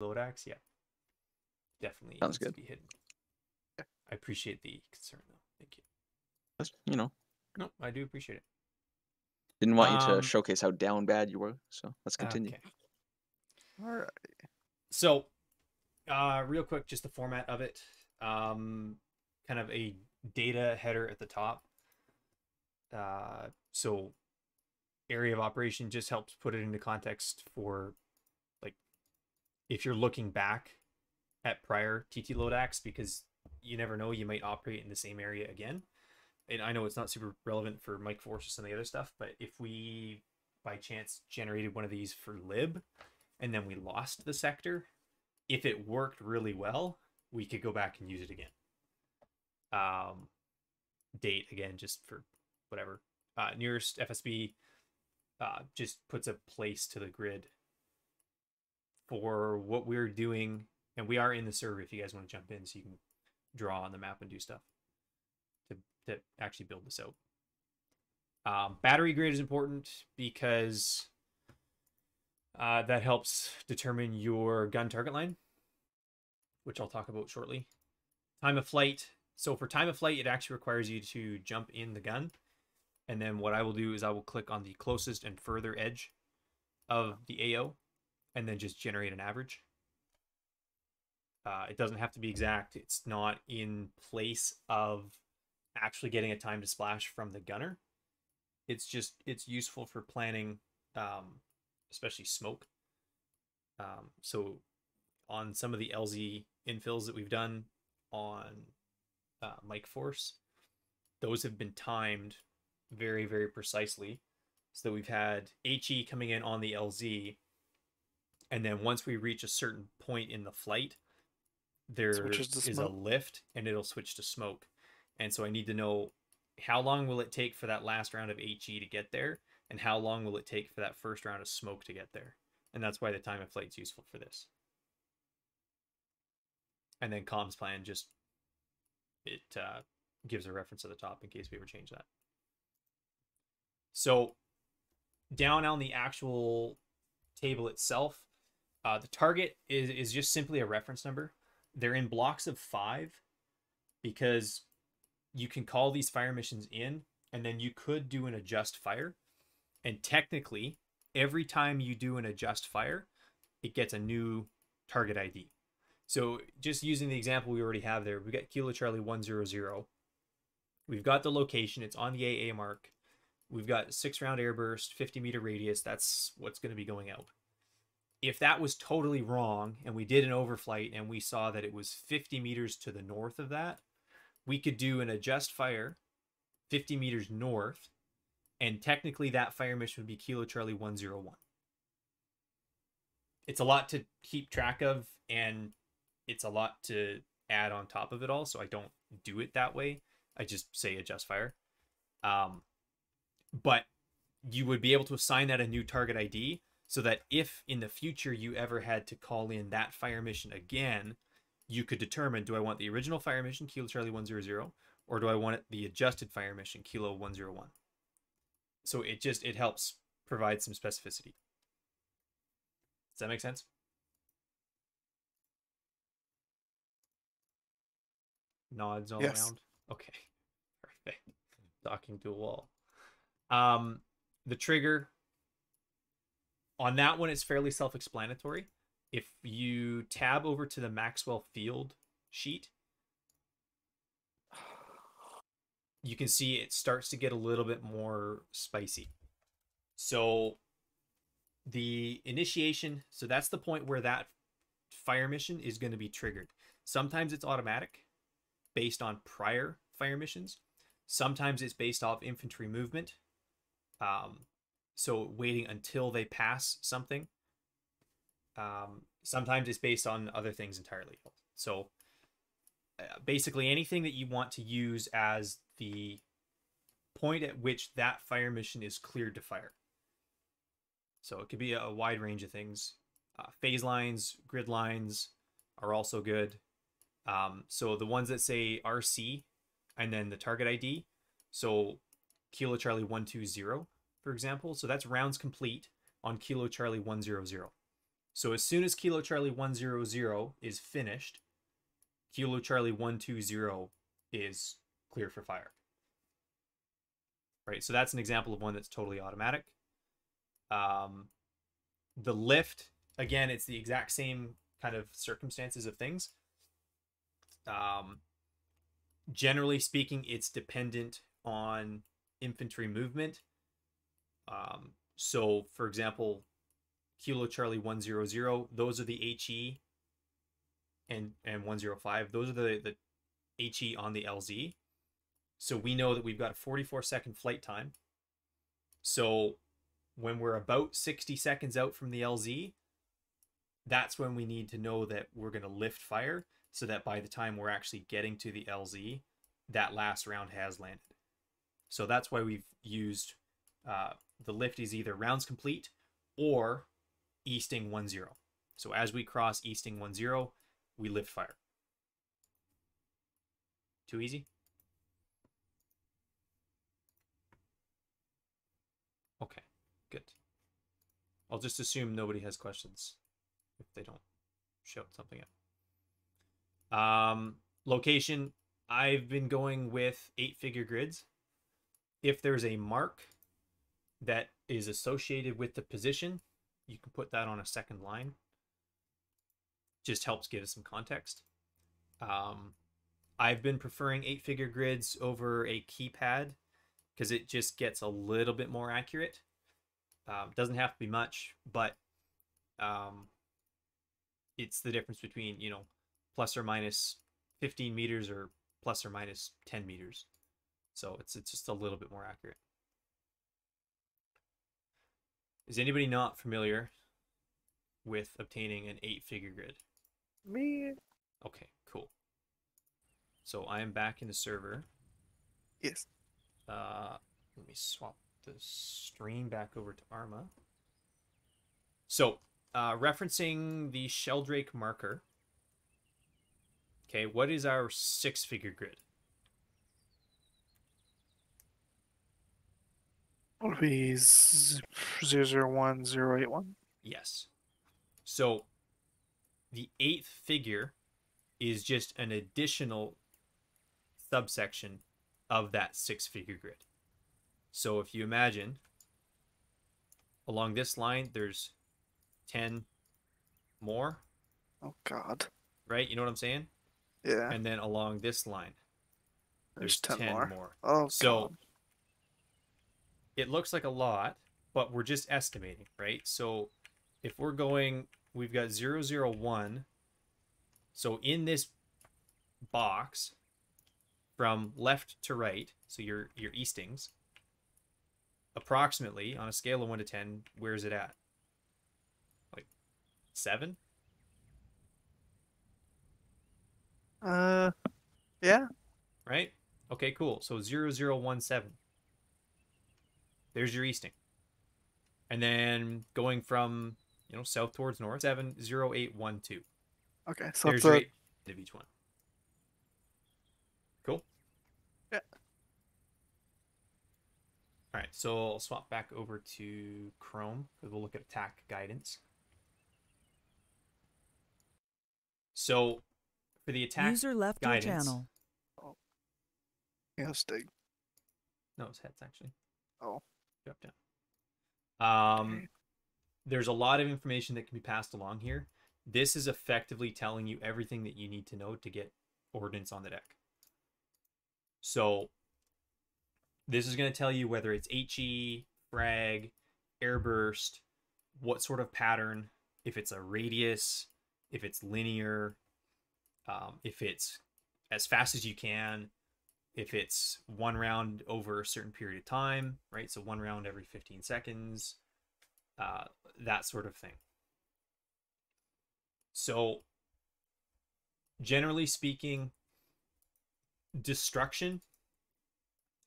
LODACs, yeah, definitely Sounds needs to good. be hidden. I appreciate the concern though. Thank you. That's, you know, No, I do appreciate it. didn't want you to Um, showcase how down bad you were. So let's continue. Okay. All right. So, uh, real quick, just the format of it. Um, kind of a data header at the top. Uh, so, area of operation just helps put it into context for, like, if you're looking back at prior TT load LODACs, because you never know, you might operate in the same area again. And I know it's not super relevant for Mike Force or some of the other stuff, but if we by chance generated one of these for lib and then we lost the sector, if it worked really well, we could go back and use it again. Um, date again, just for whatever. Uh, nearest FSB uh, just puts a place to the grid for what we're doing, and we are in the server if you guys want to jump in, so you can draw on the map and do stuff to to actually build this out. Um, battery grid is important because uh, that helps determine your gun target line, which I'll talk about shortly. Time of flight. So for time of flight, it actually requires you to jump in the gun. And then what I will do is I will click on the closest and further edge of the AO and then just generate an average. Uh, it doesn't have to be exact. It's not in place of actually getting a time to splash from the gunner. It's just it's useful for planning, um, especially smoke. Um, so on some of the LZ infills that we've done on uh, Mike Force, those have been timed very very precisely, so that we've had HE coming in on the LZ, and then once we reach a certain point in the flight, there is a lift and it'll switch to smoke. And so I need to know how long will it take for that last round of HE to get there, and how long will it take for that first round of smoke to get there. And that's why the time of flight's useful for this. And then comms plan just it uh, gives a reference at the top in case we ever change that. So down on the actual table itself, uh, the target is, is just simply a reference number. They're in blocks of five because you can call these fire missions in and then you could do an adjust fire. And technically, every time you do an adjust fire, it gets a new target ID. So just using the example we already have there, we got Kilo Charlie 100. We've got the location, it's on the AA mark. We've got six round airburst, 50 meter radius. That's what's going to be going out. If that was totally wrong and we did an overflight and we saw that it was 50 meters to the north of that, we could do an adjust fire 50 meters north, and technically that fire mission would be Kilo Charlie 101. It's a lot to keep track of, and it's a lot to add on top of it all, so I don't do it that way. I just say adjust fire. Um, but you would be able to assign that a new target ID so that if in the future you ever had to call in that fire mission again, you could determine do I want the original fire mission, Kilo Charlie 100, or do I want it the adjusted fire mission, Kilo 101? So it just it helps provide some specificity. Does that make sense? Nods all Yes. around. Okay. Perfect. Docking to a wall. Um the trigger on that one it's fairly self-explanatory. If you tab over to the Maxwell Field sheet, you can see it starts to get a little bit more spicy. So the initiation, so that's the point where that fire mission is going to be triggered. Sometimes it's automatic based on prior fire missions. Sometimes it's based off infantry movement. Um, so waiting until they pass something. Um, sometimes it's based on other things entirely. So uh, basically anything that you want to use as the point at which that fire mission is cleared to fire. So it could be a wide range of things. Uh, phase lines, grid lines are also good. Um, so the ones that say RC and then the target ID. So Kilo Charlie 120, for example. So that's rounds complete on Kilo Charlie 100. So as soon as Kilo Charlie 100 is finished, Kilo Charlie 120 is clear for fire. Right, so that's an example of one that's totally automatic. Um, the lift, again, it's the exact same kind of circumstances of things. Um, generally speaking, it's dependent on infantry movement. Um, so, for example, Kilo Charlie 100, those are the HE and, and 105. Those are the, the HE on the LZ. So we know that we've got a 44 second flight time. So when we're about 60 seconds out from the LZ, that's when we need to know that we're going to lift fire so that by the time we're actually getting to the LZ, that last round has landed. So that's why we've used uh, the lift is either rounds complete or easting 1-0. So as we cross easting 1-0, we lift fire. Too easy? Okay, good. I'll just assume nobody has questions if they don't shout something out. Um, location, I've been going with eight figure grids. If there's a mark that is associated with the position, you can put that on a second line. Just helps give us some context. Um, I've been preferring eight figure grids over a keypad because it just gets a little bit more accurate. Um, doesn't have to be much, but um, it's the difference between, you know, plus or minus 15 meters or plus or minus 10 meters. So it's, it's just a little bit more accurate. Is anybody not familiar with obtaining an eight figure grid? Me? Okay, cool. So I am back in the server. Yes. Uh, let me swap the stream back over to Arma. So, uh, referencing the Sheldrake marker. Okay, what is our six figure grid? Would be zero zero one zero eight one. Yes. So the eighth figure is just an additional subsection of that six figure grid. So if you imagine along this line, there's 10 more, Oh God. right? You know what I'm saying? Yeah. And then along this line, There's there's 10 more. more. Oh So God. It looks like a lot, but we're just estimating, right? So if we're going, we've got 001. So in this box, from left to right, so your your eastings, approximately on a scale of one to ten, where is it at? Like seven? Uh, yeah. right? Okay, cool. So 0017. There's your easting. And then going from, you know, south towards north, 70812. Okay. So There's it's your a eight of each one. Cool? Yeah. All right, so I'll swap back over to Chrome because we'll look at attack guidance. So for the attack User left guidance, your channel. Oh. yeah, Stig. No, it's heads actually. Oh. Down. Um, there's a lot of information that can be passed along here. This is effectively telling you everything that you need to know to get ordnance on the deck. So, this is going to tell you whether it's HE, frag, airburst, what sort of pattern, if it's a radius, if it's linear, um, if it's as fast as you can, if it's one round over a certain period of time, right? So one round every 15 seconds, uh, that sort of thing. So, generally speaking, destruction,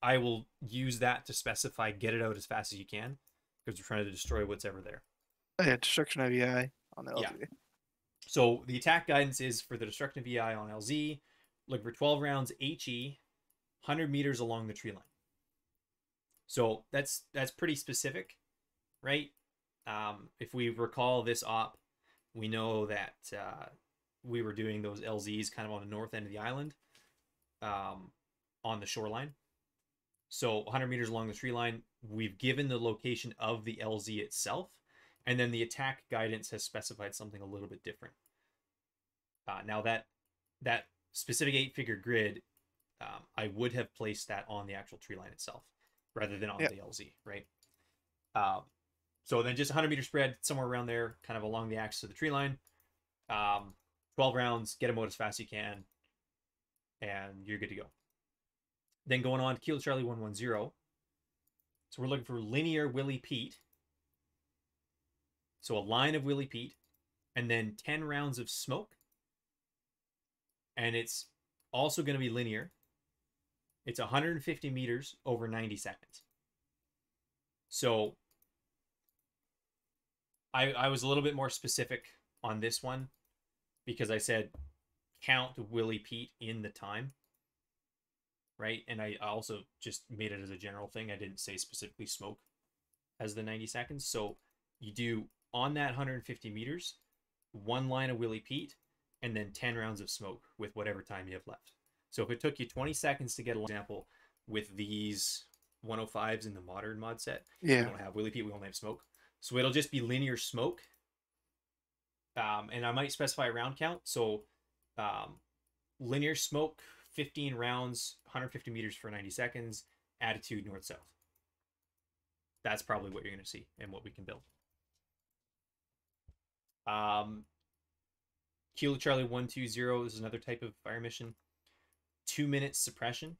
I will use that to specify get it out as fast as you can because we're trying to destroy what's ever there. Oh, yeah, destruction EI on the Yeah. So the attack guidance is for the destruction VI on LZ, Look for 12 rounds HE, 100 meters along the tree line. So that's that's pretty specific, right? Um, if we recall this op, we know that uh, we were doing those LZs kind of on the north end of the island, um, on the shoreline. So 100 meters along the tree line, we've given the location of the LZ itself, and then the attack guidance has specified something a little bit different. Uh, now that that specific eight-figure grid, um, I would have placed that on the actual tree line itself rather than on Yeah. the LZ, right? Um, so then just 100 meter spread somewhere around there, kind of along the axis of the tree line. Um, 12 rounds, get them out as fast as you can, and you're good to go. Then going on to Kilo Charlie 110. So we're looking for linear Willie Pete. So a line of Willie Pete, and then 10 rounds of smoke. And it's also going to be linear. It's 150 meters over 90 seconds. So I I was a little bit more specific on this one because I said count Willie Pete in the time. Right? And I also just made it as a general thing. I didn't say specifically smoke as the 90 seconds. So you do on that 150 meters, one line of Willie Pete, and then 10 rounds of smoke with whatever time you have left. So if it took you 20 seconds to get an example with these 105s in the modern mod set, yeah. we don't have Willie Pete, we only have smoke. So it'll just be linear smoke. Um, and I might specify a round count. So um, linear smoke, 15 rounds, 150 meters for 90 seconds, attitude north south. That's probably what you're going to see and what we can build. Um, Kilo Charlie 120 is another type of fire mission. Two minutes suppression,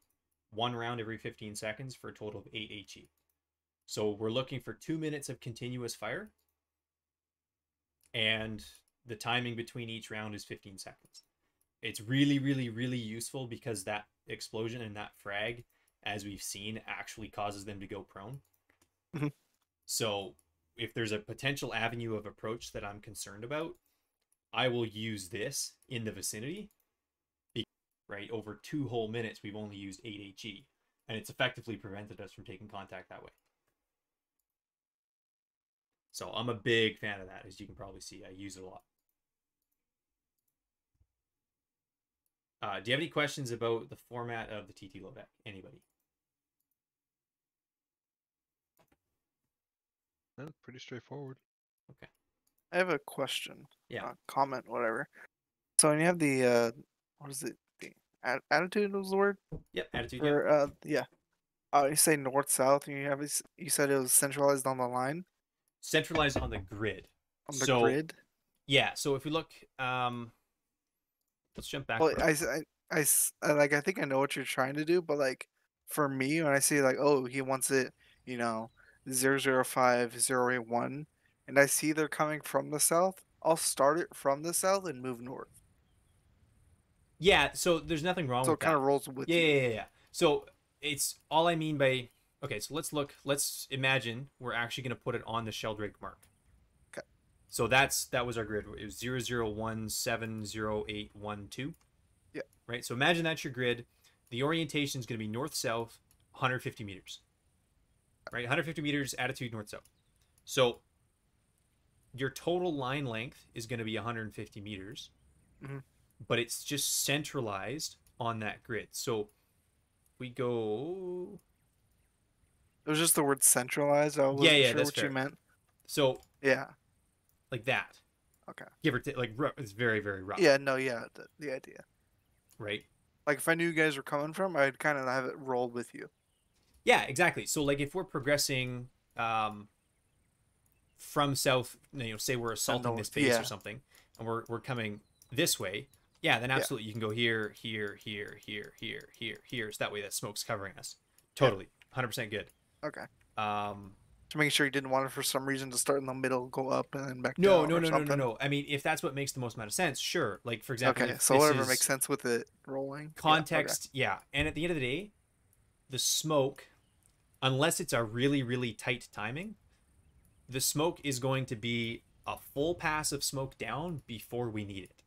one round every 15 seconds for a total of 8 HE. So we're looking for two minutes of continuous fire. And the timing between each round is 15 seconds. It's really, really, really useful because that explosion and that frag, as we've seen, actually causes them to go prone. Mhm. So if there's a potential avenue of approach that I'm concerned about, I will use this in the vicinity. Be- Right over two whole minutes, we've only used 8 HE, and it's effectively prevented us from taking contact that way. So I'm a big fan of that, as you can probably see. I use it a lot. Uh, do you have any questions about the format of the TTLODAC? Anybody? Yeah, pretty straightforward. Okay. I have a question. Yeah. Uh, comment, whatever. So when you have the uh, what is it? Attitude was the word. Yep. Attitude. Or uh, yeah. Uh, you say north south, and you have you said it was centralized on the line Centralized on the grid. on the So, grid. Yeah. So if we look, um, let's jump back. Well, I, I- I, like I think I know what you're trying to do, but like for me, when I see like oh he wants it, you know, zero zero five zero eight one, and I see they're coming from the south, I'll start it from the south and move north. Yeah. So there's nothing wrong So with it kind that. of rolls with yeah, you. yeah, yeah, yeah. So it's all I mean by okay. So let's look. Let's imagine we're actually going to put it on the Sheldrake mark. Okay. So that's that was our grid. It was zero zero one seven zero eight one two. Yeah. Right. So imagine that's your grid. The orientation is going to be north south, 150 meters. Right. 150 meters attitude north south. So your total line length is going to be 150 meters, Mhm. But it's just centralized on that grid. So we go It was just the word centralized. I wasn't yeah, sure that's what fair. you meant. so Yeah. like that. Okay. Give or take, like it's very very rough. Yeah. No. Yeah. The, the idea. Right. Like if I knew you guys were coming from, I'd kind of have it rolled with you. Yeah, exactly. So like if we're progressing um from south, you know, say we're assaulting this base yeah. or something, and we're we're coming this way, yeah, then Yeah. absolutely you can go here, here, here, here, here, here, here. So that way that smoke's covering us. Totally. Hundred percent good. Okay. Um Just make sure you didn't want it for some reason to start in the middle, go up, and then back no, down. no, no, no, no, no. I mean, if that's what makes the most amount of sense, sure. Like for example, Okay, so whatever makes sense with it rolling. Yeah, okay. context yeah and at the end of the day the smoke unless it's a really really tight timing the smoke is going to be a full pass of smoke down before we need it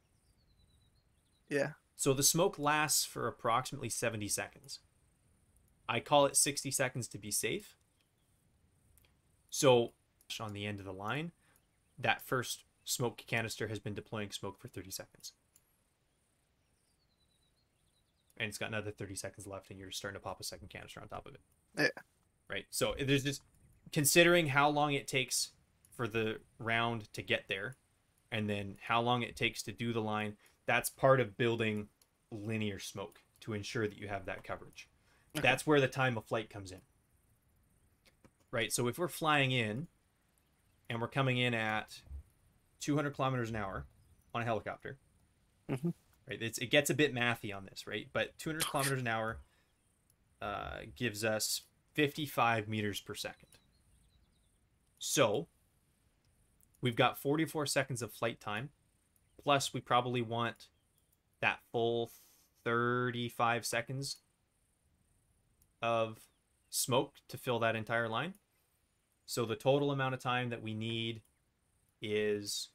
Yeah. so the smoke lasts for approximately 70 seconds i call it 60 seconds to be safe so on the end of the line that first smoke canister has been deploying smoke for 30 seconds. And it's got another 30 seconds left, and you're starting to pop a second canister on top of it. Yeah. Right. So there's just considering how long it takes for the round to get there, and then how long it takes to do the line. That's part of building linear smoke to ensure that you have that coverage. Okay. That's where the time of flight comes in. Right. So if we're flying in and we're coming in at 200 kilometers an hour on a helicopter, Mhm. right? It's, it gets a bit mathy on this, right? But 200 kilometers an hour uh, gives us 55 meters per second. So we've got 44 seconds of flight time, plus we probably want that full 35 seconds of smoke to fill that entire line. So the total amount of time that we need is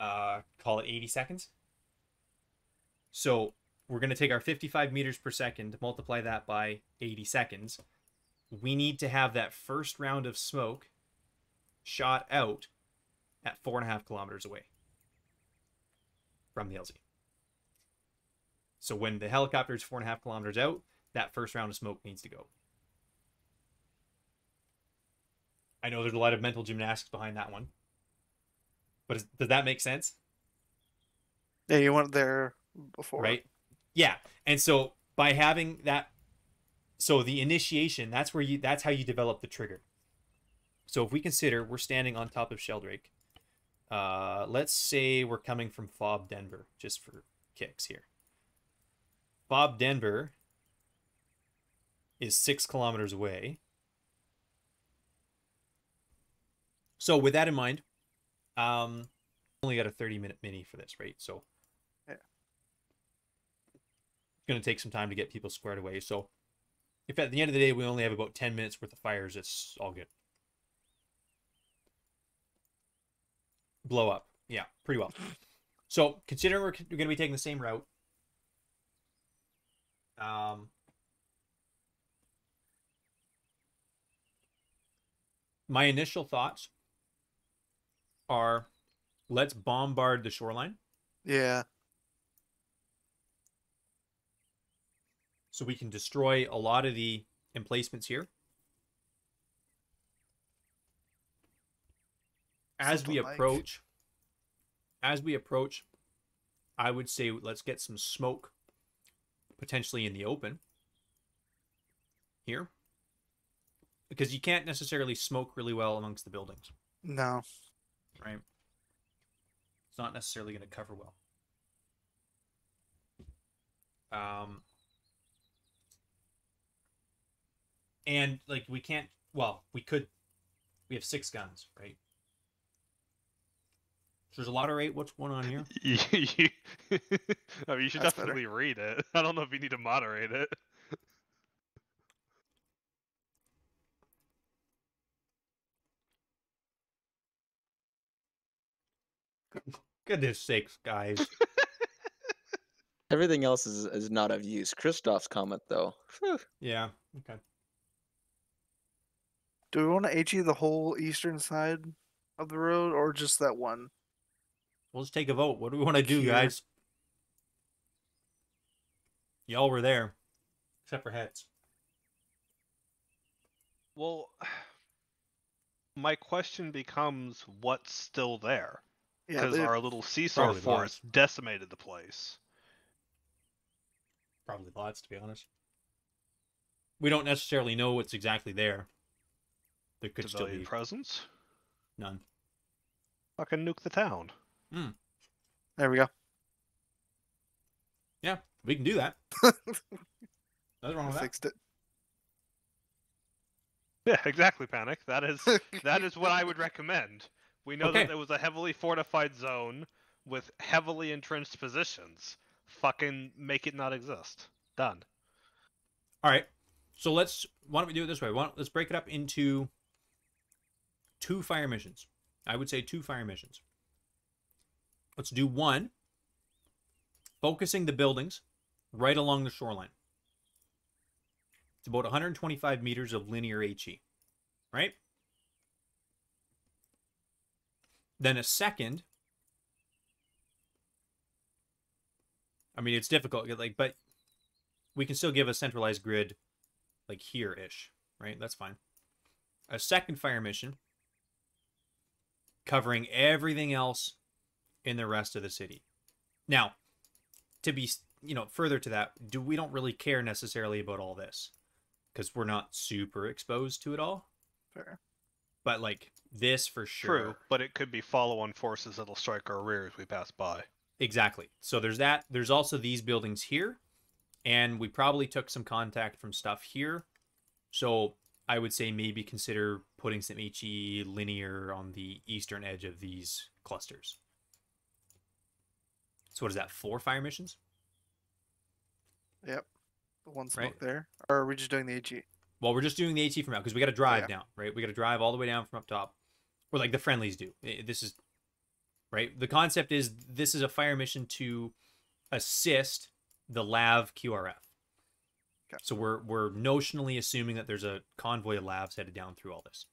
uh call it 80 seconds. So we're going to take our 55 meters per second, multiply that by 80 seconds. We need to have that first round of smoke shot out at four and a half kilometers away from the LZ. So when the helicopter is four and a half kilometers out, that first round of smoke needs to go. I know there's a lot of mental gymnastics behind that one, but is, does that make sense? Yeah, you went there before. right yeah and so by having that so the initiation that's where you that's how you develop the trigger so if we consider we're standing on top of sheldrake uh let's say we're coming from fob denver just for kicks here fob denver is six kilometers away so with that in mind um only got a 30 minute mini for this right so it's going to take some time to get people squared away. So if at the end of the day we only have about 10 minutes worth of fires, it's all good. Blow up. Yeah, pretty well. So considering we're, we're going to be taking the same route, um, my initial thoughts are let's bombard the shoreline. Yeah. so we can destroy a lot of the emplacements here. As we like- approach, as we approach, I would say let's get some smoke, potentially in the open. Here, because you can't necessarily smoke really well amongst the buildings, No. right? It's not necessarily going to cover well. Um, and like we can't well we could we have six guns right so there's a lot of rate what's going on here You, you- I mean, you should That's better. definitely read it. I don't know if you need to moderate it. goodness sakes guys Everything else is, is not of use. Christoph's comment, though. phew, yeah okay Do we want to HE the whole eastern side of the road or just that one? We'll just take a vote what do we want to do Here. guys y'all were there except for heads Well, my question becomes what's still there? Because they- our little seesaw Probably force decimated the place. probably lots to be honest we don't necessarily know what's exactly there there could still be presence? none Fucking nuke the town. Hmm. there we go. yeah we can do that nothing wrong I with that fixed it. Yeah, exactly, Panic. That is that is what I would recommend. We know Okay. that there was a heavily fortified zone with heavily entrenched positions. Fucking make it not exist. Done. All right. So let's why don't we do it this way? Why don't, let's break it up into two fire missions. I would say two fire missions. Let's do one focusing the buildings right along the shoreline. It's about 125 meters of linear HE. Right? Then a second. I mean, it's difficult, like, but we can still give a centralized grid, like here-ish, right? That's fine. A second fire mission, covering everything else in the rest of the city. Now, to be, you know, further to that, do we don't really care necessarily about all this because we're not super exposed to it all. Fair. But like this for sure. True, but it could be follow-on forces that'll strike our rear as we pass by. Exactly. So there's that. There's also these buildings here, and we probably took some contact from stuff here. So I would say maybe consider putting some HE linear on the eastern edge of these clusters. So what is that? Four fire missions? Yep. The one smoke Right. there. Or are we just doing the AG? Well, we're just doing the AT from out because we got to drive Yeah. down, right? We got to drive all the way down from up top, or like the friendlies do. This is right. The concept is this is a fire mission to assist the Lav QRF. Okay. So we're we're notionally assuming that there's a convoy of Lavs headed down through all this.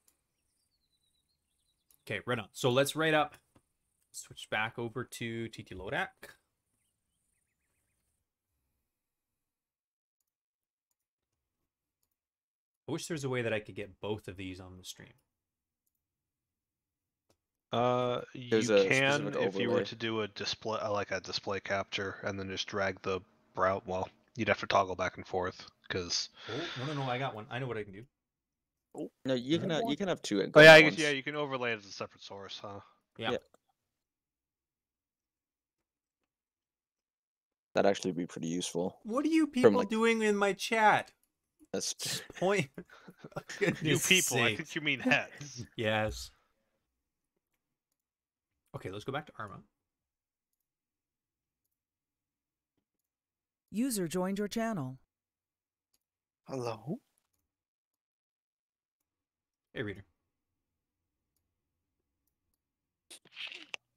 Okay, right on. So let's write up. Switch back over to TTLODAC. I wish there's a way that I could get both of these on the stream. Uh, There's you a can if you were to do a display, uh, like a display capture, and then just drag the route. Well, you'd have to toggle back and forth because. Oh no no no! I got one. I know what I can do. Oh. No, you can have, you can have two. Oh yeah, I guess yeah, you can overlay it as a separate source, huh? Yeah. Yeah. That'd actually be pretty useful. What are you people like- doing in my chat? That's Just point. For You goodness people, I think you mean heads. Yes. Okay, let's go back to Arma. User joined your channel. Hello? Hey, reader.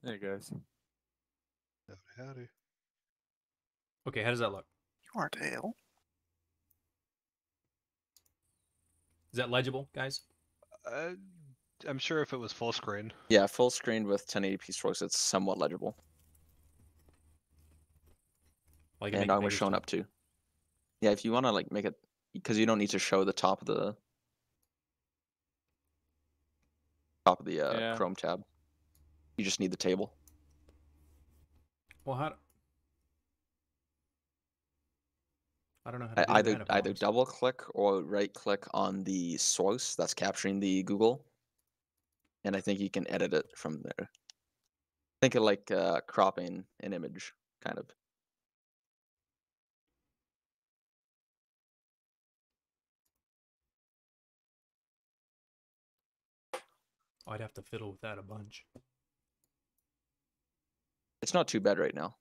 Hey guys. Howdy, howdy. Okay, how does that look? You aren't ale. Is that legible, guys? Uh, I'm sure if it was full screen. yeah, full screen with 1080p strokes. It's somewhat legible, Well, I can and make it Arma's bigger showing up too. Yeah, if you want to like make it, because you don't need to show the top of the top of the uh, Yeah. Chrome tab. You just need the table. Well, how? I don't know how to do either of either double click or right click on the source that's capturing the Google, and I think you can edit it from there. Think of like uh, cropping an image, kind of. I'd have to fiddle with that a bunch. It's not too bad right now.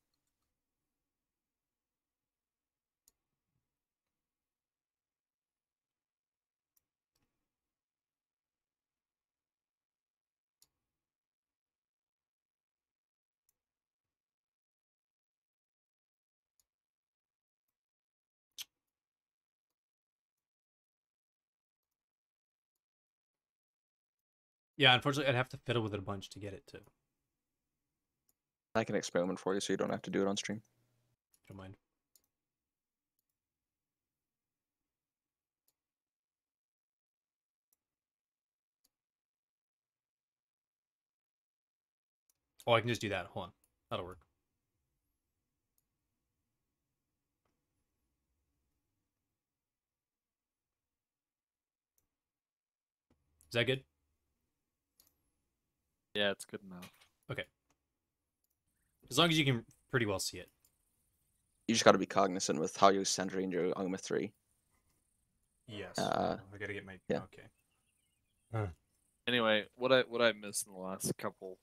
Yeah, unfortunately, I'd have to fiddle with it a bunch to get it to. I can experiment for you, so you don't have to do it on stream. Don't mind. Oh, I can just do that. Hold on. That'll work. Is that good? Yeah, it's good enough. Okay. As long as you can pretty well see it. You just got to be cognizant with how you're centering your Arma 3. Yes. Uh, I gotta get my. yeah. Okay. Anyway, what I what I missed in the last couple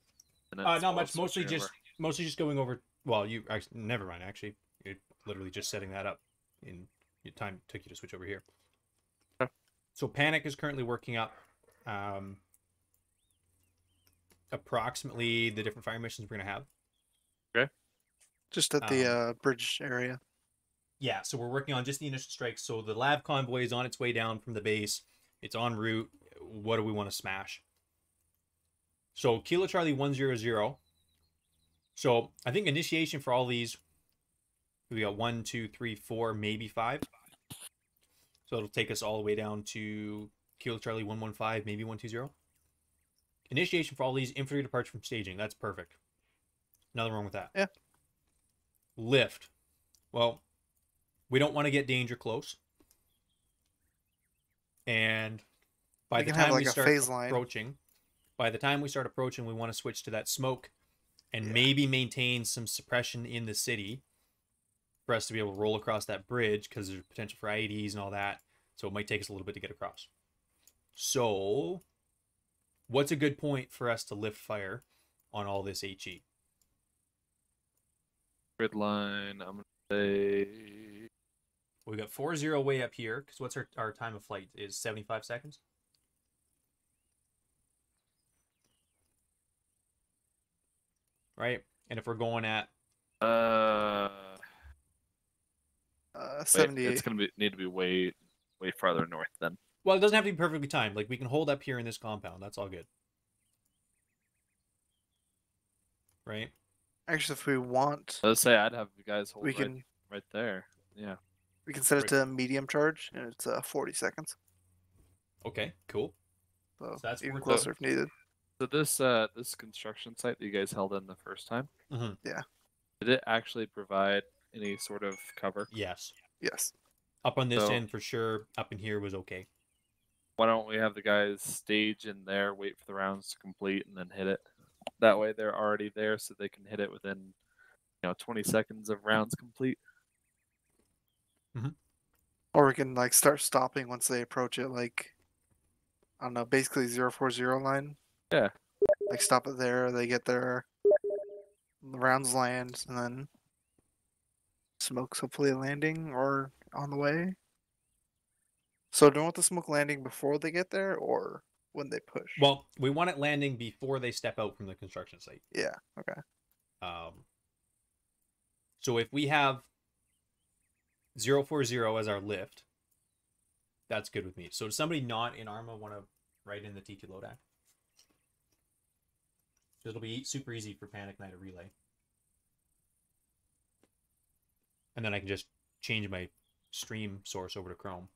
minutes. Uh, not much. Mostly just, over? mostly just going over. Well, you actually never mind. Actually, you're literally just setting that up. In your time it took you to switch over here. Okay. So panic is currently working up. Um, approximately the different fire missions we're gonna have. Okay. Just at the Um, uh, bridge area. Yeah, so we're working on just the initial strikes. So the Lav convoy is on its way down from the base. It's en route. What do we want to smash? So Kilo Charlie 100. So I think initiation for all these, we got one, two, three, four, maybe five. So it'll take us all the way down to Kilo Charlie 115, maybe 120. Initiation for all these infantry departure from staging. That's perfect. Nothing wrong with that. Yeah. Lift. Well, we don't want to get danger close. And by the time like, we start phase line. approaching, by the time we start approaching, we want to switch to that smoke and Yeah. maybe maintain some suppression in the city for us to be able to roll across that bridge because there's potential for IEDs and all that. So it might take us a little bit to get across. So, what's a good point for us to lift fire on all this E? HE? Grid line. I'm gonna say We got 4 0 way up here because what's our, our time of flight is 75 seconds. Right? And if we're going at uh. Uh, Wait, it's gonna be need to be way way farther north then. Well, it doesn't have to be perfectly timed. Like we can hold up here in this compound. That's all good. Right? Actually, if we want, Let's say I'd have you guys hold we right, can right there. Yeah. we can set it to medium charge, and it's uh, 40 seconds. Okay, cool. So, So that's even worth it. closer if needed. So this uh this construction site that you guys held in the first time, Mhm. Yeah. did it actually provide any sort of cover? Yes. Yes. Up on this So- end for sure. Up in here was okay. Why don't we have the guys stage in there, wait for the rounds to complete, and then hit it? That way they're already there, so they can hit it within, you know, 20 seconds of rounds complete. Mm-hmm. Or we can like start stopping once they approach it, like I don't know, basically 040 line. Yeah. Like stop it there, they get their rounds land, and then smokes hopefully landing or on the way. So do you want the smoke landing before they get there or when they push? Well, we want it landing before they step out from the construction site. yeah, okay. Um, so if we have 040 as our lift, that's good with me. So does somebody not in Arma want to write in the TTLODAC? It'll be super easy for Panic Knight to relay. And then I can just change my stream source over to Chrome.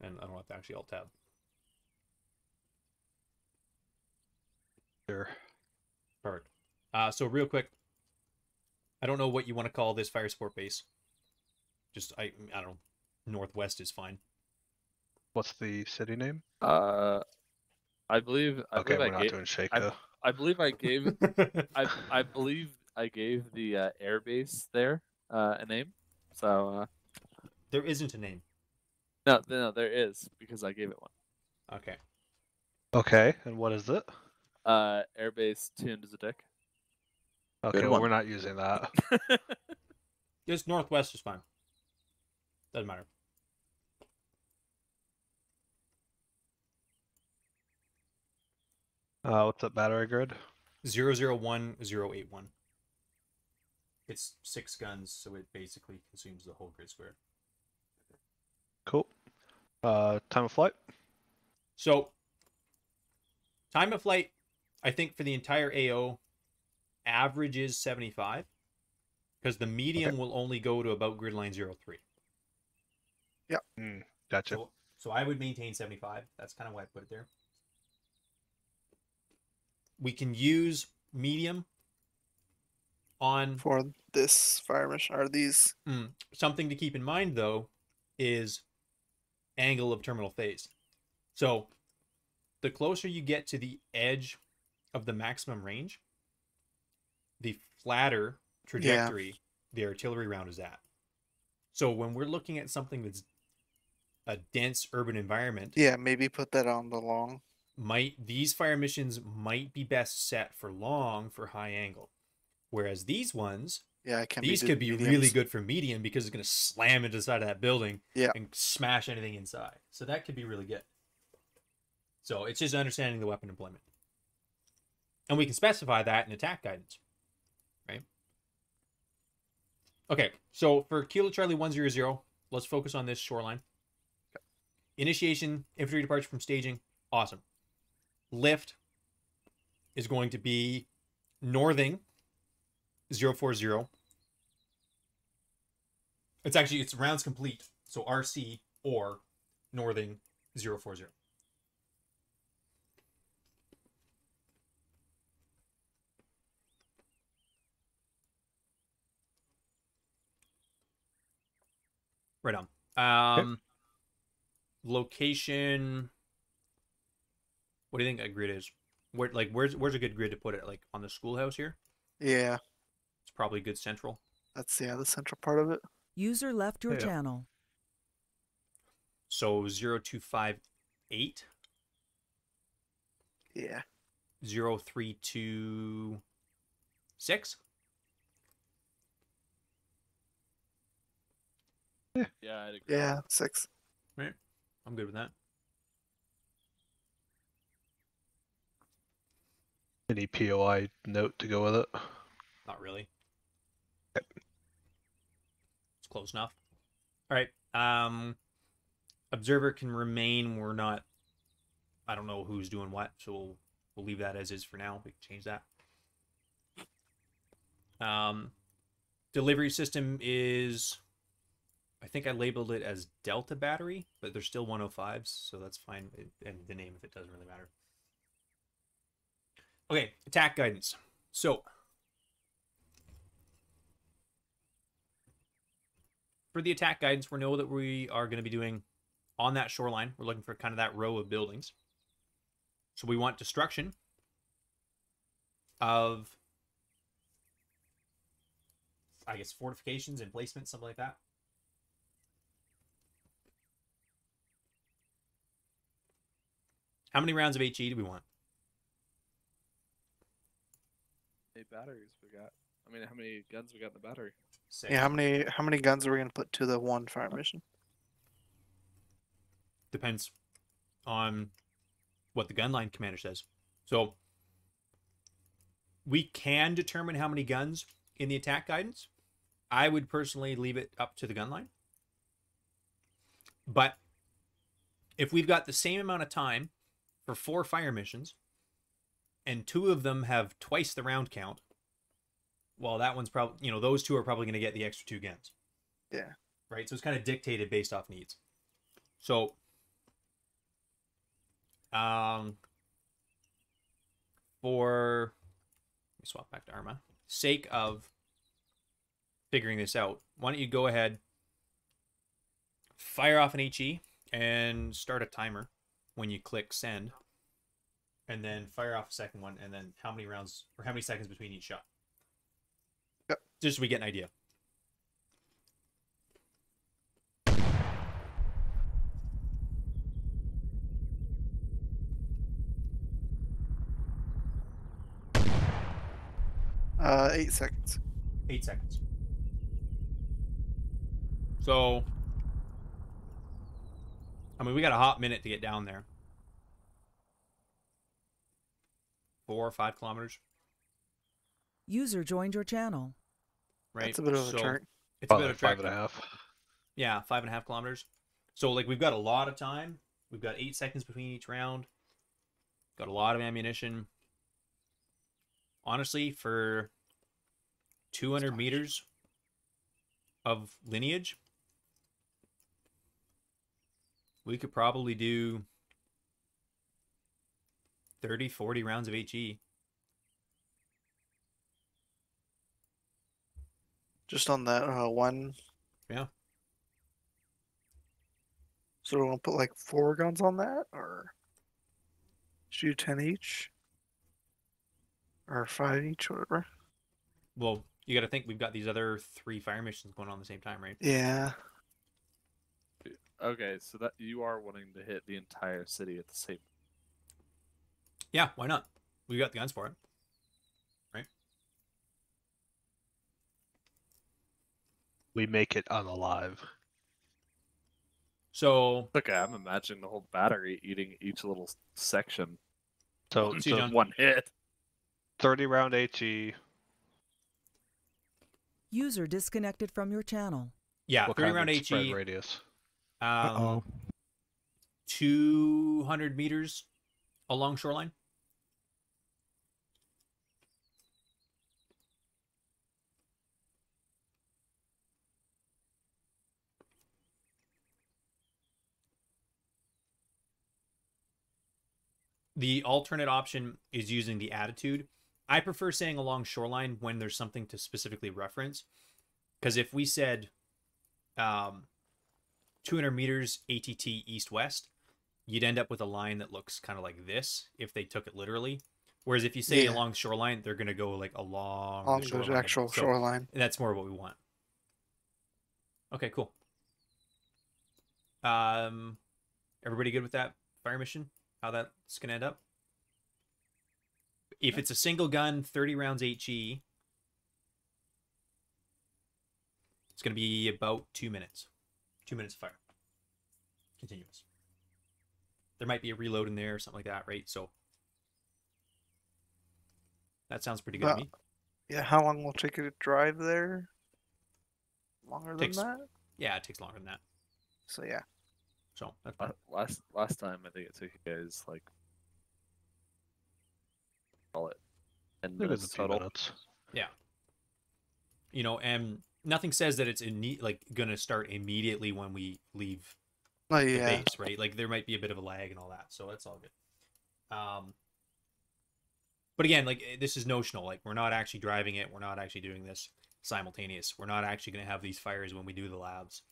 And I don't have to actually alt tab. Sure. Perfect. Uh, so real quick, I don't know what you want to call this fire support base. Just I I don't know. Northwest is fine. What's the city name? Uh, I believe I Okay, believe we're I not gave, doing Sheikah. I believe I gave I I believe I gave the uh, air base there uh, a name. So uh, there isn't a name. No, no, there is because I gave it one. Okay. Okay, and what is it? Uh, airbase tuned as a dick. Okay, well, we're not using that. Just Northwest is fine. Doesn't matter. Uh, what's up, battery grid? Zero zero one zero eight one. It's six guns, so it basically consumes the whole grid square. Cool. Uh, time of flight? So, time of flight, I think for the entire AO, average is 75. Because the medium will only go to about grid line 03. Hmm, gotcha. So, so I would maintain 75. That's kind of why I put it there. We can use medium on For this fire mission are these Mm. Something to keep in mind, though, is angle of terminal phase. So, the closer you get to the edge of the maximum range, the flatter trajectory the artillery round is at. So, when we're looking at something that's a dense urban environment, yeah, maybe put that on the long. might these fire missions might be best set for long for high angle, whereas these ones Yeah, I can these could be really good for medium because it's going to slam into the side of that building Yeah. and smash anything inside. So that could be really good. So it's just understanding the weapon employment. And we can specify that in attack guidance. Right? Okay, so for Kilo Charlie 100, let's focus on this shoreline. Initiation, infantry departure from staging, awesome. Lift, is going to be Northing 040. It's actually it's rounds complete. So RC or Northing 040. Right on. Um location what do you think a grid is? Where like where's where's a good grid to put it? Like on the schoolhouse here? Yeah, It's probably good central. that's yeah the central part of it. User left your Yeah. channel. So 0258 Yeah, 0326 Yeah, I'd agree. yeah, six. I'm good with that. Any POI note to go with it? Not really. It's close enough. All right. Um observer can remain. We're not I don't know who's doing what, so we'll, we'll leave that as is for now. We can change that. Um delivery system is I think I labeled it as Delta battery, but they're still 105s, so that's fine. It- And the name if it doesn't really matter. Okay, attack guidance. So for the attack guidance, we know that we are going to be doing on that shoreline. We're looking for kind of that row of buildings. So we want destruction of, I guess, fortifications and placements, something like that. How many rounds of HE do we want? Eight batteries we got? I mean, how many guns we got in the battery? Six. Yeah, how many how many guns are we gonna put to the one fire mission? depends on what the gunline commander says. So we can determine how many guns in the attack guidance. I would personally leave it up to the gunline. But if we've got the same amount of time for four fire missions and two of them have twice the round count, well, that one's probably, you know, those two are probably going to get the extra two guns. Yeah. Right? So it's kind of dictated based off needs. So um, for let me swap back to Arma. Sake of figuring this out, why don't you go ahead, fire off an HE, and start a timer when you click send, and then fire off a second one, and then how many rounds or how many seconds between each shot. Yep. Just so we get an idea. Uh, eight seconds. Eight seconds. So, I mean, we got a hot minute to get down there. Four or five kilometers, User joined your channel. Right? That's a bit of a So, trek. It's a bit of a trek. five and a half. Yeah, five and a half kilometers. So like we've got a lot of time. We've got eight seconds between each round. Got a lot of ammunition. Honestly, for 200 meters of lineage, we could probably do 30, 40 rounds of. HE. Just on that uh, one. Yeah. So we're gonna put like four guns on that, or shoot ten each, or five each, whatever. Well, you got to think we've got these other three fire missions going on at the same time, right? Yeah. Okay, so that you are wanting to hit the entire city at the same. Yeah, why not? We got the guns for it. We make it unalive. So Okay, I'm imagining the whole battery eating each little section. So, so John. One hit. 30 round HE. User disconnected from your channel. yeah, what three kind round of spread HE, radius? um, two hundred meters along shoreline. The alternate option is using the attitude. I prefer saying along shoreline when there's something to specifically reference. Because if we said um, 200 meters ATT east west, you'd end up with a line that looks kind of like this if they took it literally. Whereas if you say Yeah. along shoreline, they're going to go like along, on the the shoreline. actual So shoreline. that's more what we want. Okay, cool. Um, everybody good with that fire mission? How that's gonna end up? If it's a single gun, thirty rounds HE, it's gonna be about two minutes. Two minutes of fire. Continuous. There might be a reload in there or something like that, right? So that sounds pretty good to me. Yeah, how long will it take you to drive there? Longer than Takes- that? Yeah, it takes longer than that. So yeah. So that's fine. Last last time, I think it took you guys like call it ten I think minutes it's a total. minutes. you know, and nothing says that it's in like gonna start immediately when we leave Oh the base, right? Like there might be a bit of a lag and all that, so that's all good. Um, but again, like eh, this is notional. Like we're not actually driving it. We're not actually doing this simultaneous. We're not actually gonna have these fires when we do the Lavs,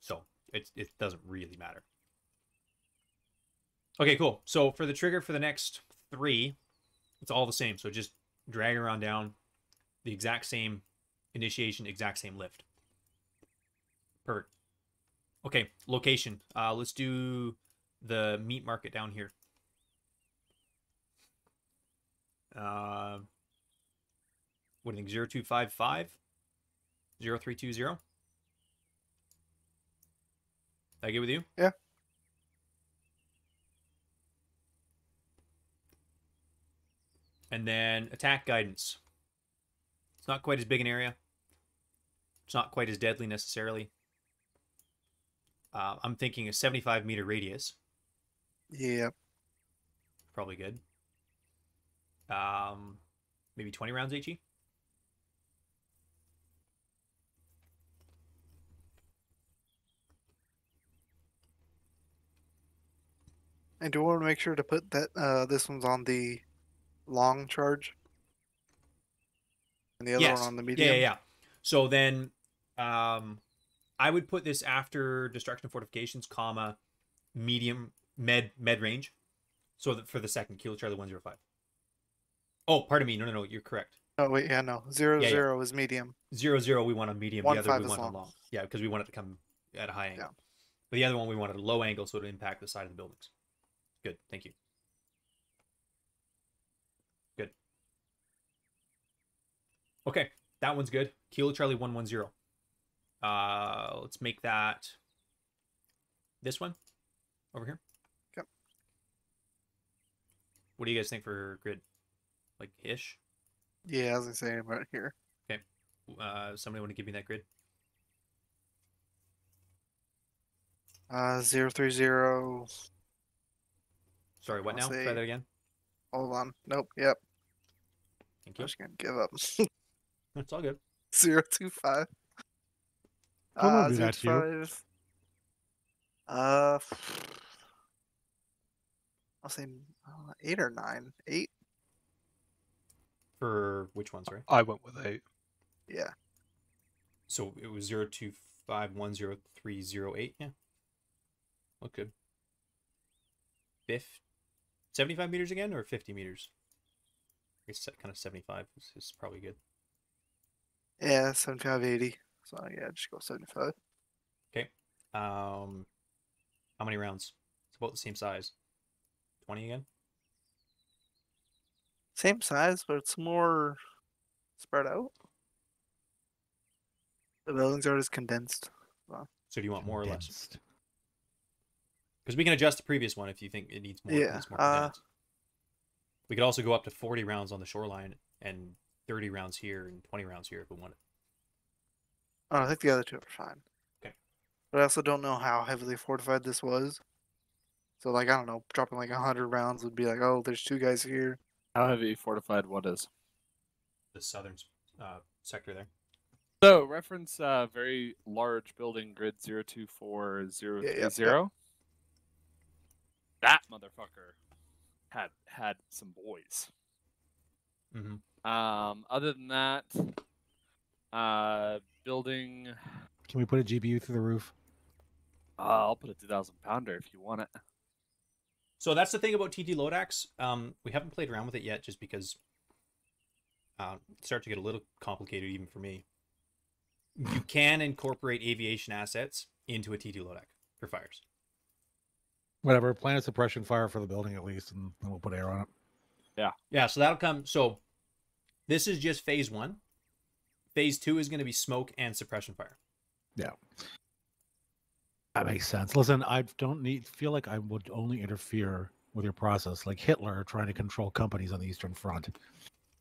so it it doesn't really matter. Okay, cool. So for the trigger for the next three, it's all the same. So just drag around down, the exact same initiation, exact same lift. Perfect. Okay, location. Uh, let's do the meat market down here. Uh, what do you think? Zero two five five, zero three two zero. That good with you? Yeah. And then attack guidance. It's not quite as big an area. It's not quite as deadly necessarily. Uh, I'm thinking a 75 meter radius, Yeah. probably good. Um, maybe 20 rounds? HE. And do you want to make sure to put that uh this one's on the long charge? And the other yes. one on the medium? yeah, yeah. So then, um, I would put this after destruction of fortifications, comma, medium med med range. So that for the second kilo Charlie one zero five. Oh, pardon me. No, no, no. You're correct. Oh wait, yeah, no. Zero Yeah, yeah. zero is medium. Zero zero. We want a medium. One the other we want long. a long. Yeah, because we want it to come at a high angle. Yeah. But the other one we wanted a low angle so it would impact the side of the buildings. Good. Thank you. Okay, that one's good. Kilo Charlie one one zero. Uh, let's make that this one over here. Yep. What do you guys think for grid? Like ish? Yeah, as I was gonna say about here. Okay. Uh, somebody want to give me that grid? Uh zero three zero. Sorry, what I'll now? Try that again. Hold on. Nope. Yep. Thank you. I'm just gonna give up. It's all good. Zero two five. Someone Uh, do zero that two you. five. Uh, I'll say uh, eight or nine. Eight. For which ones, right? I went with eight. Yeah. So it was zero two five one zero three zero eight. Yeah. Look good. Fifth, seventy-five meters again, or fifty meters? I guess kind of seventy-five is, is probably good. Yeah, 75, 80. So yeah, just go seventy five. Okay. Um, how many rounds? It's about the same size. Twenty again. Same size, but it's more spread out. The buildings are just condensed. So do you want more or less? Because we can adjust the previous one if you think it needs more. Yeah, needs more uh, we could also go up to forty rounds on the shoreline and thirty rounds here and twenty rounds here if we wanted. Oh, I think the other two are fine. Okay. But I also don't know how heavily fortified this was. So like I don't know, dropping like hundred rounds would be like, oh, there's two guys here. How heavy fortified what is? The southern uh, sector there. So reference uh, very large building grid zero two four zero Yeah, yep, yep. That motherfucker. had had some boys. Mm-hmm. Um, other than that, uh, building. Can we put a GBU through the roof? Uh, I'll put a two thousand pounder if you want it. So that's the thing about TTLODACs. Um, we haven't played around with it yet, just because uh, it starts to get a little complicated even for me. You can incorporate aviation assets into a TTLODACs for fires. Whatever. Plant a suppression fire for the building at least, and then we'll put air on it. Yeah. Yeah, so that'll come. So this is just phase one. Phase two is going to be smoke and suppression fire. Yeah. That makes sense. Listen, I don't need feel like I would only interfere with your process, like Hitler trying to control companies on the Eastern Front.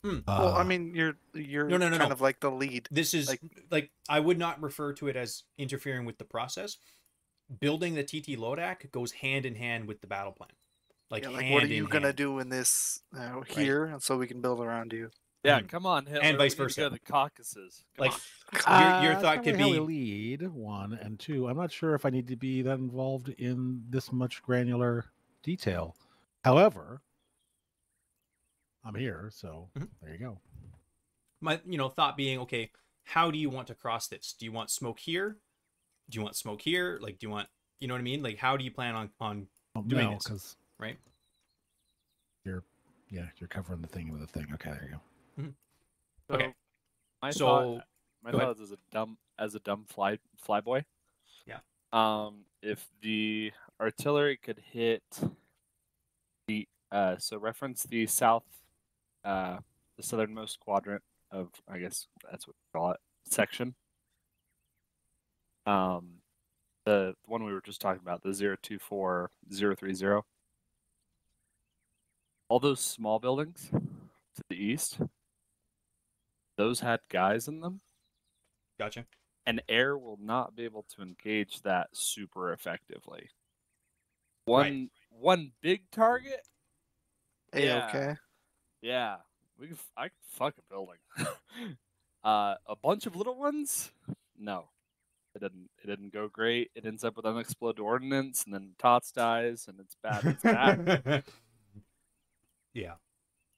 Hmm. well, I Uh, mean, you're you're No, no, no, kind no. of like the lead. This is like, Like- I would not refer to it as interfering with the process. Building the TTLODAC goes hand in hand with the battle plan. Like, Yeah, like hand what are in you gonna hand. do in this uh, here, and so we can build around you. Yeah, Mhm. come on, Hitler. And vice need versa. Go to the Caucasus. Come Like, on. your- your uh, thought it's could not really how be- lead one and two. I'm not sure if I need to be that involved in this much granular detail. However, I'm here, so Mhm. there you go. My, you know, thought being, okay, how do you want to cross this? Do you want smoke here? Do you want smoke here? Like, do you want, you know what I mean? Like, how do you plan on on Well, Doing no, this, because right? you're yeah, you're covering the thing with the thing. Okay, there you go. Okay. My so thought, my ahead. thought is as a dumb as a dumb fly flyboy. Yeah. Um, if the artillery could hit the uh, so reference the south, uh, the southernmost quadrant of I guess that's what we call it section. Um, the one we were just talking about, the zero two four zero three zero. All those small buildings to the east, those had guys in them gotcha. and air will not be able to engage that super effectively. One Right. one big target, Hey, Yeah. okay. yeah, we can, f- I can fuck a building. uh, a bunch of little ones, no, it didn't. It didn't go great. It ends up with unexploded ordnance, and then Tots dies, and it's bad. It's bad. yeah.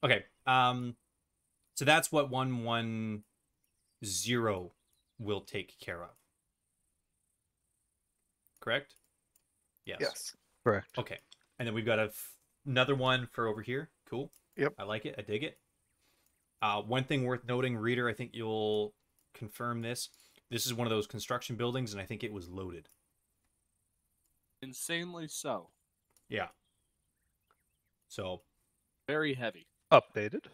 Okay. Um so that's what 110 will take care of. Correct? Yes. Yes. Correct. Okay. And then we've got a f- another one for over here. Cool. Yep. I like it. I dig it. Uh, one thing worth noting, reader, I think you'll confirm this. This is one of those construction buildings, and I think it was loaded. Insanely so. Yeah. So Very heavy. Updated.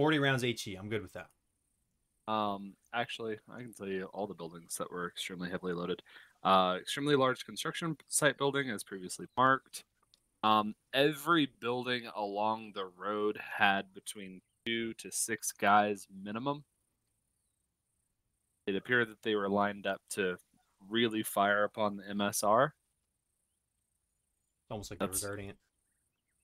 40 rounds HE. I'm good with that. Um, actually, I can tell you all the buildings that were extremely heavily loaded. Uh, extremely large construction site building, as previously marked. Um, every building along the road had between two to six guys minimum. It appeared that they were lined up to really fire upon the MSR. It's almost like That's- they're regarding it.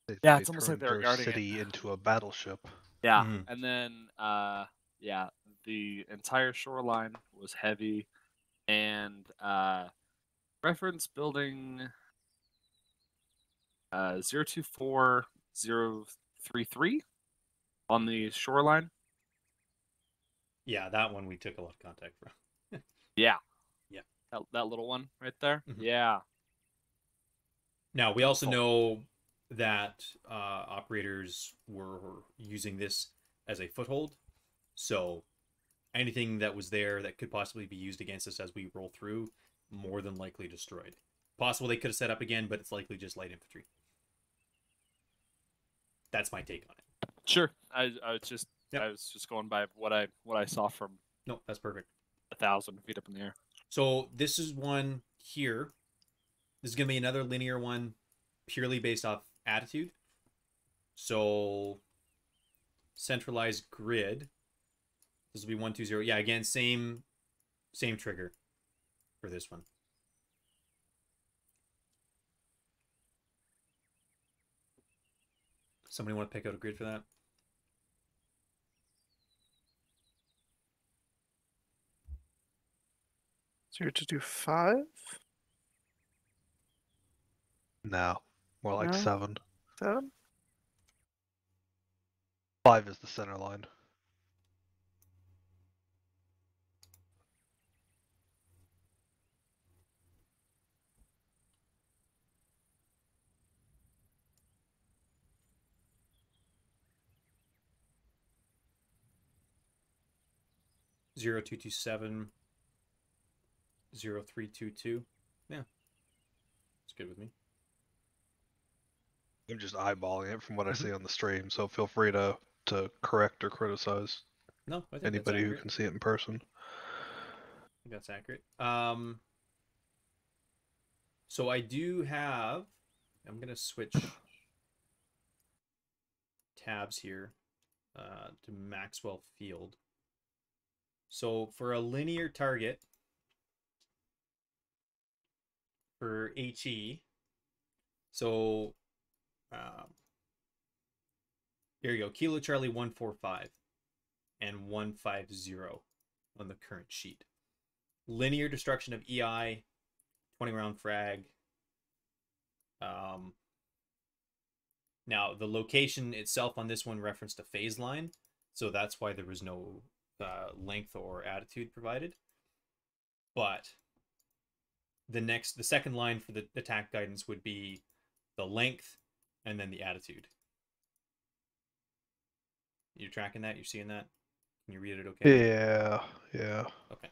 They, Yeah, they it's almost like turned they're their guarding it. city into a battleship. Yeah, Mhm. and then uh, yeah, the entire shoreline was heavy, and uh, reference building uh zero two four zero three three on the shoreline. Yeah, that one we took a lot of contact from. Yeah, Yeah. that that little one right there. Mhm. Yeah, Now, we also know that uh, operators were using this as a foothold. So anything that was there that could possibly be used against us as we roll through, more than likely destroyed. Possible they could have set up again, but it's likely just light infantry. That's my take on it. sure. I I was just Yep. I was just going by what I what I saw from No, that's perfect. a thousand feet up in the air. So this is one here. This is gonna be another linear one, purely based off attitude. So centralized grid. This will be one two zero. Yeah, again, same same trigger for this one. Somebody want to pick out a grid for that? So you're to do five. No, more like No? seven. Seven. Five is the center line. Zero two two seven. Zero three two two. Yeah, it's good with me. I'm just eyeballing it from what I see on the stream, so feel free to to correct or criticize No, I think anybody who can see it in person. I think that's accurate. Um, so I do have. I'm gonna switch tabs here uh, to Maxwell Field. So for a linear target for HE, so um, here you go, Kilo Charlie one four five and one five zero on the current sheet linear destruction of EI, 20 round frag. Um, now, the location itself on this one referenced a phase line, so that's why there was no uh, length or attitude provided. But the next, the second line for the attack guidance would be the length and then the attitude. You're tracking that? You're seeing that? Can you read it okay? Yeah, yeah. Okay.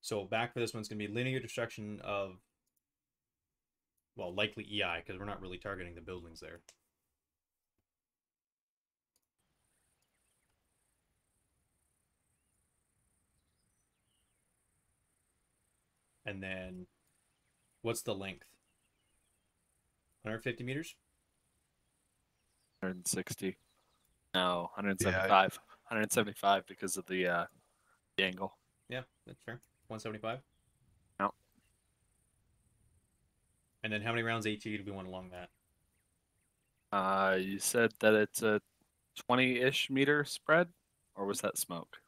So back for this one's gonna be linear destruction of well, likely EI, because we're not really targeting the buildings there. And then what's the length? 150 meters? 160. No, 175. 175 because of the uh, the angle. Yeah, that's fair. 175? Yep. And then how many rounds AT do we want along that? Uh, you said that it's a 20-ish meter spread, or was that smoke?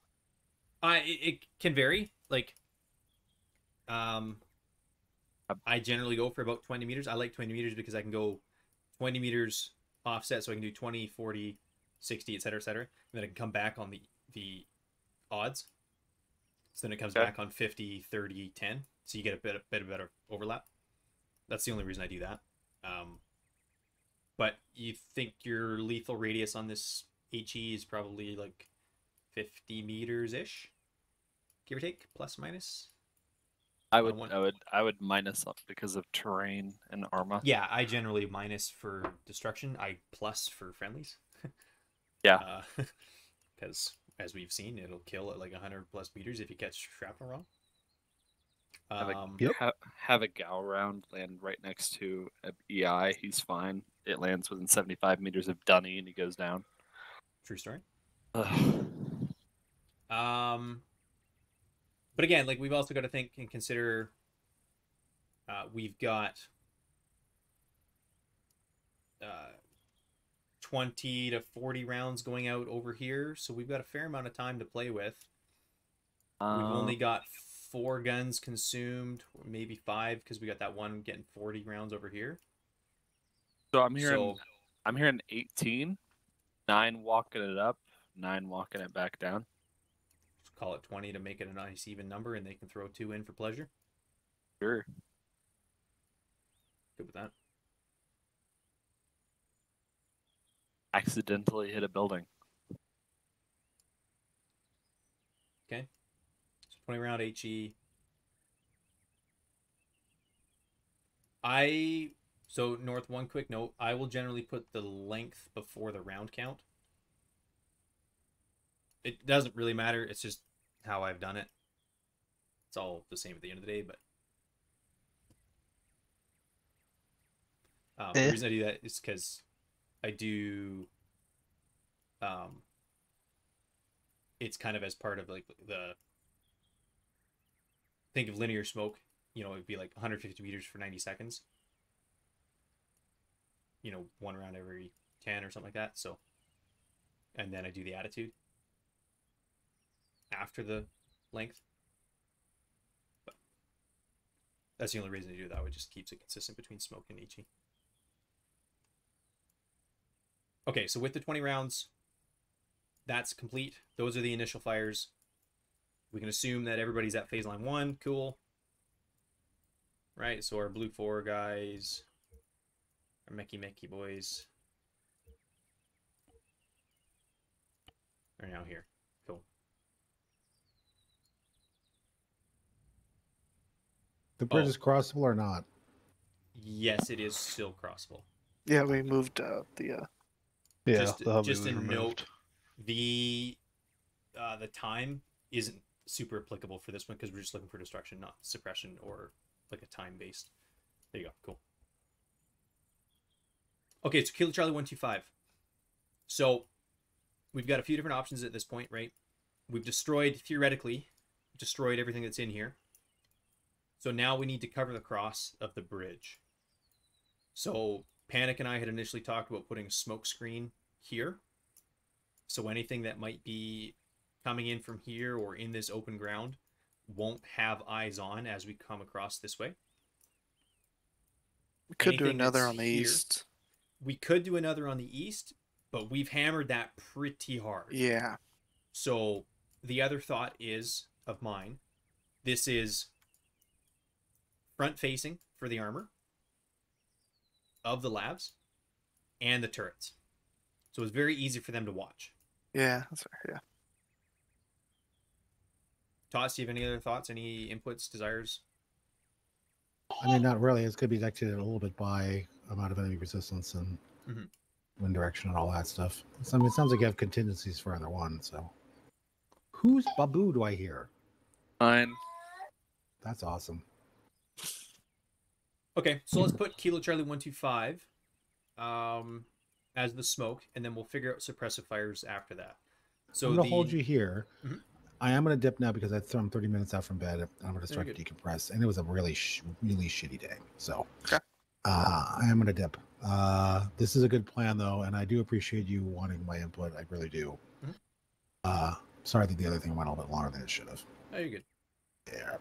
Uh, it, it can vary. Like, um, I generally go for about 20 meters. I like 20 meters because I can go 20 meters offset, so I can do 20, 40, 60, et cetera, et cetera. And then I can come back on the, the odds. So then it comes Okay. back on 50, 30, 10. So you get a bit, a bit of better overlap. That's the only reason I do that. Um, but you think your lethal radius on this HE is probably like 50 meters ish, give or take, plus minus. I On would, one- I would, I would minus up because of terrain and armor. Yeah, I generally minus for destruction. I plus for friendlies. Yeah. Because as we've seen, it'll kill at like 100 plus meters if you catch shrapnel wrong. Have a, Um, Yep. ha- have a gal round land right next to a EI. He's fine. It lands within 75 meters of Dunny and he goes down. True story. Ugh. Um, but again, like we've also got to think and consider. Uh, we've got uh, twenty to forty rounds going out over here, so we've got a fair amount of time to play with. We've only Um, got four guns consumed, maybe five, because we got that one getting forty rounds over here. so I'm hearing, So I'm hearing 18, nine walking it up, nine walking it back down. Call it twenty to make it a nice even number, and they can throw two in for pleasure. Sure. Good with that. Accidentally hit a building. Okay. So 20 round HE. I so north one quick note, I will generally put the length before the round count. It doesn't really matter, it's just how I've done it. It's all the same at the end of the day, but um, Eh. the reason I do that is because I do um it's kind of as part of like the think of linear smoke you know it'd be like 150 meters for 90 seconds you know one round every 10 or something like that so and then i do the attitude after the length but that's the only reason to do that it just keeps it consistent between smoke and HE Okay, so with the 20 rounds, that's complete. Those are the initial fires. We can assume that everybody's at phase line one. Cool. Right, so our blue four guys, our Mecky Mecky boys, are now here. Cool. The bridge Oh. is crossable or not? Yes, it is still crossable. Yeah, we moved uh, the. Uh, Yeah, just the just a removed. note, the uh, the time isn't super applicable for this one because we're just looking for destruction, not suppression or like a time based. There you go. Cool. Okay, so Kilo Charlie one two five. So we've got a few different options at this point, right? We've destroyed theoretically destroyed everything that's in here. So now we need to cover the cross of the bridge. So Panic and I had initially talked about putting a smoke screen here. So anything that might be coming in from here or in this open ground won't have eyes on as we come across this way. we could do another on the here- east. We could do another on the east, but we've hammered that pretty hard. Yeah. So the other thought is of mine. This is front facing for the armor of the Lavs and the turrets. So it's very easy for them to watch. Yeah. That's right. Yeah. Toss, do you have any other thoughts, any inputs, desires? I mean, not really. It's going to be dictated a little bit by amount of enemy resistance and Mhm. wind direction and all that stuff. So, I mean, it sounds like you have contingencies for either one. So, whose Babu do I hear? Fine. That's awesome. Okay, so let's put Kilo Charlie one two five um, as the smoke, and then we'll figure out suppressive fires after that. So I'm going to the- hold you here. Mhm. I am going to dip now because I I'm 30 minutes out from bed. I'm going to start to decompress. And it was a really, sh- really shitty day. So, Okay. uh, I am going to dip. Uh, this is a good plan, though. And I do appreciate you wanting my input. I really do. Mhm. Uh, sorry that the other thing went a little bit longer than it should have. Oh, you're good. Yeah.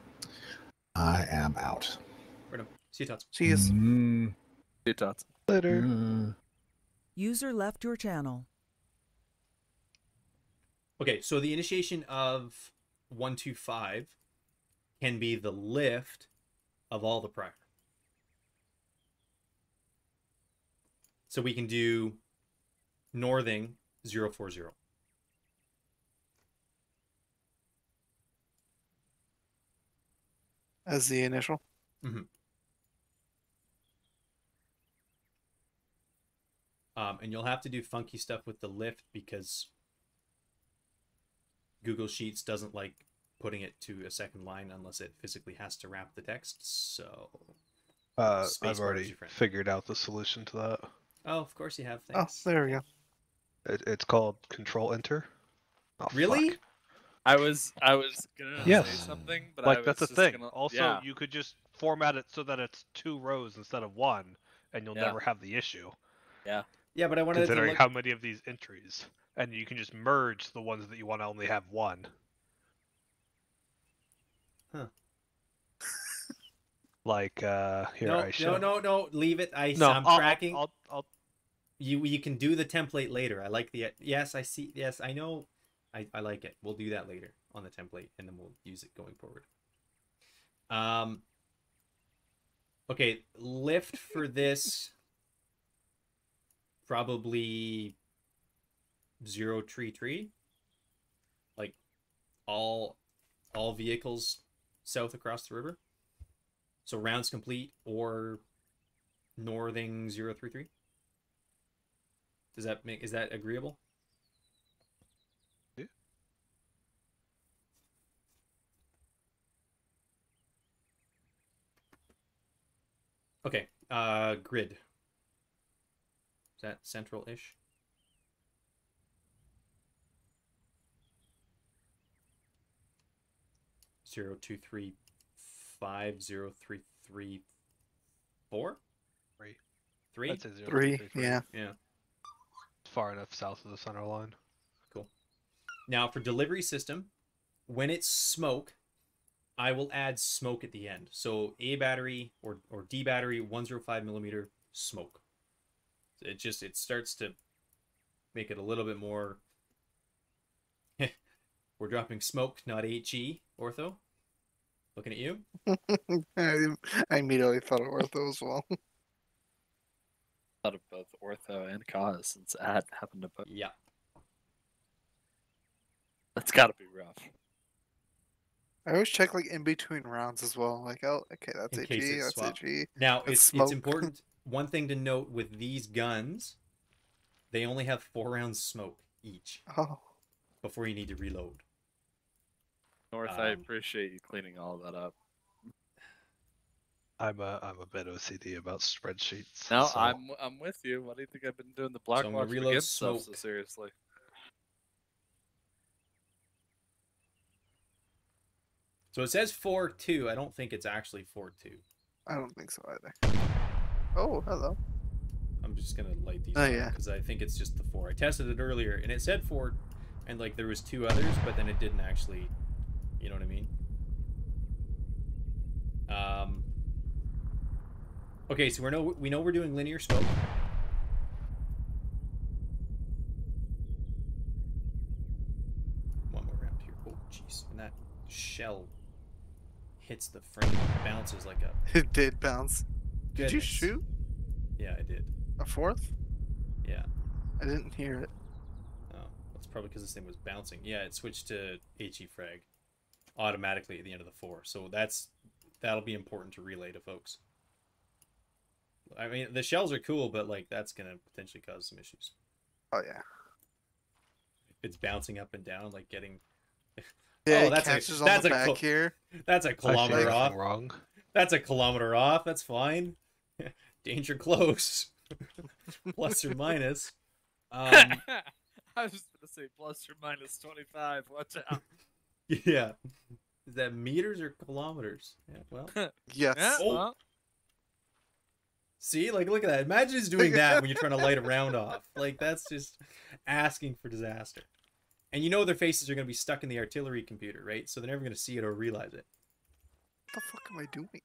I am out. Right on. See you, Tots. See you. Mm, Two dots. Later. mm. User left your channel. Okay, so the initiation of 125 can be the lift of all the prior. So we can do northing 040. As the initial. Um, and you'll have to do funky stuff with the lift because Google Sheets doesn't like putting it to a second line unless it physically has to wrap the text. So, Uh, I've already figured out the solution to that. oh, of course you have. Oh, there we go. It, it's called Control Enter. Oh, really? fuck. I was I was gonna Yes. say something, but I Like was that's the thing. Gonna, Also, yeah. you could just format it so that it's two rows instead of one, and you'll Yeah. never have the issue. Yeah, Yeah, but I wanted to Considering look... how many of these entries, and you can just merge the ones that you want to only have one. Huh. like uh, here no, I no, show. no, no, leave it. I, no. I'm I'll, tracking. I'll, I'll, I'll, You you can do the template later. I like the yes. I see. Yes, I know. I, I like it. We'll do that later on the template, and then we'll use it going forward. Um. Okay, lift for this. Probably zero tree tree. Like all all vehicles south across the river. So rounds complete or northing zero three three. Does that make is that agreeable? Okay. Uh grid. Is that central ish? Zero two three five zero three three four? Three. Three? that's a zero, Three. three, three. Yeah. Yeah. Far enough south of the center line. Cool. Now for delivery system, when it's smoke, I will add smoke at the end. So A battery or or D battery 105 millimeter smoke. It just it starts to make it a little bit more. We're dropping smoke, not HE. Ortho. Looking at you. I, I immediately thought of ortho as well. Thought of both ortho and cause since ad happened to both. Yeah. That's got to be rough. I always check like in between rounds as well. Like, oh, okay, that's In AG, that's swapped. AG. Now It's it's smoke. it's important. One thing to note with these guns, they only have four rounds smoke each Oh, before you need to reload. North, I Um, appreciate you cleaning all that up. I'm a I'm a bit OCD about spreadsheets. No, so I'm I'm with you. Why do you think I've been doing the block I'm gonna watch reload against stuff so smoke. seriously? So it says four two. I don't think it's actually four two. I don't think so either. Oh, hello. I'm just gonna light these Oh, up yeah. because I think it's just the four. I tested it earlier and it said four, and like there was two others, but then it didn't actually. You know what I mean? Um. Okay, so we know we know we're doing linear smoke. One more round here. Oh, jeez! And that shell hits the frame, bounces like a. It did bounce. Did you shoot Yeah, I did. a fourth? Yeah. I didn't hear it. Oh, that's probably because this thing was bouncing. Yeah, it switched to HE frag automatically at the end of the four. So that's that'll be important to relay to folks. I mean, the shells are cool, but like that's gonna potentially cause some issues. Oh yeah. It's bouncing up and down, like getting Yeah, Oh, that's a- on that's the a back here. that's a I see kilometer off. wrong. That's a kilometer off. That's fine. Danger close. Plus or minus. Um, I was gonna say plus or minus twenty five. Watch out. yeah. Is that meters or kilometers? Yeah. Well. Yes. Yeah, Oh. well, See, like, look at that. Imagine just doing that when you're trying to light a round off. Like, that's just asking for disaster. And you know their faces are going to be stuck in the artillery computer, right? So they're never going to see it or realize it. What the fuck am I doing?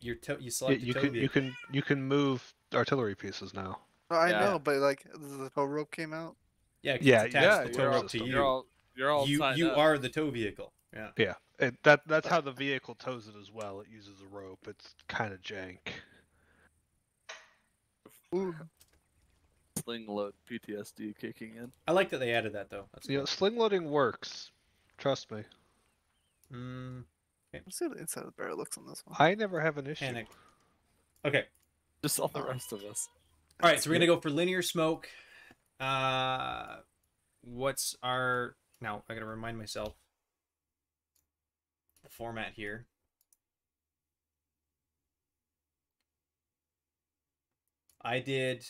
You're to- you Yeah, you can you can you can move artillery pieces now. No, I Yeah. know, but like the tow rope came out. Yeah, Yeah, it's yeah, the you're tow all- rope to you're you. you're all you're all you you up. are the tow vehicle. Yeah. Yeah, it, that that's how the vehicle tows it as well. It uses a rope. It's kind of jank. Ooh. Sling load PTSD kicking in. I like that they added that though. That's You know, sling loading works. Trust me. cool. Mm, Let's see how the inside of the barrel looks on this one. I never have an issue. panic. Okay. Just all the rest of us. All right, so we're gonna go for linear smoke. Uh, what's our now? I gotta remind myself the format here. I did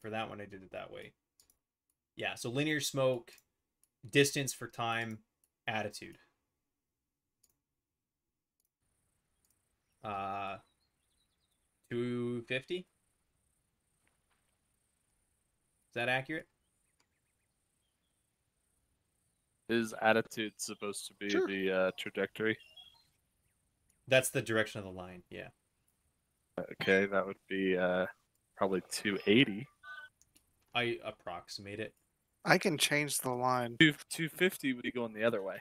for that one. I did it that way. Yeah, so linear smoke, distance for time, attitude. Uh, two fifty. Is that accurate? Is attitude supposed to be Sure. the uh, trajectory? That's the direction of the line. Yeah. Okay, that would be uh, probably 280. I approximate it. I can change the line. Two, 250 would be going the other way.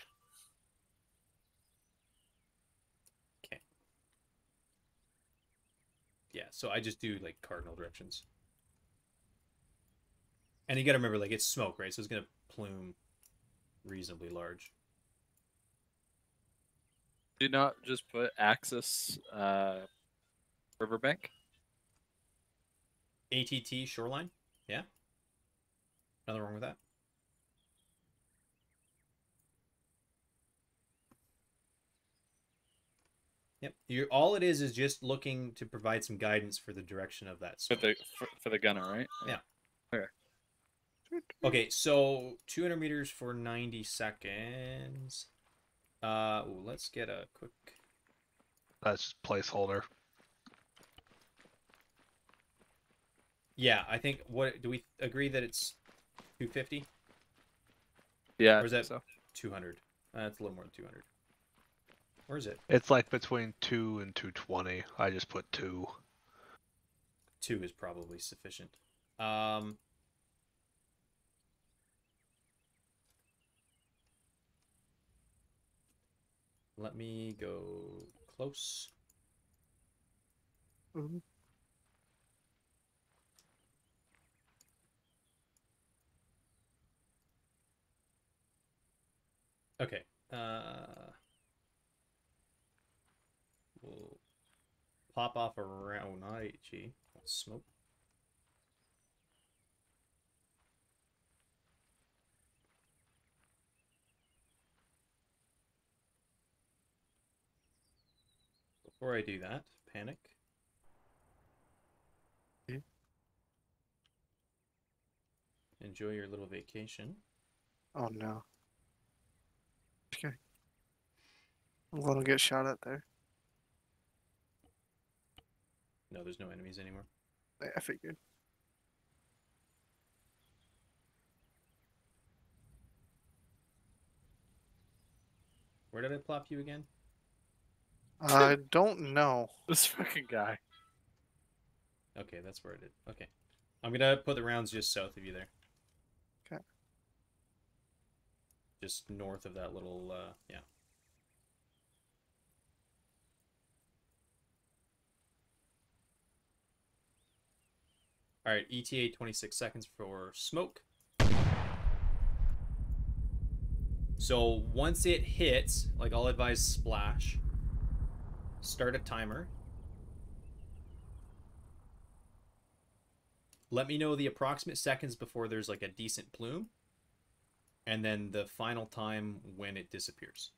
Okay. Yeah, so I just do like cardinal directions. And you got to remember, like it's smoke, right? So it's gonna plume reasonably large. Do not just put axis uh, riverbank. ATT shoreline. Yeah. Nothing wrong with that. Yep. You all it is is just looking to provide some guidance for the direction of that For the for, for the gunner, right? Yeah. Okay, Okay, so 200 meters for 90 seconds. Uh, ooh, let's get a quick. That's placeholder. Yeah, I think. What do we agree that it's 250? Yeah. Or is that so. 200? Uh, that's a little more than 200. Where is it? It's like between 2 and 220. I just put 2. 2 is probably sufficient. Um, let me go close. Mm -hmm. Okay. Uh, we'll pop off around. Oh, not HE. Smoke. Before I do that, panic. Okay. Enjoy your little vacation. Oh no. Okay. I'm gonna get shot at there. No, there's no enemies anymore. I I figured. Where did I plop you again? I don't know. This fucking guy. Okay, that's where I did. Okay. I'm gonna put the rounds just south of you there. Just north of that little uh yeah. Alright, ETA 26 seconds for smoke. So once it hits, like I'll advise splash. Start a timer. Let me know the approximate seconds before there's like a decent plume. And then the final time when it disappears.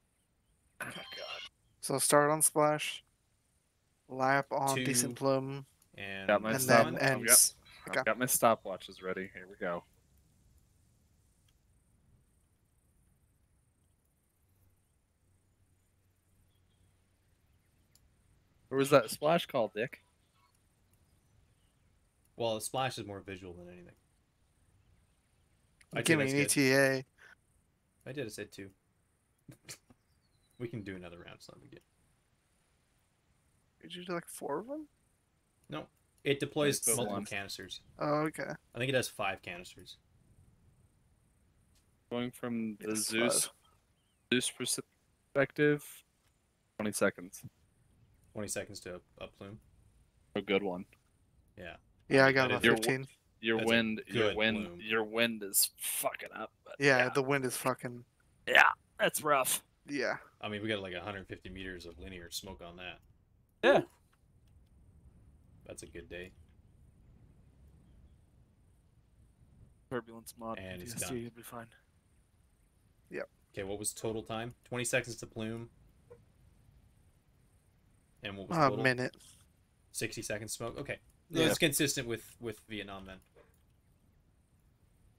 Oh so start on splash. Lap on Two, decent plume, And, Got my and stop. then I've got- ends. I've got my stopwatches ready. Here we go. Where was that splash call, Dick? well, the splash is more visual than anything. I Give think me an that's good. ETA. I did. I said two. we can do another round. It's not a big deal. Did you do like four of them? No, it deploys put multiple one. canisters. Oh, okay. I think it has five canisters. Going from the Yes, Zeus five. Zeus perspective, twenty seconds. Twenty seconds to a, a plume. A good one. Yeah. Yeah, I got is- about Your- 15. Your That's wind, your wind, plume. your wind is fucking up. But Yeah, the wind is fucking. Yeah, that's rough. Yeah. I mean, we got like 150 meters of linear smoke on that. Yeah. That's a good day. Turbulence mod. And it's DST, done. You'll be fine. Yep. Okay, what was total time? 20 seconds to plume. And what was A total? minute. 60 seconds smoke. Okay. Yeah. It's consistent with with Vietnam then.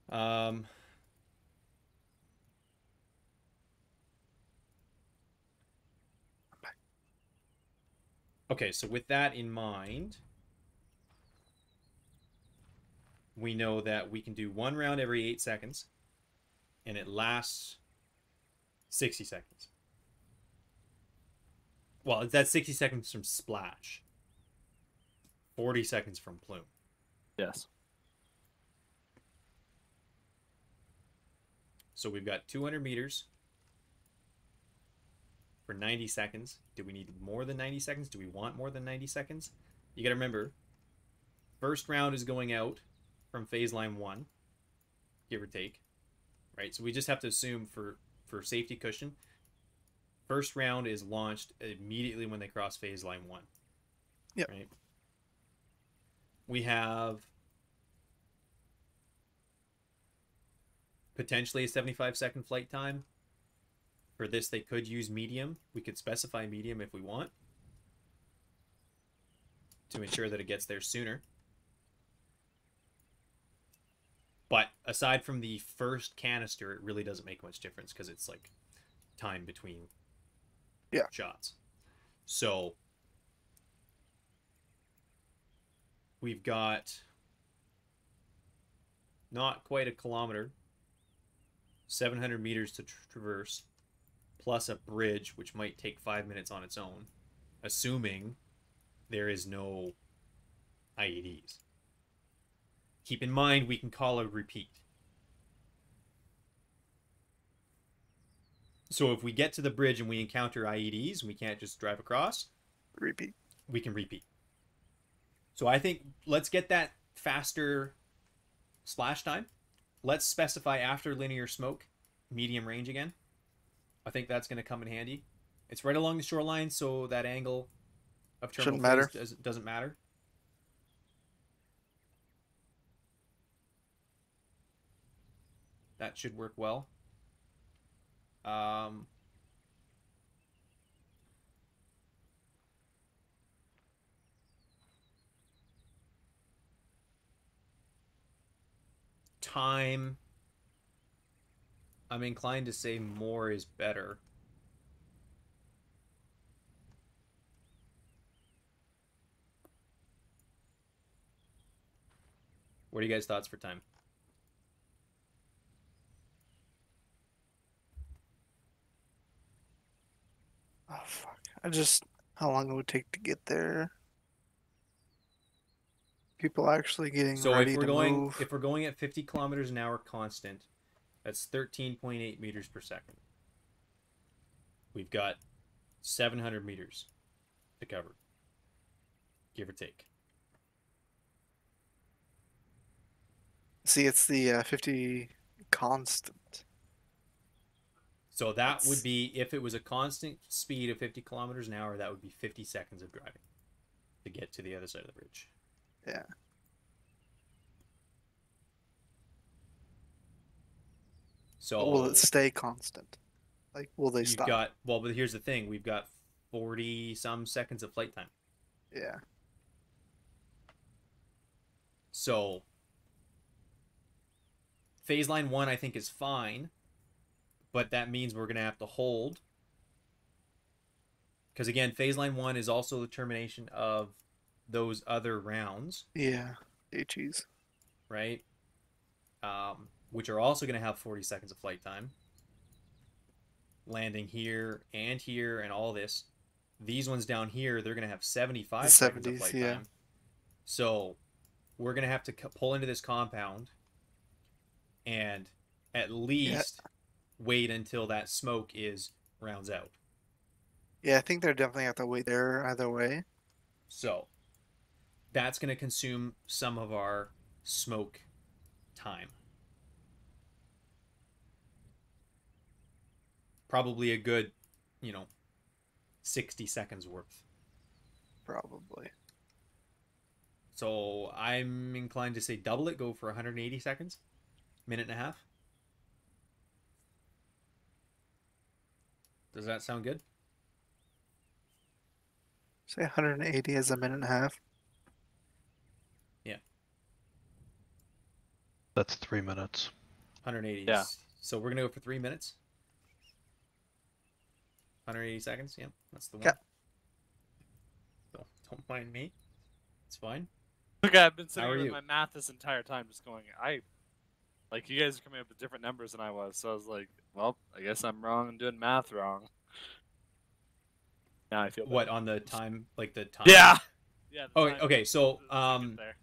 Um Okay, so with that in mind, we know that we can do one round every 8 seconds and it lasts 60 seconds. Well, that's 60 seconds from splash. 40 seconds from plume. Yes. So we've got 200 meters for 90 seconds. Do we need more than 90 seconds? Do we want more than 90 seconds? You got to remember, first round is going out from phase line one, give or take, right? So we just have to assume for for safety cushion, first round is launched immediately when they cross phase line one. Yep. Right. We have potentially a 75 second flight time. For this, they could use medium. We could specify medium if we want to ensure that it gets there sooner. But aside from the first canister, it really doesn't make much difference because it's like time between Yeah. shots. So we've got not quite a kilometer 700 meters to tr- traverse, plus a bridge, which might take five minutes on its own, assuming there is no IEDs. Keep in mind, we can call a repeat. So if we get to the bridge and we encounter IEDs and we can't just drive across, Repeat. we can repeat. So I think let's get that faster splash time. Let's specify after linear smoke, medium range again. I think that's going to come in handy. It's right along the shoreline, so that angle of terminal matter. doesn't, doesn't matter. That should work well. Um, time i'm inclined to say more is better what are you guys thoughts for time Oh fuck! I just how long it would take to get there. People actually getting so ready if we're to going move. if we're going at 50 kilometers an hour constant that's 13.8 meters per second we've got 700 meters to cover give or take See, it's the uh, 50 constant. So that would be if it was a constant speed of 50 kilometers an hour, that would be 50 seconds of driving to get to the other side of the bridge. Yeah. So But will it stay constant? Like, will they you've stop? got well, but here's the thing: we've got 40 some seconds of flight time. Yeah. So phase line one, I think, is fine, but that means we're gonna have to hold. Because again, phase line one is also the termination of those other rounds. Yeah. HEs. right? Um, which are also going to have 40 seconds of flight time. Landing here and here and all this. These ones down here, they're going to have 75 The seconds of flight yeah. time. So we're going to have to c- pull into this compound and at least wait until that smoke is rounds out. Yeah, I think they're definitely have to wait there either way. So that's going to consume some of our smoke time. Probably a good, you know, 60 seconds worth. Probably. So I'm inclined to say double it, go for 180 seconds, minute and a half. Does that sound good? Say 180 is a minute and a half. That's three minutes. 180. Yeah. So we're gonna go for three minutes. 180 seconds. Yeah, that's the one. Yeah. Don't, don't mind me. It's fine. Okay, I've been sitting here with you? my math this entire time, just going. I like you guys are coming up with different numbers than I was, so I was like, well, I guess I'm wrong and doing math wrong. Now I feel What on the time? Like the time? Yeah. Yeah. the Oh, time- okay. So um, there,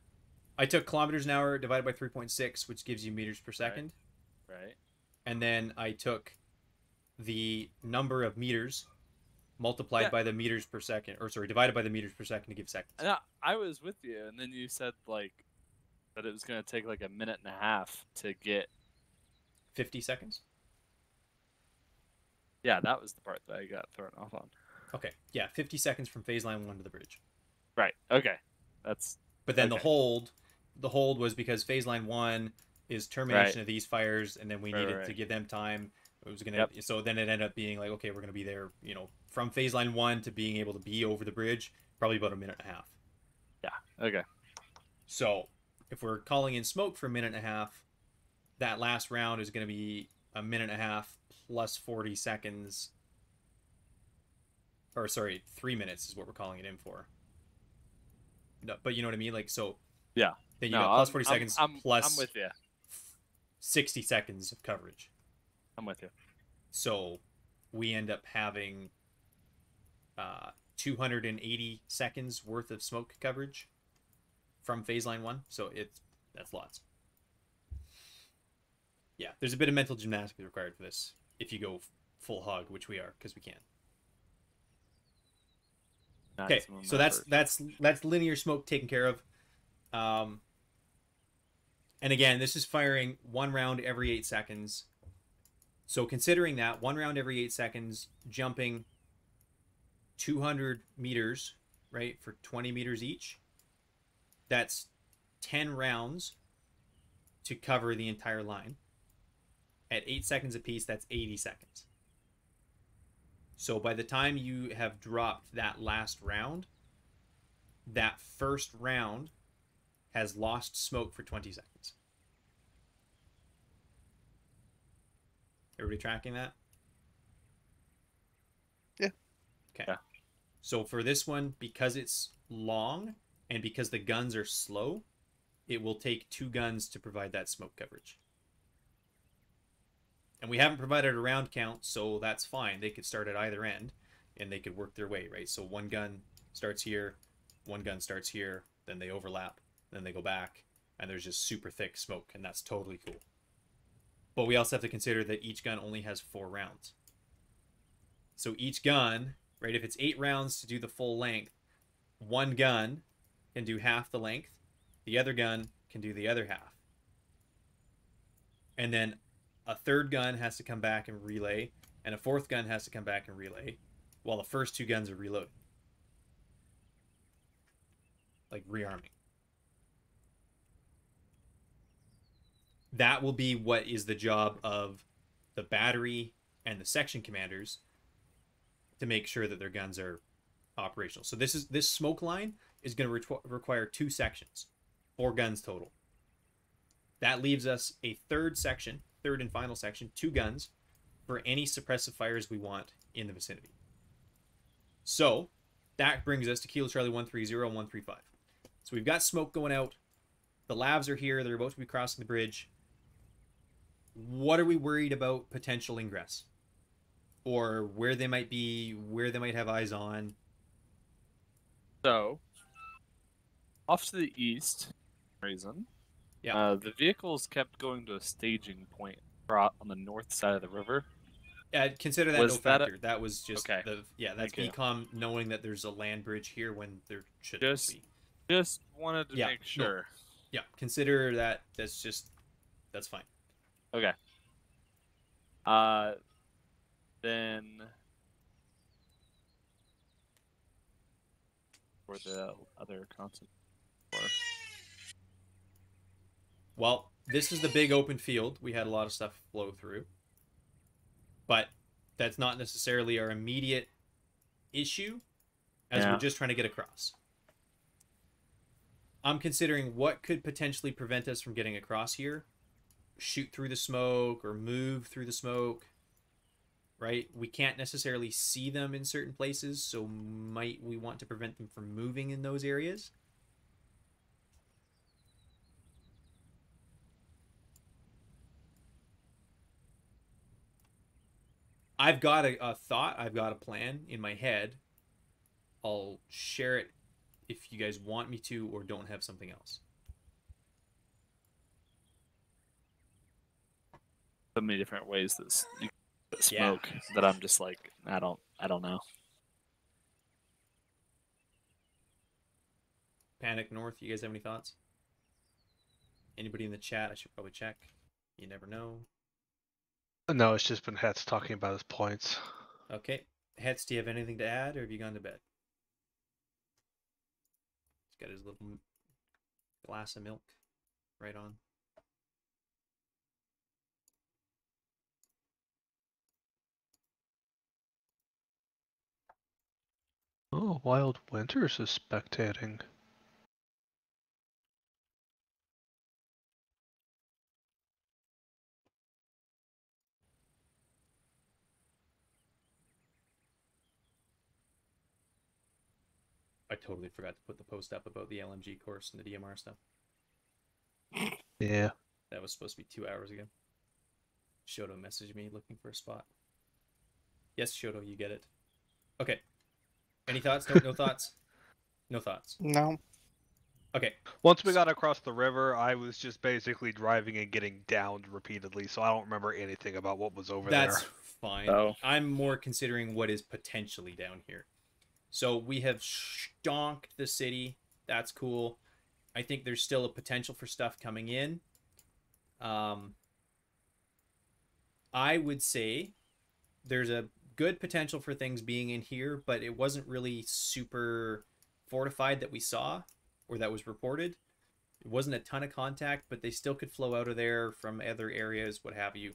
I took kilometers an hour divided by 3.6, which gives you meters per second, right? and then I took the number of meters multiplied Yeah. by the meters per second, or sorry, divided by the meters per second to give seconds. And I, I was with you, and then you said like that it was gonna take like a minute and a half to get. 50 seconds. Yeah, that was the part that I got thrown off on. Okay. Yeah, 50 seconds from phase line one to the bridge. Right. Okay. That's But then the hold, the hold was because phase line one is termination of these fires, and then we Right, needed right, to give them time. It was gonna, Yep. so then it ended up being like, okay, we're gonna be there, you know, from phase line one to being able to be over the bridge, probably about a minute and a half. Yeah. Okay. So if we're calling in smoke for a minute and a half, that last round is gonna be a minute and a half plus 40 seconds. Or sorry, three minutes is what we're calling it in for. No, but you know what I mean? Like so. Yeah. Then you No, got 40 I'm- seconds I'm, plus I'm with you. 60 seconds of coverage. I'm with you. So we end up having uh, 280 seconds worth of smoke coverage from phase line one. So it's that's lots. Yeah, there's a bit of mental gymnastics required for this if you go full hog, which we are because we can. Okay, so that's that's that's linear smoke taken care of. Um, and again, this is firing one round every eight seconds. So considering that one round every eight seconds, jumping 200 meters, right, for 20 meters each, that's 10 rounds to cover the entire line. At eight seconds apiece, that's 80 seconds. So by the time you have dropped that last round, that first round has lost smoke for 20 seconds. Everybody tracking that? Yeah. Okay. Yeah. So for this one, because it's long and because the guns are slow, it will take two guns to provide that smoke coverage. And we haven't provided a round count, so that's fine. They could start at either end and they could work their way, right? So one gun starts here, one gun starts here, then they overlap, then they go back, and there's just super thick smoke, and that's totally cool. But we also have to consider that each gun only has four rounds. So each gun, right, if it's eight rounds to do the full length, one gun can do half the length, the other gun can do the other half. And then a third gun has to come back and relay, and a fourth gun has to come back and relay, while the first two guns are reloading. Like rearming. That will be what is the job of the battery and the section commanders to make sure that their guns are operational. So this is this smoke line is going to requ- require two sections, four guns total. That leaves us a third section, third and final section, two guns for any suppressive fires we want in the vicinity. So that brings us to Kilo Charlie 130 and 135. So we've got smoke going out. The Lavs are here. They're about to be crossing the bridge. What are we worried about potential ingress? Or where they might be, where they might have eyes on? So, off to the east, reason. Yeah. Uh, the vehicles kept going to a staging point on the north side of the river. Yeah, consider that Was no that a- factor. That was just Okay. the yeah. That's you. BCom knowing that there's a land bridge here when there shouldn't Just- be. Just wanted to Yeah, make no. sure. Yeah, consider that. That's just that's fine. Okay. Uh, then for the other constant. Well, this is the big open field. We had a lot of stuff flow through. But that's not necessarily our immediate issue as Yeah. we're just trying to get across. I'm considering what could potentially prevent us from getting across here. Shoot through the smoke or move through the smoke. Right? We can't necessarily see them in certain places, so might we want to prevent them from moving in those areas? I've got a, a thought, I've got a plan in my head. I'll share it if you guys want me to or don't have something else. So many different ways that s- you that Yeah. smoke that I'm just like I don't I don't know. Panic North, you guys have any thoughts? Anybody in the chat? I should probably check. You never know. No, it's just been Hats talking about his points. Okay. Hetz, do you have anything to add or have you gone to bed? He's got his little glass of milk right on. Oh, Wild Winters is spectating. I totally forgot to put the post up about the LMG course and the DMR stuff. Yeah. That was supposed to be two hours ago. Shoto messaged me looking for a spot. Yes, Shoto, you get it. Okay. Any thoughts? No, no thoughts? No thoughts. No. Okay. Once we got across the river, I was just basically driving and getting downed repeatedly, so I don't remember anything about what was over That's there. That's fine. Oh. I'm more considering what is potentially down here. So we have stonked the city. That's cool. I think there's still a potential for stuff coming in. Um, I would say there's a good potential for things being in here, but it wasn't really super fortified that we saw or that was reported. It wasn't a ton of contact, but they still could flow out of there from other areas, what have you.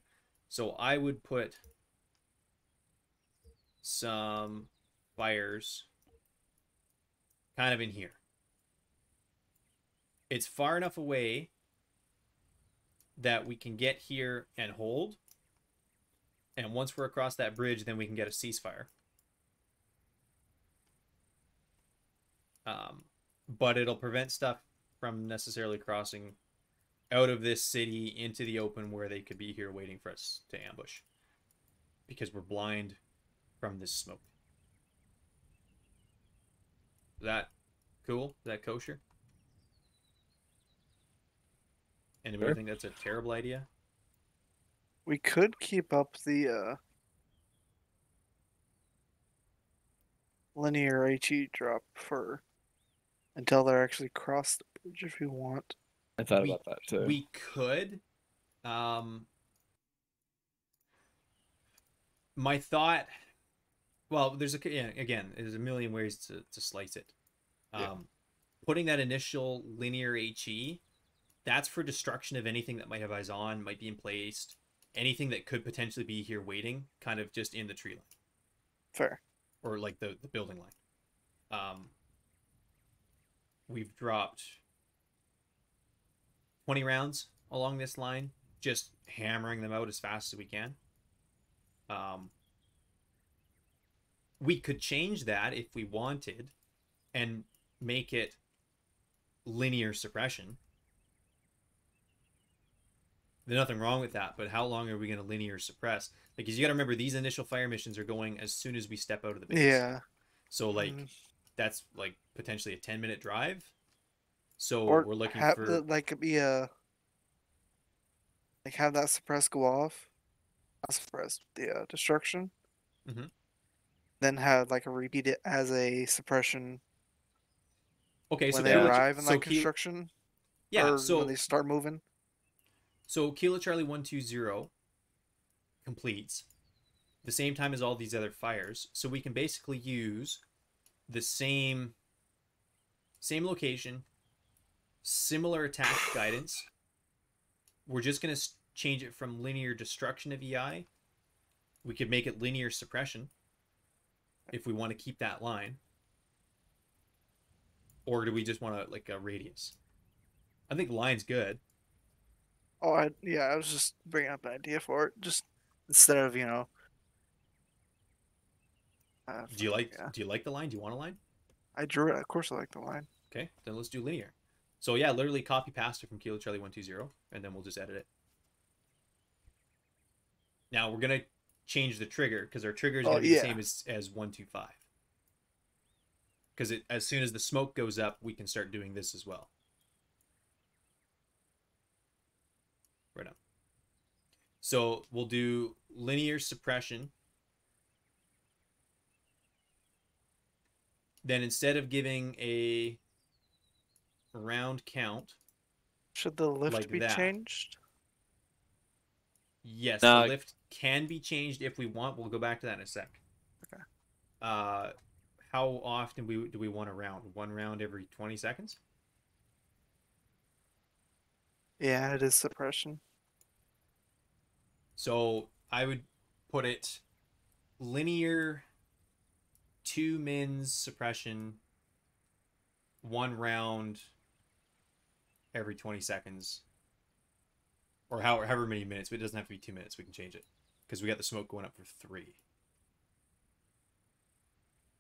So I would put some fires kind of in here. It's far enough away that we can get here and hold. And once we're across that bridge, then we can get a ceasefire. Um, but it'll prevent stuff from necessarily crossing out of this city into the open where they could be here waiting for us to ambush because we're blind from this smoke. Is that cool? Is that kosher? Anybody Sure. think that's a terrible idea? We could keep up the uh, linear HE drop for until they're actually cross the bridge if you want. I thought We- about that too. We could. Um, my thought. Well, there's a yeah, again, there's a million ways to, to slice it. Um, Yeah. putting that initial linear HE, that's for destruction of anything that might have eyes on, might be in place, anything that could potentially be here waiting, kind of just in the tree line Fair. or like the, the building line. Um, we've dropped 20 rounds along this line, just hammering them out as fast as we can. Um, we could change that if we wanted and make it linear suppression. There's nothing wrong with that, but how long are we going to linear suppress? Like, cause you got to remember, these initial fire missions are going as soon as we step out of the base. Yeah. So, like, Mhm. that's like potentially a 10 minute drive. So, or we're looking have for. like be a like have that suppress go off, not suppress the uh, destruction. Mm-hmm. Then have like a repeat it as a suppression okay, so they arrive in so like Ki- construction. Yeah, or so when they start moving. So Kilo Charlie 120 completes the same time as all these other fires. So we can basically use the same same location, similar attack guidance. We're just going to change it from linear destruction of EI. We could make it linear suppression if we want to keep that line. Or do we just want to like a radius? I think line's good. Oh, I, yeah, I was just bringing up an idea for it. Just instead of you know. Uh, Do you like Yeah. do you like the line? Do you want a line? I drew it. Of course, I like the line. Okay, then let's do linear. So yeah, literally copy paste it from Kilo Charlie one two zero, and then we'll just edit it. Now we're gonna change the trigger because our trigger is gonna Oh, be yeah. the same as as one two five. Because it as soon as the smoke goes up, we can start doing this as well. Right on. So we'll do linear suppression. Then instead of giving a round count, Should the lift Like be that. changed? Yes, No. the lift can be changed if we want. We'll go back to that in a sec. Okay. Uh, how often we do we want a round? One round every twenty seconds. Yeah, it is suppression. So I would put it linear two mins suppression one round every 20 seconds or however, many minutes but it doesn't have to be two minutes we can change it because we got the smoke going up for three.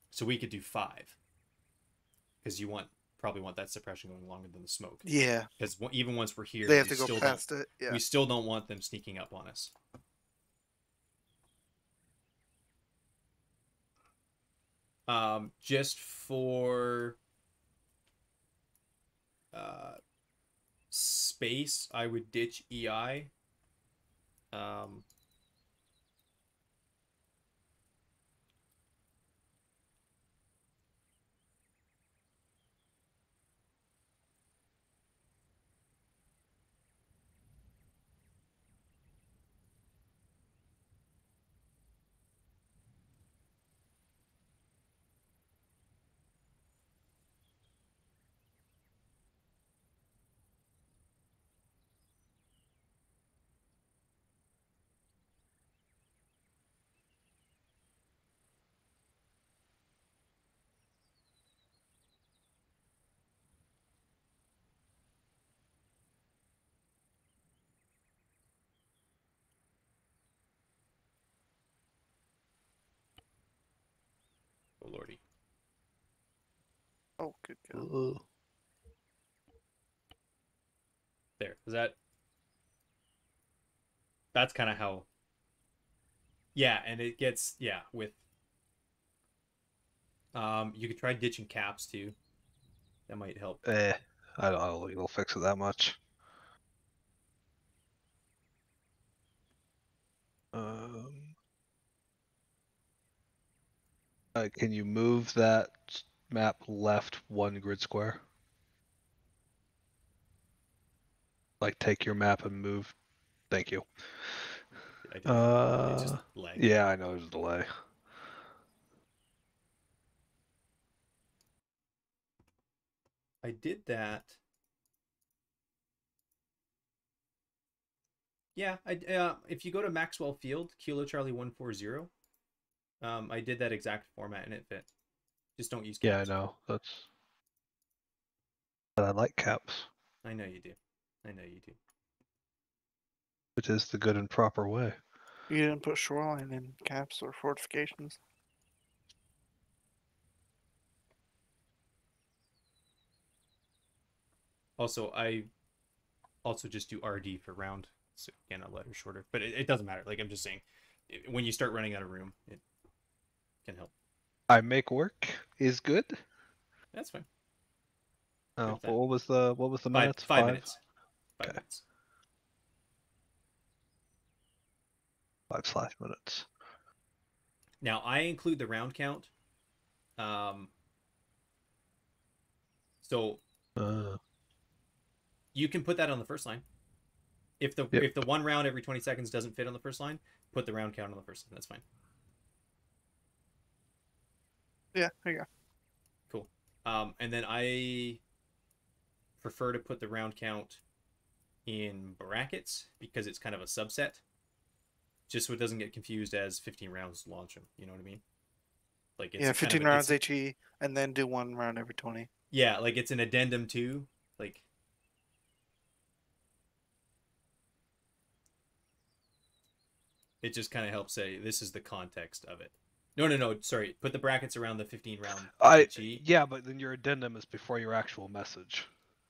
So we could do five because you want probably want that suppression going longer than the smoke Yeah, because even once we're here they have to go still past it. Yeah. we still don't want them sneaking up on us um, just for uh, space, I would ditch EI. Um, lordy. Oh, good God. Ugh. There. Is that That's kind of how Yeah, and it gets yeah, with um you could try ditching caps too. That might help. Eh, I don't, I don't think it'll fix it that much. Um, uh, can you move that map left one grid square? Like take your map and move. Thank you. I just Uh, yeah, I know there's a delay. I did that. Yeah, I uh, if you go to Maxwell Field, Kilo Charlie one four zero, um, I did that exact format and it fit. Just don't use. Yeah, I know. That's. But I like caps. I know you do. I know you do. It is the good and proper way. You didn't put shoreline in caps or fortifications. Also, I also just do RD for round, so again a letter shorter. But it, it doesn't matter. Like I'm just saying, i- when you start running out of room, it can help. I make work is good. That's fine. Oh, that. what was the what was the Five, minutes? five minutes. Five Okay. minutes. Five slash minutes. Now I include the round count. Um. So Uh, you can put that on the first line. If the Yep. if the one round every twenty seconds doesn't fit on the first line, put the round count on the first line. That's fine. Yeah, there you go. Cool. Um, and then I prefer to put the round count in brackets because it's kind of a subset. Just so it doesn't get confused as 15 rounds launch them. You know what I mean? Like it's yeah, kind of 15 rounds HE, and then do one round every 20. Yeah, like it's an addendum too. Like it just kind of helps say this is the context of it. No, no, no. Sorry. Put the brackets around the 15 round. I HE. yeah, but then your addendum is before your actual message.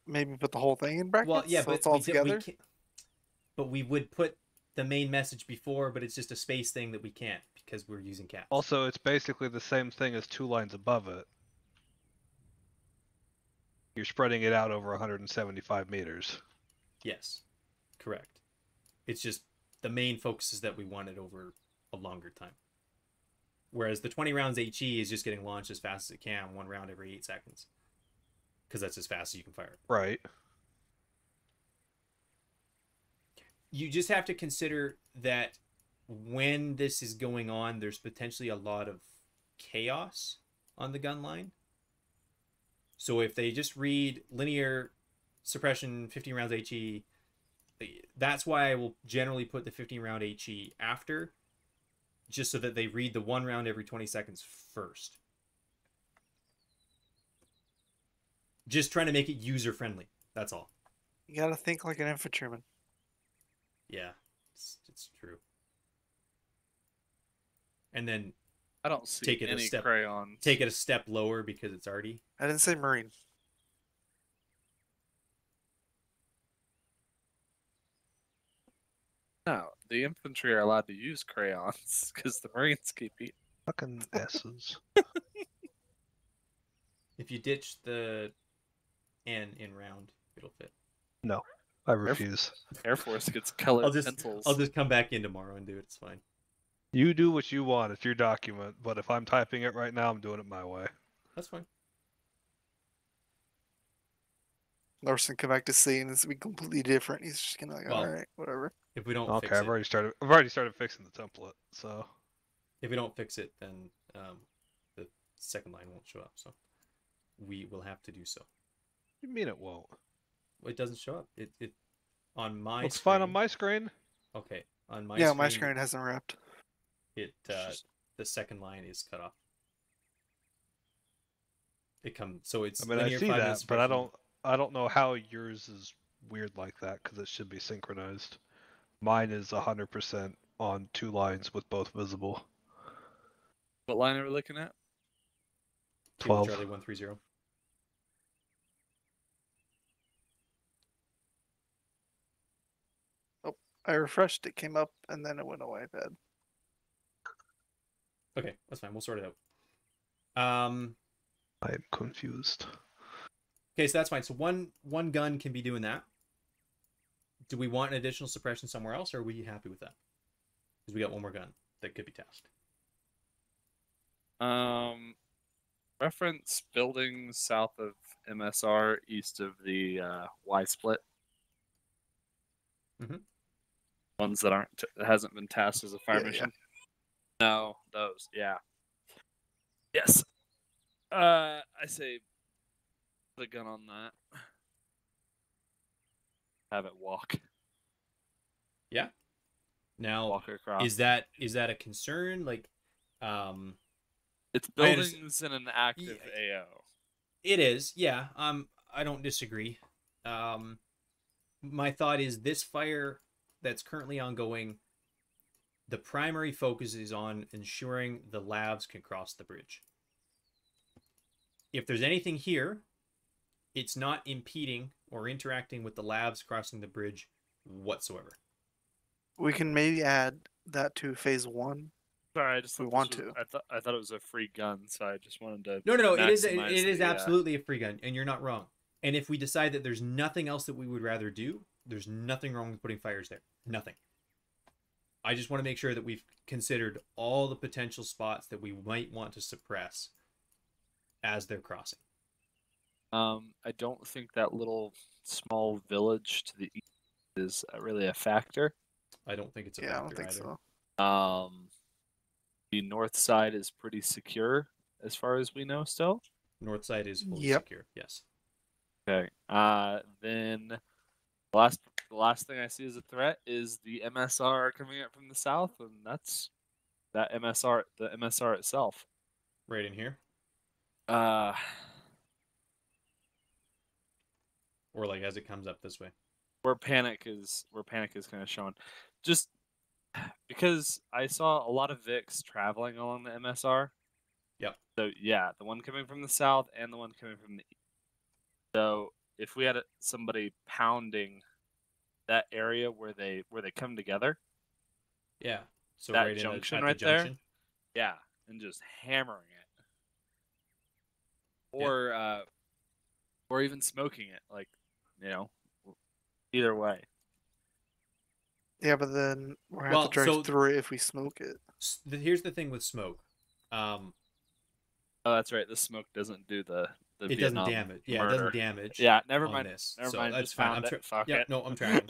Maybe put the whole thing in brackets. Well, yeah, so but it's all we, did- we together. can't, but we would put the main message before, but it's just a space thing that we can't because we're using caps. Also, it's basically the same thing as two lines above it. You're spreading it out over 175 meters. Yes, correct. It's just the main focus is that we want it over a longer time. Whereas the 20 rounds HE is just getting launched as fast as it can, one round every eight seconds. Because that's as fast as you can fire. Right. You just have to consider that when this is going on, there's potentially a lot of chaos on the gun line. So if they just read linear suppression 15 rounds HE, that's why I will generally put the 15 round HE after, just so that they read the one round every 20 seconds first. Just trying to make it user friendly. That's all. You gotta think like an infantryman. Yeah, it's, it's true. And then I don't see Take it a any step- crayons. take it a step lower because it's already I didn't say marine. No, the infantry are allowed to use crayons because the Marines keep eating. Fucking S's. if you ditch the N in round. It'll fit. No, I refuse. Air Force gets colored I'll just pencils. I'll just come back in tomorrow and do it. It's fine. You do what you want. It's your document. But if I'm typing it right now, I'm doing it my way. That's fine. Larson come back to C and it's be completely different. He's just gonna like, Well, all right, whatever. If we don't Okay, fix I've it, already started. I've already started fixing the template. So if we don't fix it, then um, the second line won't show up. So we will have to do so. you mean it won't? It doesn't show up. It it on my. Looks fine on my screen. Okay, on my yeah, screen, my screen hasn't wrapped. it uh, the second line is cut off. It comes so it's. I mean, I see that, but I don't. I don't know how yours is weird like that because it should be synchronized. Mine is hundred percent on two lines with both visible. what line are we looking at? Kilo 12. Charlie one three zero. I refreshed, it came up, and then it went away. Bad. Okay, that's fine. We'll sort it out. Um. I am confused. Okay, so that's fine. So one one gun can be doing that. Do we want an additional suppression somewhere else, or are we happy with that? Because we got one more gun that could be tasked. Um, reference buildings south of MSR, east of the uh, Y split. Mm-hmm. Ones that aren't that hasn't been tasked as a fire Yeah, yeah. mission. No, those. Yeah. Yes. Uh, I say put a gun on that. Have it walk. Yeah. Now, Walk across. is that is that a concern? Like, um, it's buildings in an active Yeah. AO. It is, yeah. Um, I don't disagree. Um, my thought is this fire that's currently ongoing. The primary focus is on ensuring the Lavs can cross the bridge. If there's anything here, it's not impeding or interacting with the Lavs crossing the bridge whatsoever. We can maybe add that to phase one. Sorry, I just We want was- to. I thought I thought it was a free gun, so I just wanted to. No, no, no. It is. It, maximize it is the, uh, absolutely a free gun, and you're not wrong. And if we decide that there's nothing else that we would rather do, there's nothing wrong with putting fires there. Nothing. I just want to make sure that we've considered all the potential spots that we might want to suppress as they're crossing. Um, I don't think that little small village to the east is uh, really a factor. I don't think it's a Yeah, I don't factor think either. so. Um, the north side is pretty secure as far as we know still. North side is fully Yep. secure. Yes. Okay. Uh, then the last the last thing I see as a threat is the MSR coming up from the south, and that's that MSR the MSR itself. Right in here, Uh, or like as it comes up this way. where panic is where panic is kind of shown just because i saw a lot of vics traveling along the msr Yep. so yeah the one coming from the south and the one coming from the east so if we had somebody pounding that area where they where they come together Yeah. So That right junction the, right the there? yeah and just hammering it Yeah. or uh or even smoking it like you know either way Yeah, but then we're gonna Well, have to drive so- through it if we smoke it. S- the- Here's the thing with smoke. Um, oh that's right the smoke doesn't do the the it Vietnam doesn't damage. Yeah, it doesn't damage. Yeah, never on mind. This. Never so mind. That's just fine. found I'm it. tra- Fuck yeah, it. no, I'm trying.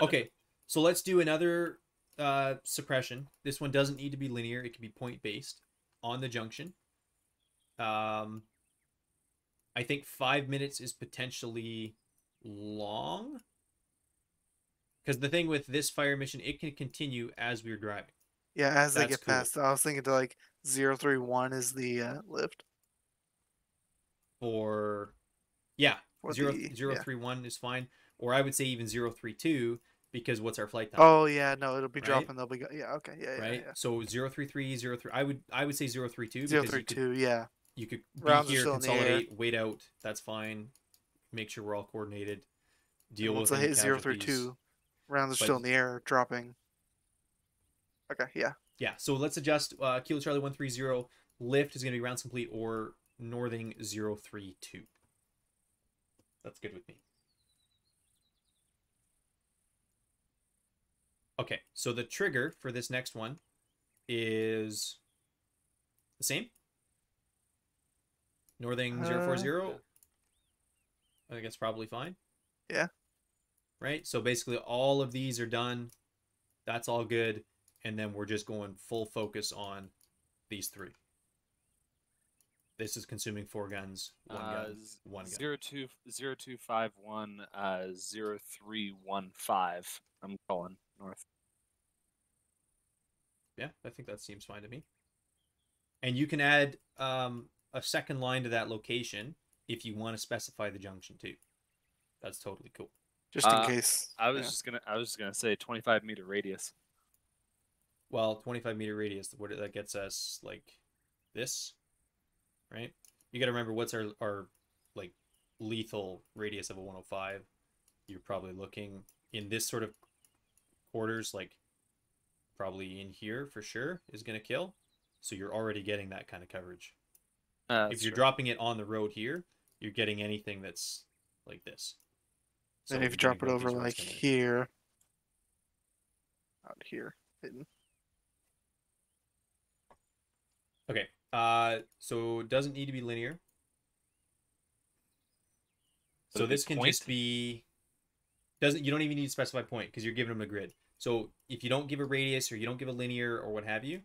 okay, so let's do another uh, suppression. This one doesn't need to be linear; it can be point based on the junction. Um, I think five minutes is potentially long because the thing with this fire mission, it can continue as we're driving. Yeah, as they get cool. past, I was thinking to like zero three one is the uh, lift. Or, yeah, For zero the- zero yeah. three one is fine, or I would say even zero three two because what's our flight time? Oh yeah, no, it'll be Right? dropping. They'll be go- yeah, okay, yeah, yeah, right? yeah. So 033, 03. I would I would say 032 Zero because three you could, yeah. you could be Rounds here, still in the air. consolidate, wait out. That's fine. Make sure we're all coordinated. Deal with hit zero three casualties. two, rounds are But- still in the air, dropping. Okay, yeah. Yeah, so let's adjust. Uh, Kilo Charlie 130. Lift is going to be rounds complete or northing 032. That's good with me. Okay, so the trigger for this next one is the same. Northing zero four Uh, zero. I think it's probably fine. Yeah. Right. So basically, all of these are done. That's all good, and then we're just going full focus on these three. This is consuming four guns, one Uh, gun, z- one gun. Zero two zero two five one uh zero three one five. I'm calling north. Yeah, I think that seems fine to me. And you can add um, a second line to that location if you want to specify the junction too. That's totally cool. Just in Uh, case. I was yeah. just gonna I was just gonna say 25 meter radius. Well, 25 meter radius, what that gets us like this, right? You got to remember what's our our like lethal radius of a 105. You're probably looking in this sort of quarters, like probably in here for sure is going to kill. So you're already getting that kind of coverage. Uh, if you're true. dropping it on the road here, you're getting anything that's like this. Then So if you drop it over like coming in. here, out here, hidden. Okay. Uh, so it doesn't need to be linear. Would So this can just be doesn't you don't even need to specify point because you're giving them a grid. So if you don't give a radius or you don't give a linear or what have you,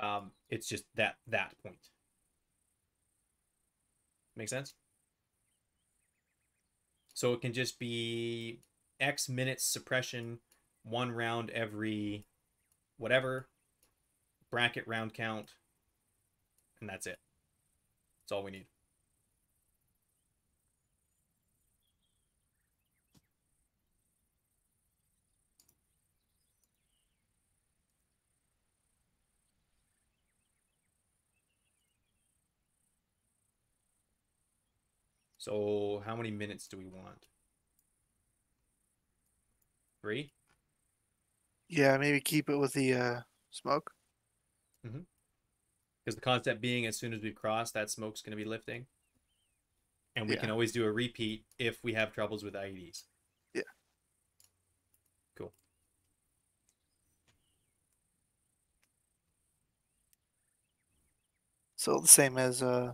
um, it's just that that point. Make sense? So it can just be X minutes suppression, one round every whatever, bracket round count, and that's it. That's all we need. So how many minutes do we want? Three? Yeah, maybe keep it with the uh, smoke. Because the concept being as soon as we cross, that smoke's going to be lifting. And we can always do a repeat if we have troubles with IEDs. Yeah. Cool. So the same as uh,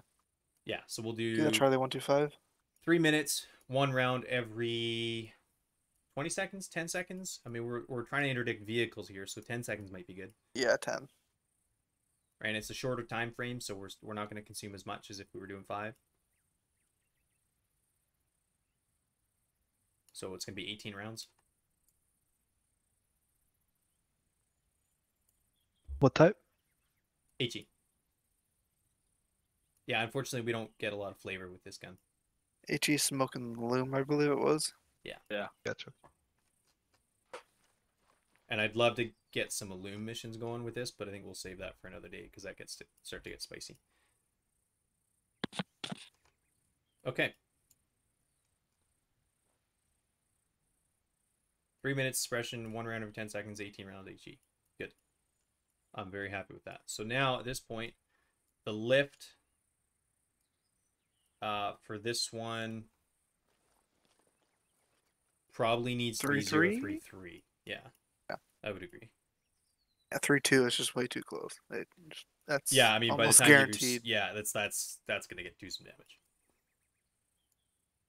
Yeah, so we'll do do that Charlie one two five. three minutes, one round every 20 seconds, 10 seconds. I mean, we're, we're trying to interdict vehicles here, so 10 seconds might be good. Yeah, ten. Right? And it's a shorter time frame, so we're, we're not going to consume as much as if we were doing five. So it's going to be 18 rounds. What type? HE. Yeah, unfortunately, we don't get a lot of flavor with this gun. He smoking loom, I believe it was. Yeah. Yeah. Gotcha. And I'd love to get some Illume missions going with this, but I think we'll save that for another day because that gets to start to get spicy. Okay. Three minutes suppression, one round every 10 seconds, 18 rounds HE. Good. I'm very happy with that. So now at this point, the lift uh, for this one probably needs Three, 3033. Yeah. Yeah. I would agree. At three two, it's just way too close. It that's Yeah, I mean, by the time you reach- yeah, that's that's that's gonna get do some damage.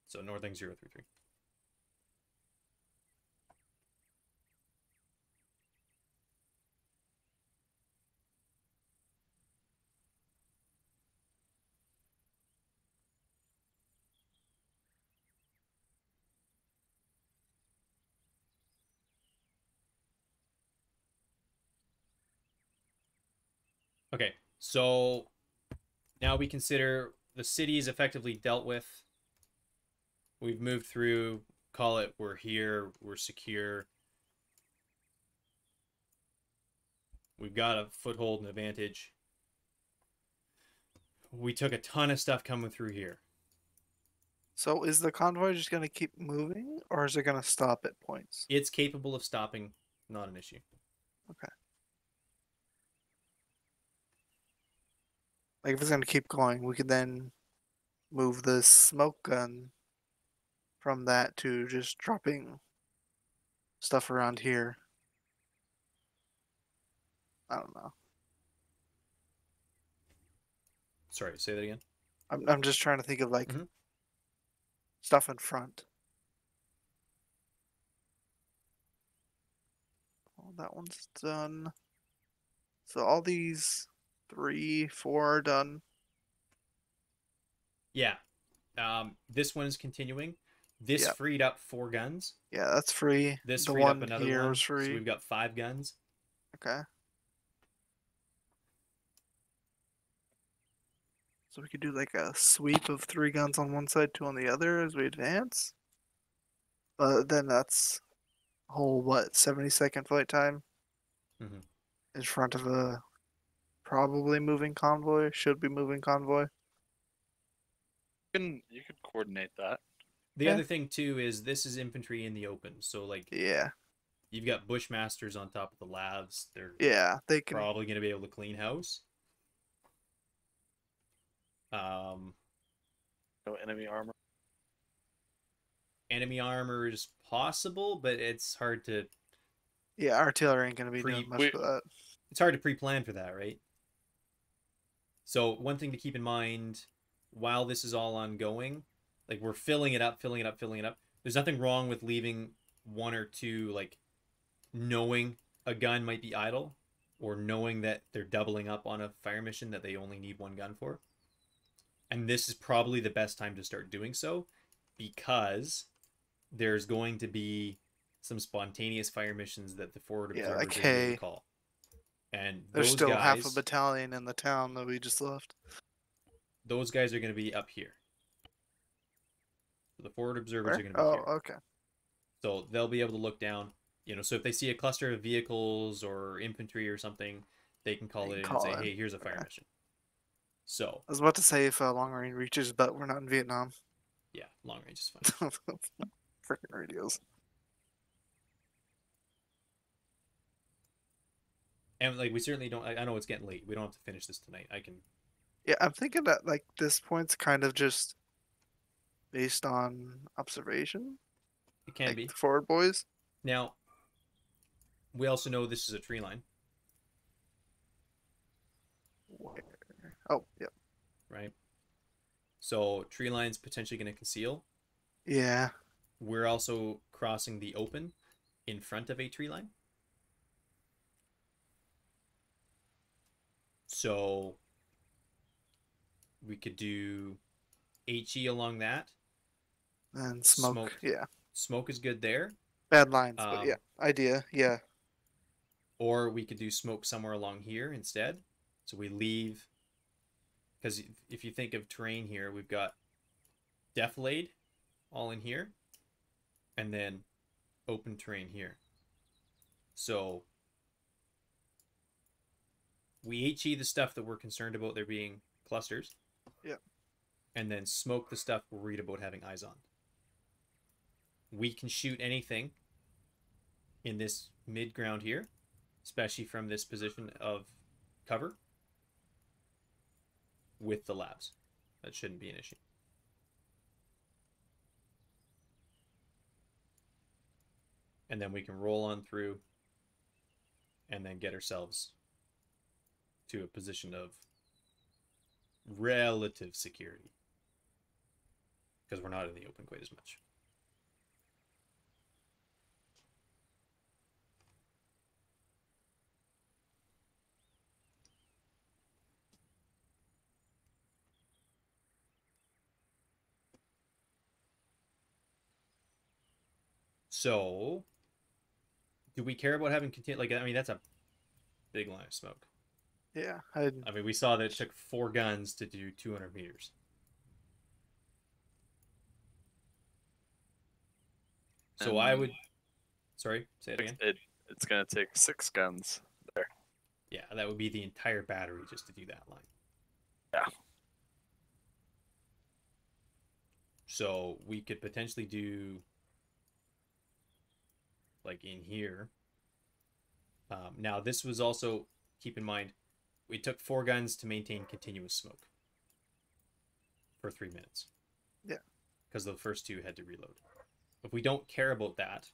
So Northing zero three three. Okay, so now we consider the city is effectively dealt with. We've moved through, call it we're here, we're secure. We've got a foothold and advantage. We took a ton of stuff coming through here. So is the convoy just gonna keep moving, or is it gonna stop at points? It's capable of stopping, not an issue. Like if it's gonna keep going, we could then move the smoke gun from that to just dropping stuff around here. I don't know. Sorry, say that again. I'm I'm just trying to think of like Mhm. stuff in front. Oh, that one's done. So all these three, four are done. Yeah. Um, this one is continuing. This Yep. freed up four guns. Yeah, that's free. This the freed one up another here one. is So we've got five guns. Okay. So we could do like a sweep of three guns on one side, two on the other as we advance. But then that's a whole what seventy second flight time Mhm. in front of a probably moving convoy. Should be moving convoy. You can you could coordinate that. The Yeah. other thing too is this is infantry in the open. So like Yeah, you've got bushmasters on top of the Lavs. They're yeah, they can. probably going to be able to clean house. Um, No enemy armor. enemy armor is possible, but it's hard to Yeah, artillery ain't gonna be Pre- doing much we- for that. it's hard to pre-plan for that, right? So one thing to keep in mind while this is all ongoing, like we're filling it up, filling it up, filling it up. There's nothing wrong with leaving one or two like knowing a gun might be idle or knowing that they're doubling up on a fire mission that they only need one gun for. And this is probably the best time to start doing so because there's going to be some spontaneous fire missions that the forward Yeah, observers going to call. And There's still half a battalion in the town that we just left. those guys are going to be up here. So the forward observers Where? are going to be Oh, here. okay. So they'll be able to look down. You know, so if they see a cluster of vehicles or infantry or something, they can call They it can in and say, in. "Hey, here's a fire Okay. mission." So I was about to say if uh, long range reaches, but we're not in Vietnam. yeah, long range is fine. Freaking radios. And like we certainly don't. I, I know it's getting late. We don't have to finish this tonight. I can. Yeah, I'm thinking that like this point's kind of just based on observation. It can like be the forward boys. now. We also know this is a tree line, Where? Oh, yep. right? So tree line's potentially going to conceal. Yeah. We're also crossing the open in front of a tree line. So we could do HE along that. And smoke. Smoke. Yeah. Smoke is good there. Bad lines, but Um, yeah. Idea. Yeah. Or we could do smoke somewhere along here instead. So we leave. Because if you think of terrain here, we've got defilade all in here. And then open terrain here. So we HE the stuff that we're concerned about there being clusters. Yep. And then smoke the stuff we're worried about having eyes on. We can shoot anything in this mid ground here, especially from this position of cover with the Lavs. That shouldn't be an issue. And then we can roll on through and then get ourselves to a position of relative security. Because we're not in the open quite as much. So, do we care about having continue? Like, I mean, that's a big line of smoke. Yeah. I I mean, we saw that it took four guns to do 200 meters. So I would. Sorry, say it again. It it's gonna take six guns there. Yeah, that would be the entire battery just to do that line. Yeah. So we could potentially do like in here. Um, now this was also keep in mind, we took four guns to maintain continuous smoke for three minutes. Yeah. Because the first two had to reload. if we don't care about that,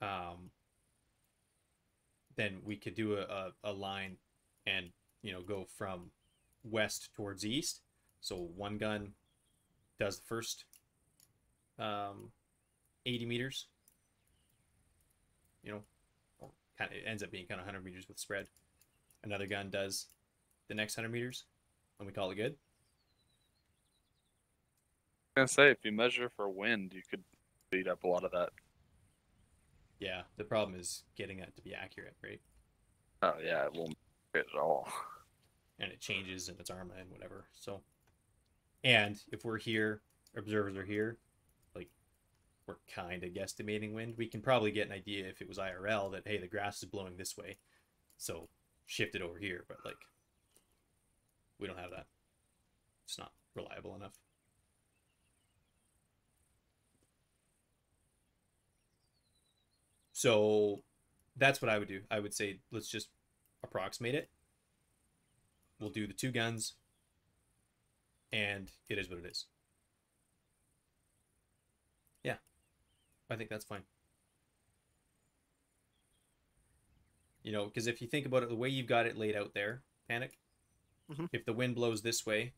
um, then we could do a, a, a line and you know go from west towards east. So one gun does the first um, 80 meters. You know, kind of it ends up being kind of 100 meters with spread. Another gun does the next 100 meters, and we call it good. I was gonna say if you measure for wind, you could speed up a lot of that. Yeah, the problem is getting it to be accurate, right? Oh yeah, it won't fit at all. and it changes and it's arma and whatever. So, and if we're here, observers are here, we're kind of guesstimating wind. We can probably get an idea if it was IRL that hey, the grass is blowing this way, so shift it over here. But like, we don't have that. It's not reliable enough. So that's what I would do. I would say let's just approximate it. We'll do the two guns, and it is what it is. Yeah, I think that's fine. You know, because if you think about it, the way you've got it laid out there, panic. Mhm. If the wind blows this way,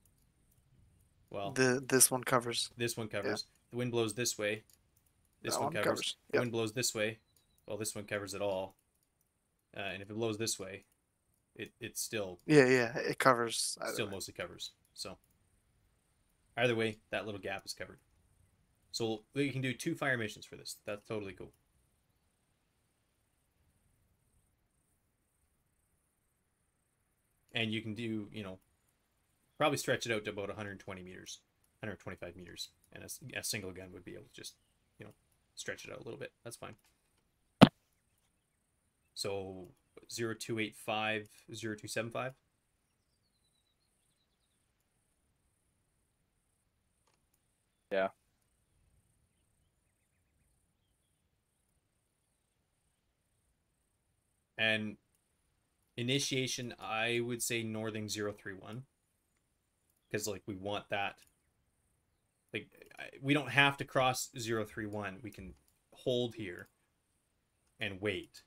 well, The this one covers. this one covers. The wind blows this way. This one one covers. covers. The wind blows this way. Well, this one covers it all. Uh, and if it blows this way, it it still Yeah, yeah, it covers. still way. mostly covers. So either way, that little gap is covered. So you can do two fire missions for this. That's totally cool. And you can do, you know, probably stretch it out to about 120 meters, 125 meters, and a single gun would be able to just, you know, stretch it out a little bit. That's fine. So 0285, 0275. Yeah. And initiation, I would say Northing 031. Because, like, we want that. Like, we don't have to cross 031. We can hold here and wait.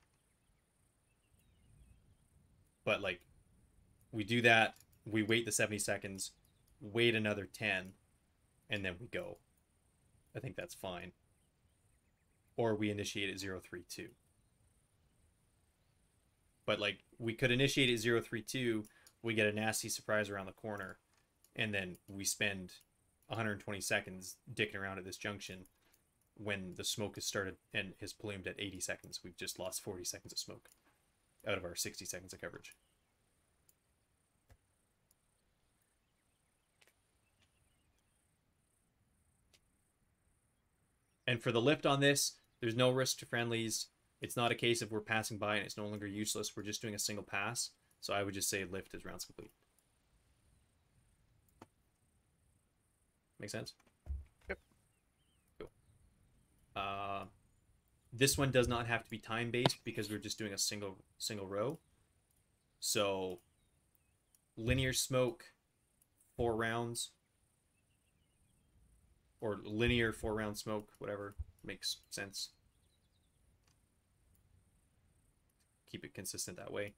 But, like, we do that, we wait the 70 seconds, wait another 10, and then we go. I think that's fine. Or we initiate at 032. But like we could initiate at 032, we get a nasty surprise around the corner, and then we spend 120 seconds dicking around at this junction when the smoke has started and has plumed at 80 seconds. We've just lost 40 seconds of smoke out of our 60 seconds of coverage. And for the lift on this, there's no risk to friendlies. It's not a case of we're passing by and it's no longer useless. We're just doing a single pass. So I would just say lift is rounds complete. Make sense? Yep. Cool. Uh, this one does not have to be time based because we're just doing a single single row. So linear smoke, four rounds, or linear four round smoke, whatever makes sense. Keep it consistent that way.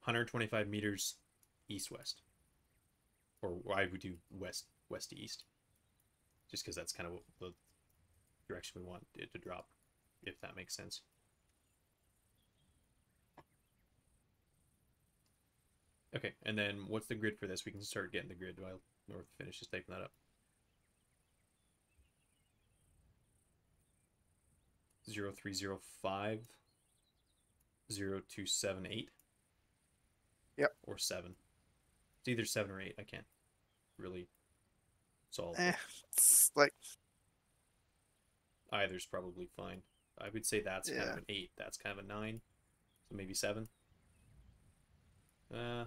Hundred twenty five meters east west, or I would we do west west to east, just because that's kind of the direction we want it to drop, if that makes sense. Okay, and then what's the grid for this? We can start getting the grid while North finishes typing that up. Zero three zero five zero two seven eight. Yep. Or seven. It's either seven or eight. I can't really solve. Eh, it. it's like Either's probably fine. I would say that's kind of an eight. That's kind of a nine. So maybe seven. Uh,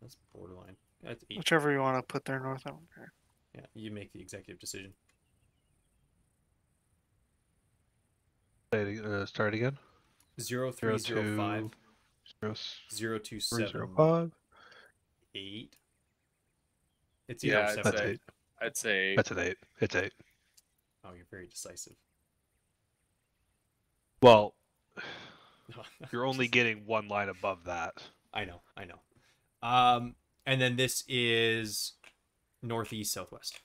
that's borderline. That's eight. whichever you want to put there, North. I don't care. Yeah, you make the executive decision. Say it uh, start again. Zero three zero five Zero s- Zero two three seven zero five. eight. It's Yeah, zero I'd seven That's say- eight. I'd say That's an eight. It's eight. Oh, you're very decisive. Well, you're only getting one line above that. I know, I know. Um, and then this is northeast southwest.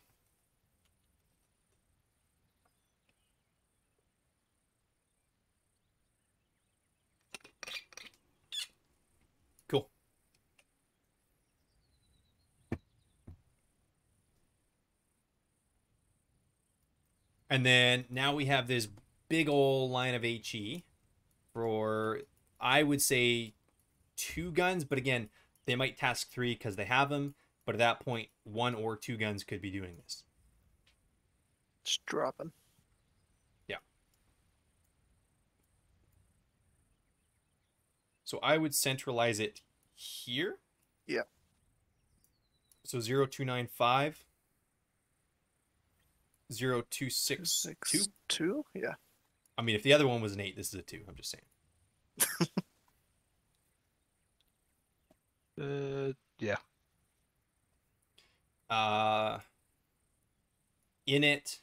Cool. And then now we have this big old line of HE for I would say two guns, but again, they might task three because they have them. But at that point, one or two guns could be doing this. Just dropping. Yeah. So I would centralize it here. Yeah. So 0295 0262. Two? Yeah. I mean, if the other one was an 8, this is a 2. I'm just saying. Uh, yeah. Uh, in it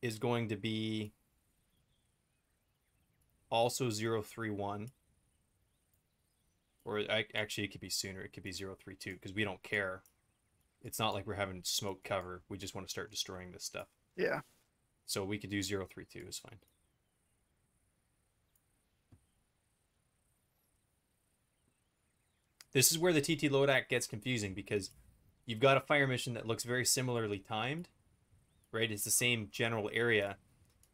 is going to be also 031 or I, actually it could be sooner it could be 032 because we don't care it's not like we're having smoke cover we just want to start destroying this stuff Yeah. so we could do 032 is fine this is where the TTLODAC gets confusing because you've got a fire mission that looks very similarly timed, right? It's the same general area,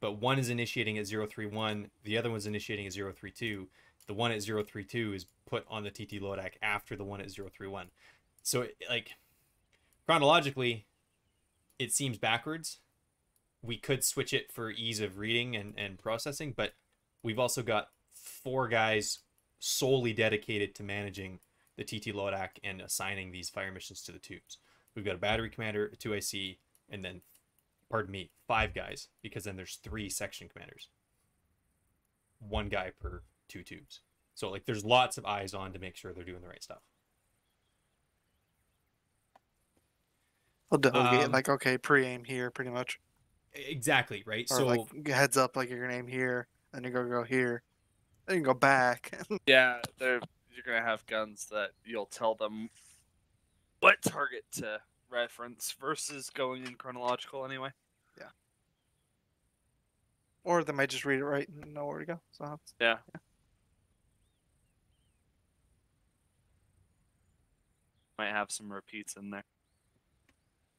but one is initiating at 031, the other one's initiating at 032. The one at 032 is put on the TTLODAC after the one at 031. So, it- like, chronologically, it seems backwards. We could switch it for ease of reading and, and processing, but we've also got four guys solely dedicated to managing the TTLODAC and assigning these fire missions to the tubes. We've got a battery commander, a 2IC, and then, pardon me, five guys, because then there's three section commanders. One guy per two tubes. So, like, there's lots of eyes on to make sure they're doing the right stuff. I'll delegate Um, like okay, pre-aim here, pretty much, Exactly, right? or so, like heads up, like you're gonna aim here, then you go go here, then you go back. yeah, they're you're gonna have guns that you'll tell them what target to reference versus going in chronological anyway. Yeah. Or they might just read it right and know where to go. So it's- Yeah. Might have some repeats in there.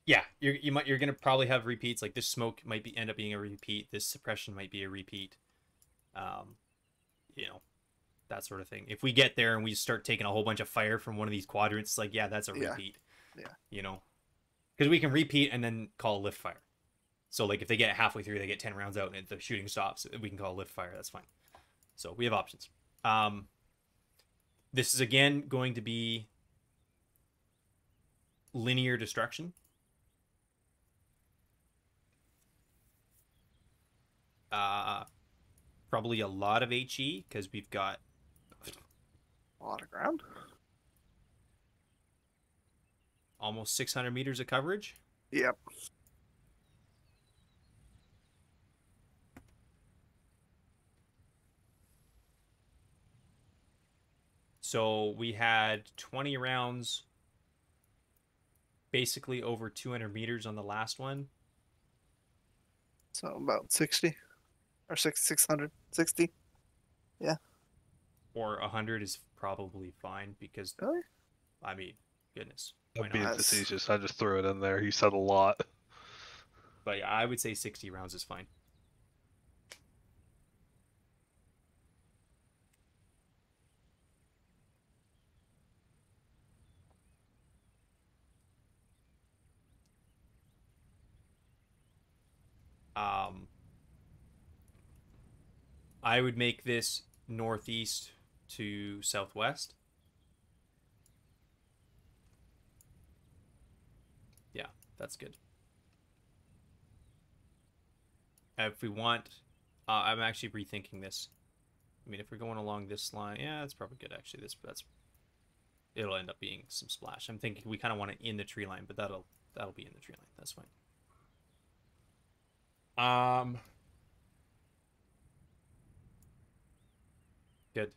Yeah, you're, you might, you're going to probably have repeats. Like, this smoke might be end up being a repeat. This suppression might be a repeat. Um, you know, that sort of thing. If we get there and we start taking a whole bunch of fire from one of these quadrants, like, yeah, that's a Yeah. repeat. Yeah. You know, because we can repeat and then call lift fire. So like if they get halfway through, they get ten rounds out and the shooting stops, we can call lift fire. That's fine. So we have options. Um, this is again going to be linear destruction. Uh, probably a lot of HE because we've got a lot of ground. almost 600 meters of coverage. Yep. So we had 20 rounds, basically over 200 meters on the last one. So about sixty, or six six hundred sixty. Yeah. Or 100 is probably fine because, Really? I mean, goodness. Why That'd be facetious. I just threw it in there. He said a lot. But yeah, I would say 60 rounds is fine. Um, I would make this northeast to southwest. Yeah, that's good. if we want, uh, I'm actually rethinking this. I mean, if we're going along this line, yeah, that's probably good actually. This that's it'll end up being some splash. I'm thinking we kind of want it in the tree line, but that'll that'll be in the tree line. That's fine. Um. Good.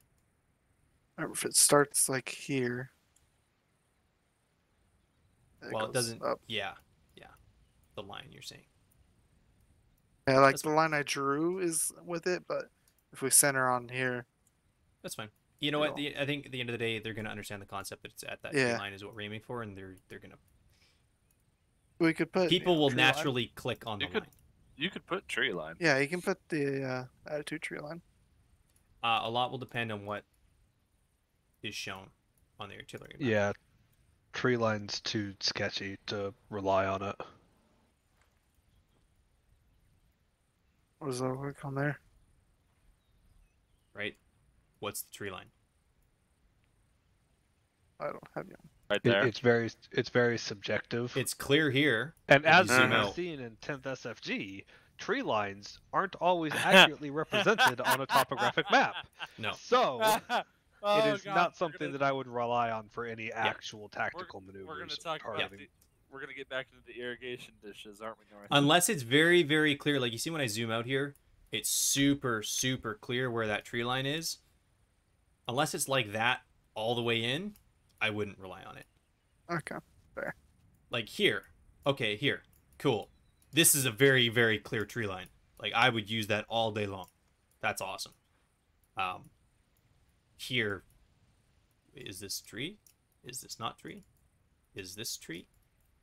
Or If it starts like here. well, it doesn't. Up. Yeah, yeah. The line you're seeing. Yeah, like That's the line I drew is with it, but if we center on here, That's fine. You know what? The, I think at the end of the day, they're gonna understand the concept that it's at that Yeah. line is what we're aiming for, and they're they're gonna we could put people will tree line. naturally click on You the could- line. You could put tree line. Yeah, you can put the uh, attitude tree line. Uh, a lot will depend on what is shown on the artillery. map. Yeah, tree line's too sketchy to rely on it. What does that look on there? Right. What's the tree line? I don't have you. Right It- there. It's very it's very subjective. It's clear here. and if you as zoom we've seen in 10th SFG, tree lines aren't always accurately represented on a topographic map. No. So Oh, it is God, not something gonna- that I would rely on for any actual tactical maneuvers. We're gonna of talk about the, We're gonna get back into the irrigation dishes, aren't we, North? Unless it's very, very clear. Like you see when I zoom out here, it's super, super clear where that tree line is. Unless it's like that all the way in, I wouldn't rely on it. Okay. Like here. Okay, here. Cool. This is a very, very clear tree line. Like I would use that all day long. That's awesome. Um here is this tree? Is this not tree? Is this tree?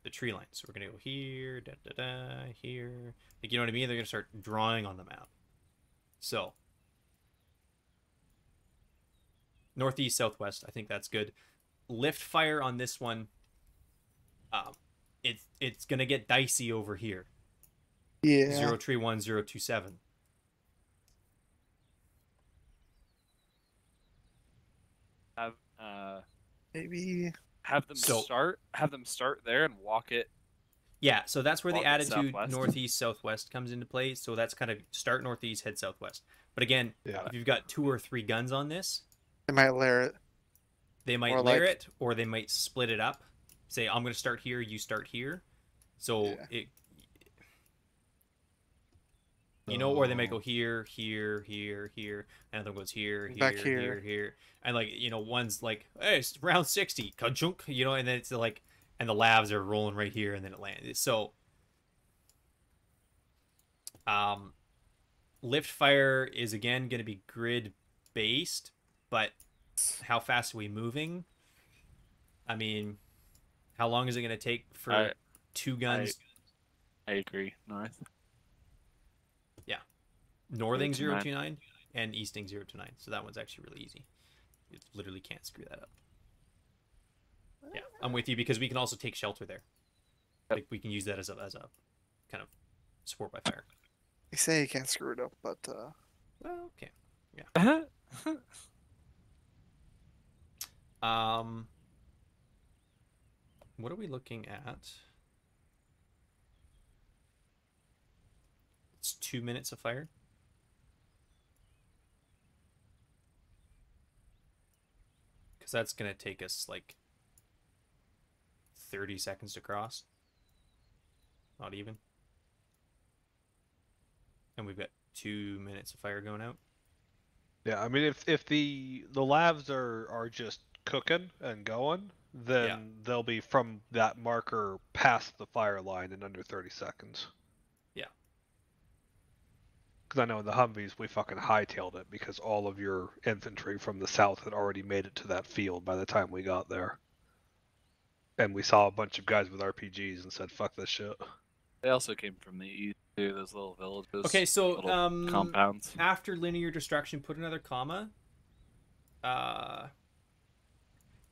The tree line. So we're gonna go here, da da da, here. Like you know what I mean? They're gonna start drawing on the map. So northeast, southwest. I think that's good. Lift fire on this one. Um, it's it's gonna get dicey over here. Yeah. Zero three one zero two seven. have uh Maybe. have them So- start have them start there and walk it. Yeah, so that's where the attitude southwest. northeast southwest comes into play. So that's kind of start northeast, head southwest. But again, Yeah. if you've got two or three guns on this, They might layer it. they might Or layer like- it or they might split it up. Say I'm going to start here, you start here. So Yeah. it you know, or they might Oh. go here, here, here, here, and another one goes here, here, Back here, here. here, and like you know, one's like, hey, it's round sixty, ka-chunk, you know, and then it's like, and the Lavs are rolling right here, and then it lands. So, um, lift fire is again going to be grid based, but how fast are we moving? I mean, how long is it going to take for I- two guns? I agree, North. Northing Zero to 029 and Easting 029. So that one's actually really easy. You literally can't screw that up. Yeah, I'm with you because we can also take shelter there. Like we can use that as a as a kind of support by fire. They say you can't screw it up, but uh, Well, okay. Yeah. um, what are we looking at? It's two minutes of fire. Because that's gonna take us like thirty seconds to cross. Not even. And we've got two minutes of fire going out. Yeah, I mean, if if the the Lavs are are just cooking and going, then they'll be from that marker past the fire line in under thirty seconds. Yeah. Because I know in the Humvees we fucking hightailed it because all of your infantry from the south had already made it to that field by the time we got there. And we saw a bunch of guys with RPGs and said, "Fuck this shit." They also came from the east too, those little villages. Okay, so um, compounds. after linear destruction, put another comma. Uh,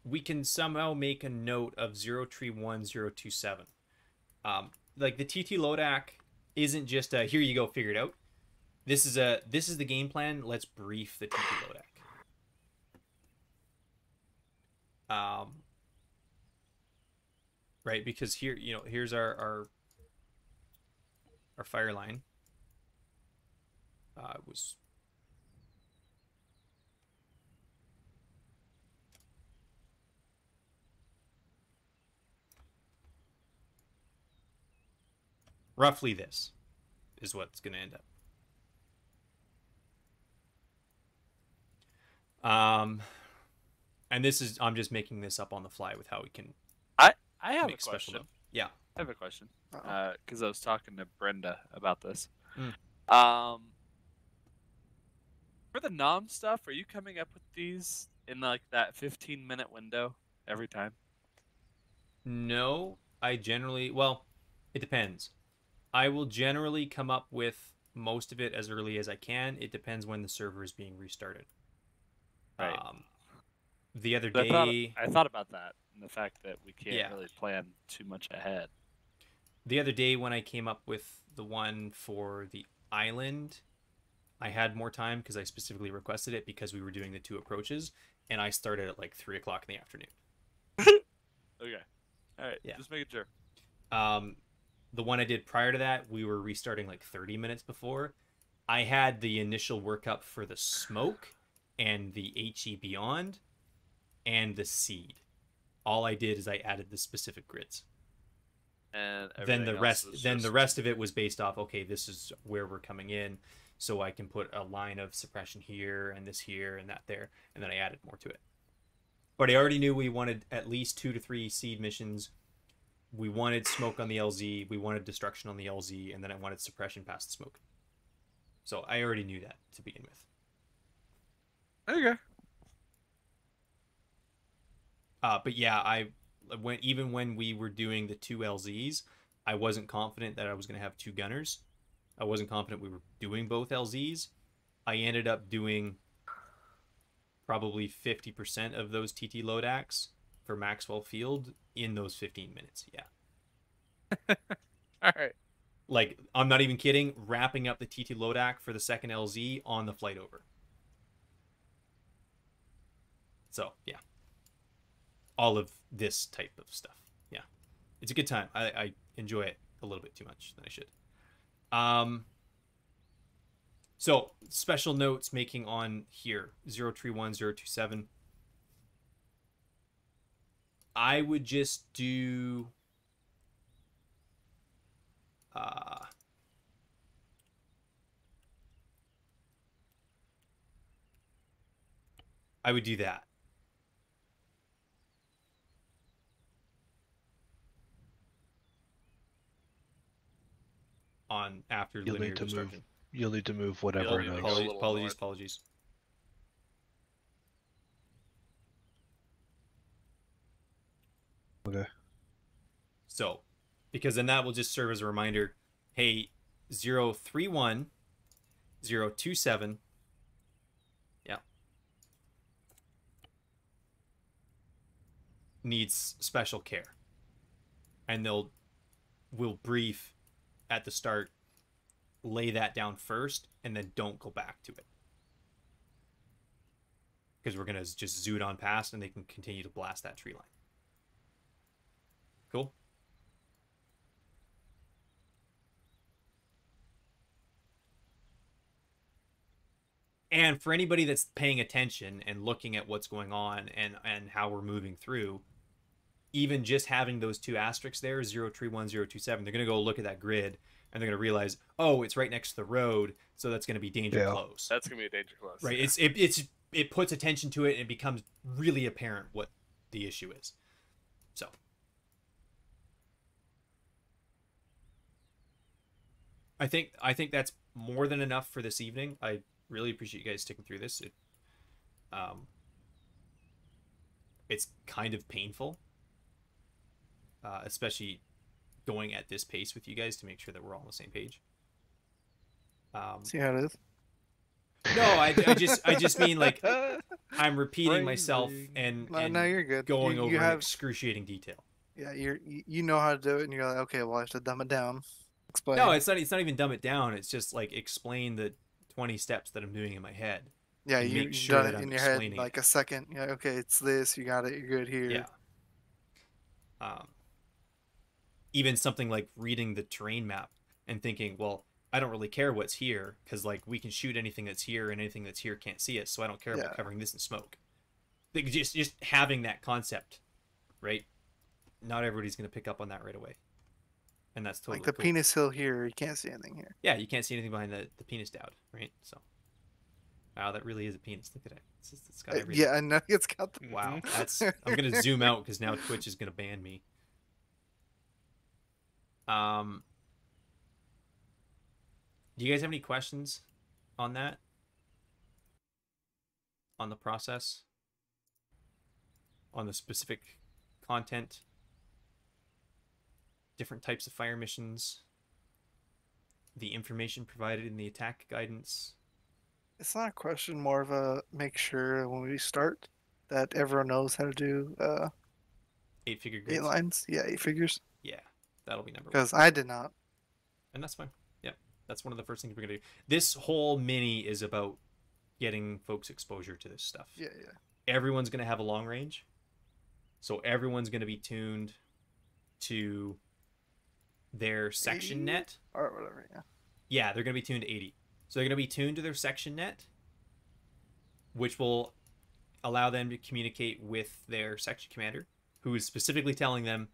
we can somehow make a note of zero three one zero two seven. Um, like the TTLODAC isn't just a here you go, figure it out. This is a this is the game plan. Let's brief the Tiki deck. Um, right, because here you know here's our our our fire line. Uh, was roughly this is what's going to end up. Um, and this is I'm just making this up on the fly with how we can I I have a question. note. Yeah. I have a question. Uh-oh. Because I was talking to Brenda about this. Mm. Um, for the nom stuff, are you coming up with these in like that 15 minute window every time? No, I generally well, it depends. I will generally come up with most of it as early as I can. It depends when the server is being restarted. Right. Um, the other I thought, day, I thought about that and the fact that we can't Yeah. really plan too much ahead. the other day when I came up with the one for the island, I had more time because I specifically requested it because we were doing the two approaches, and I started at like three o'clock in the afternoon. Okay. All right. Yeah. Just making sure. Um, the one I did prior to that, we were restarting like 30 minutes before. I had the initial workup for the smoke and the HE Beyond and the SEAD. All I did is I added the specific grids. And then the rest then the rest of it was based off okay, this is where we're coming in, so I can put a line of suppression here and this here and that there, and then I added more to it. But I already knew we wanted at least two to three SEAD missions. We wanted smoke on the LZ, we wanted destruction on the LZ, and then I wanted suppression past the smoke. So I already knew that to begin with. Okay. Uh, but yeah, I when even when we were doing the two LZs, I wasn't confident that I was going to have two gunners. I wasn't confident we were doing both LZs. I ended up doing probably 50% of those TTLODACs for Maxwell Field in those 15 minutes. Yeah. All right. Like, I'm not even kidding, wrapping up the TTLODAC for the second LZ on the flight over. So, yeah. All of this type of stuff. Yeah. It's a good time. I, I enjoy it a little bit too much than I should. Um, so, special notes making on here 031027. I would just do. Uh, I would do that. On after You'll linear need to move. You'll need to move whatever it Yeah, is. Go a Apologies, apologies, apologies. Okay. So, because then that will just serve as a reminder hey, zero three one, zero two seven. yeah, needs special care. And they'll, will brief at the start, lay that down first, and then don't go back to it. Because we're going to just zoot on past and they can continue to blast that tree line. Cool? And for anybody that's paying attention and looking at what's going on and and how we're moving through, even just having those two asterisks there, 031, 027, they're going to go look at that grid and they're going to realize, oh, it's right next to the road, so that's going to be danger Yeah. close. That's gonna be a danger close. right? It's it, it's it puts attention to it and it becomes really apparent what the issue is. So I think I think that's more than enough for this evening. I really appreciate you guys sticking through this. It, um, it's kind of painful, uh, especially going at this pace with you guys to make sure that we're all on the same page. Um, See how it is? no, I, I just I just mean like I'm repeating myself Phrasing. and, No, and no, you're good. going you, over you in have, excruciating detail. yeah, you're you, you know how to do it, and you're like, okay, well, I have to dumb it down. Explain. No, it's not. It's not even dumb it down. It's just like explain the 20 steps that I'm doing in my head. yeah, you make sure done that it I'm in your head like it. a second. You're okay, it's this. You got it. You're good here. Yeah. Um, even something like reading the terrain map and thinking, well, I don't really care what's here because like we can shoot anything that's here and anything that's here can't see it, so I don't care Yeah. about covering this in smoke. Like, just just having that concept, right? Not everybody's gonna pick up on that right away. and that's totally like the cool. penis hill here, you can't see anything here. Yeah, you can't see anything behind the, the penis dowd, right? So, wow, that really is a penis. Look at it. It's, just, it's got Uh, everything. yeah, and now it's got the Wow, that's. I'm gonna zoom out because now Twitch is gonna ban me. Um, do you guys have any questions on that? On the process? On the specific content? Different types of fire missions? The information provided in the attack guidance? It's not a question, more of a make sure when we start that everyone knows how to do uh, Eight figure eight lines. Yeah, eight figures. Yeah, that'll be number one. Because I did not. and that's fine. Yeah, that's one of the first things we're gonna do. This whole mini is about getting folks exposure to this stuff. Yeah, yeah. Everyone's gonna have a long range, so everyone's gonna be tuned to their section 80? net. Or whatever. Yeah. Yeah, they're gonna be tuned to 80. So they're gonna be tuned to their section net, which will allow them to communicate with their section commander, who is specifically telling them,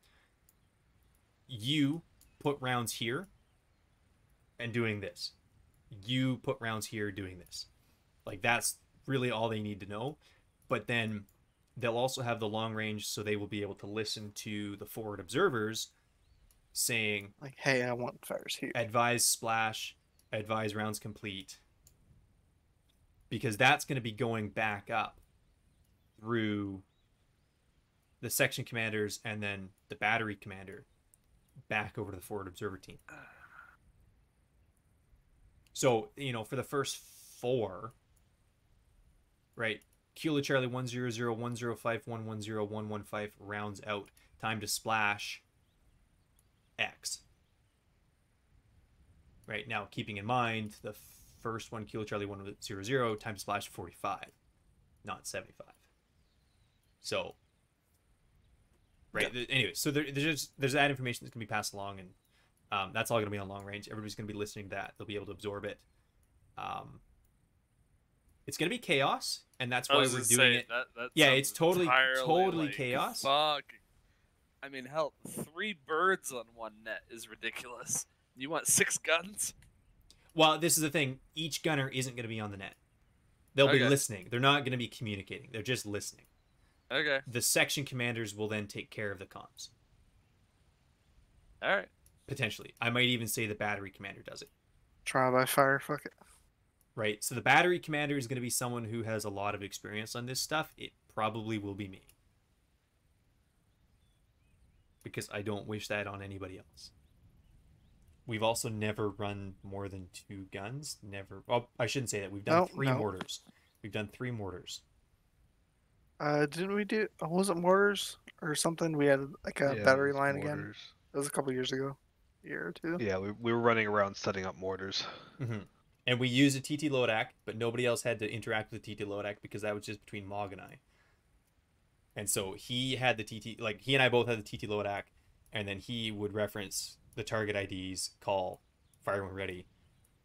you put rounds here and doing this. You put rounds here doing this. Like that's really all they need to know. But then they'll also have the long range so they will be able to listen to the forward observers saying Like, hey, I want fires here. advise splash, advise rounds complete. Because that's going to be going back up through the section commanders and then the battery commander back over to the forward observer team. So, you know, for the first four, right? Kilo Charlie 100, 105, 110, 115 rounds out. Time to splash X. Right now, keeping in mind the first one, Kilo Charlie 100, time to splash 45, not 75. So, right. th- Anyway, so there, there's just, there's that information that's gonna be passed along, and um, that's all gonna be on long range. Everybody's gonna be listening to that. They'll be able to absorb it. Um, it's gonna be chaos, and that's why we're doing say, it. That, that Yeah, it's totally- totally like, chaos. Fuck. I mean, hell, three birds on one net is ridiculous. You want six guns? Well, this is the thing. Each gunner isn't going to be on the net. They'll be listening. They're not going to be communicating. They're just listening. Okay, The section commanders will then take care of the comms. all right. Potentially. I might even say the battery commander does it. Trial by fire. Fuck it. Right? So the battery commander is going to be someone who has a lot of experience on this stuff. It probably will be me. Because I don't wish that on anybody else. We've also never run more than two guns. Never. Well, I shouldn't say that. We've done No, three no. mortars. We've done three mortars. Uh, didn't we do? uh, Was it mortars or something? We had like a Yeah, battery it was line again. mortars. It was a couple years ago, a year or two. Yeah, we, we were running around setting up mortars. hmm And we used a TTLODAC, but nobody else had to interact with the TTLODAC because that was just between Mog and I. And so he had the TT, like he and I both had the TTLODAC, and then he would reference the target IDs, call, fire when ready.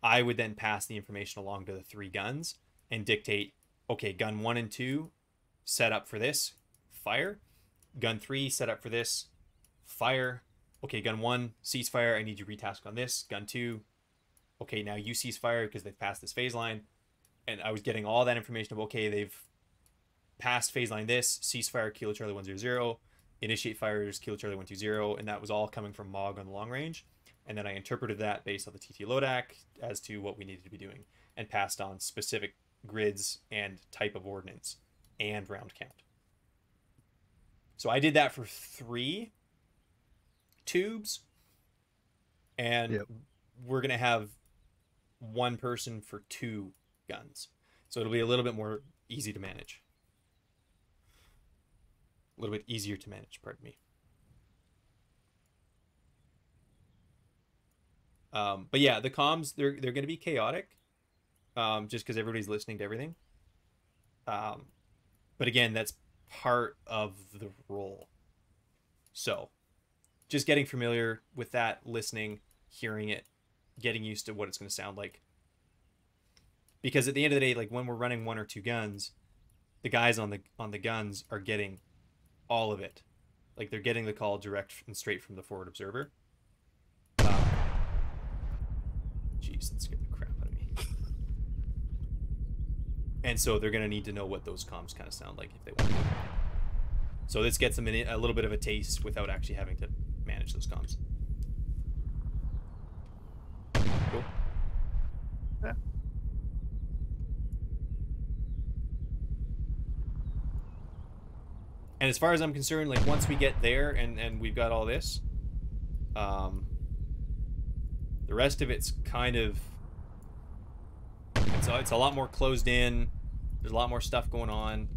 I would then pass the information along to the three guns and dictate, okay, gun one and two, set up for this, fire. Gun three, set up for this, fire. Okay, gun one, ceasefire. I need you retask on this. Gun two, okay, now you cease fire because they've passed this phase line. And I was getting all that information of, okay, they've passed phase line this, ceasefire, Kilo Charlie 100, initiate fires, Kilo Charlie 120, and that was all coming from MOG on the long range. And then I interpreted that based on the TTLODAC as to what we needed to be doing and passed on specific grids and type of ordnance and round count. So I did that for three tubes. And Yep. we're going to have one person for two guns. So it'll be a little bit more easy to manage. A little bit easier to manage, pardon me. Um, but yeah, the comms they're they're going to be chaotic, um, just because everybody's listening to everything. Um, but again, that's part of the role. So just getting familiar with that, listening, hearing it, getting used to what it's going to sound like. Because at the end of the day, like when we're running one or two guns, the guys on the on the guns are getting all of it. Like they're getting the call direct and straight from the forward observer. Jeez, that's good. And so they're gonna need to know what those comms kind of sound like if they want. to. So this gets them in a little bit of a taste without actually having to manage those comms. Cool. Yeah. And as far as I'm concerned, like once we get there and and we've got all this, um, the rest of it's kind of it's it's a lot more closed in. There's a lot more stuff going on.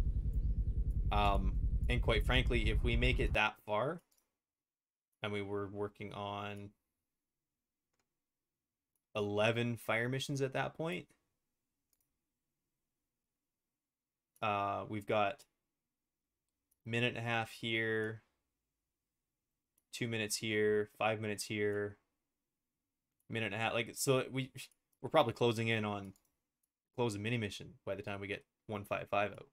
Um, and quite frankly, if we make it that far, and we were working on 11 fire missions at that point, uh, we've got minute and a half here, two minutes here, five minutes here, minute and a half. Like so, we we're probably closing in on close a mini mission by the time we get one five five out.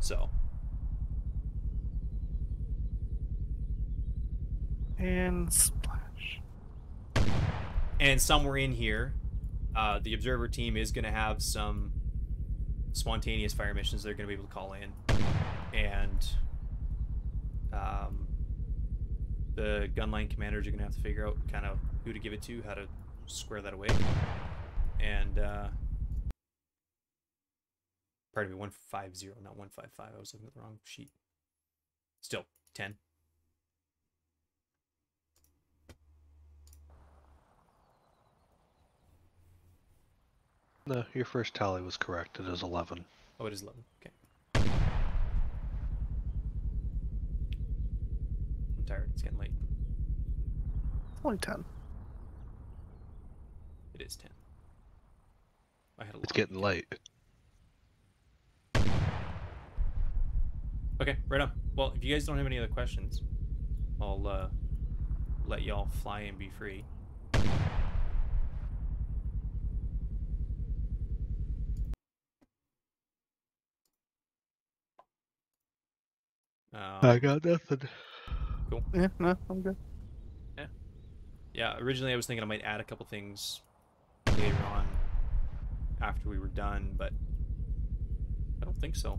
So And splash. and somewhere in here, uh, the observer team is going to have some spontaneous fire missions they're going to be able to call in, and um, the gunline commanders are going to have to figure out kind of who to give it to, how to square that away, and uh, pardon me, one five zero, not one five five. I was looking at the wrong sheet. Still ten. No, your first tally was correct. It is 11. Oh, it is eleven. Okay. I'm tired. It's getting late. It's only 10. It is ten. I had a It's getting late. Okay, right on. Well, if you guys don't have any other questions, I'll uh, let y'all fly and be free. Um, got nothing. Yeah, no, I'm good. Yeah. yeah, originally I was thinking I might add a couple things later on after we were done, but I don't think so.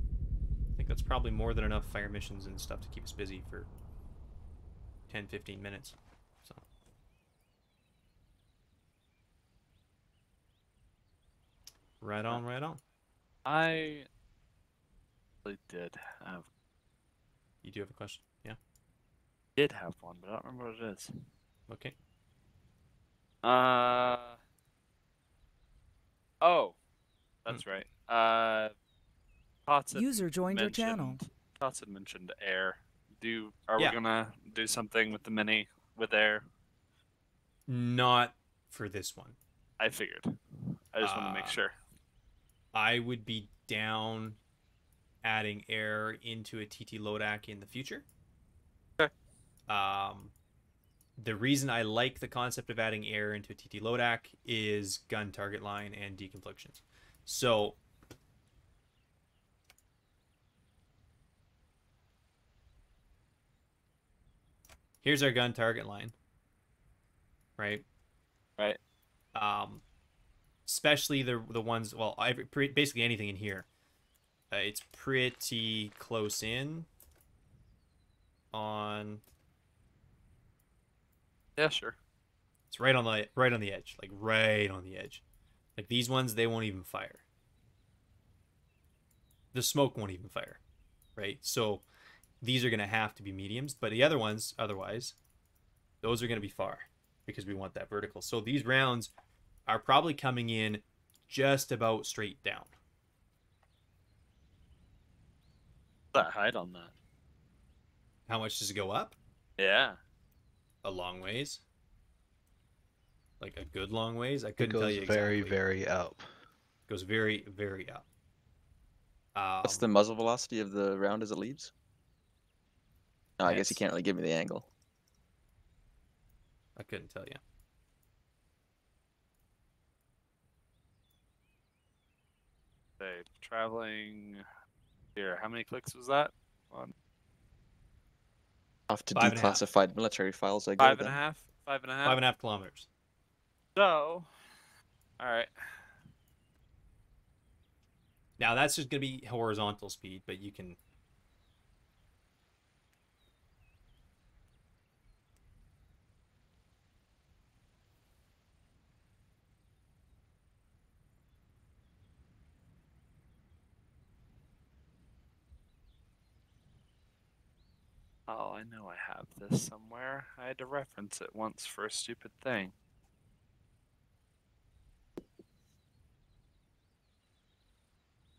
I think that's probably more than enough fire missions and stuff to keep us busy for 10 15 minutes. So, right on, right on. I really did have You do have a question? Yeah. did have one, but I don't remember what it is. Okay. Uh oh, that's right. Uh, Tots User joined your channel. mentioned- Tots had mentioned air. Do are Yeah. we gonna do something with the mini with air? Not for this one. I figured. I just want to Uh, make sure. I would be down adding air into a TTLODAC in the future. Okay. Um, the reason I like the concept of adding air into a TTLODAC is gun target line and deconflictions. So here's our gun target line. Right? Right. Um especially the the ones well every, basically anything in here uh, it's pretty close in on Yeah, sure. it's right on the right on the edge like right on the edge like these ones they won't even fire the smoke won't even fire right so these are going to have to be mediums but the other ones otherwise those are going to be far because we want that vertical so these rounds are probably coming in just about straight down That height on that. how much does it go up Yeah. A long ways like a good long ways i couldn't tell goes you very, exactly. very up. It goes very very up um, What's the muzzle velocity of the round as it leaves? Oh, I guess you can't really give me the angle. i couldn't tell you Say traveling here. How many clicks was that? One, Off to Five and a half. declassified military files, I go five and a then. half. Five and a half. Five and a half kilometers. So, all right. Now that's just gonna be horizontal speed, but you can. Oh, I know I have this somewhere. I had to reference it once for a stupid thing.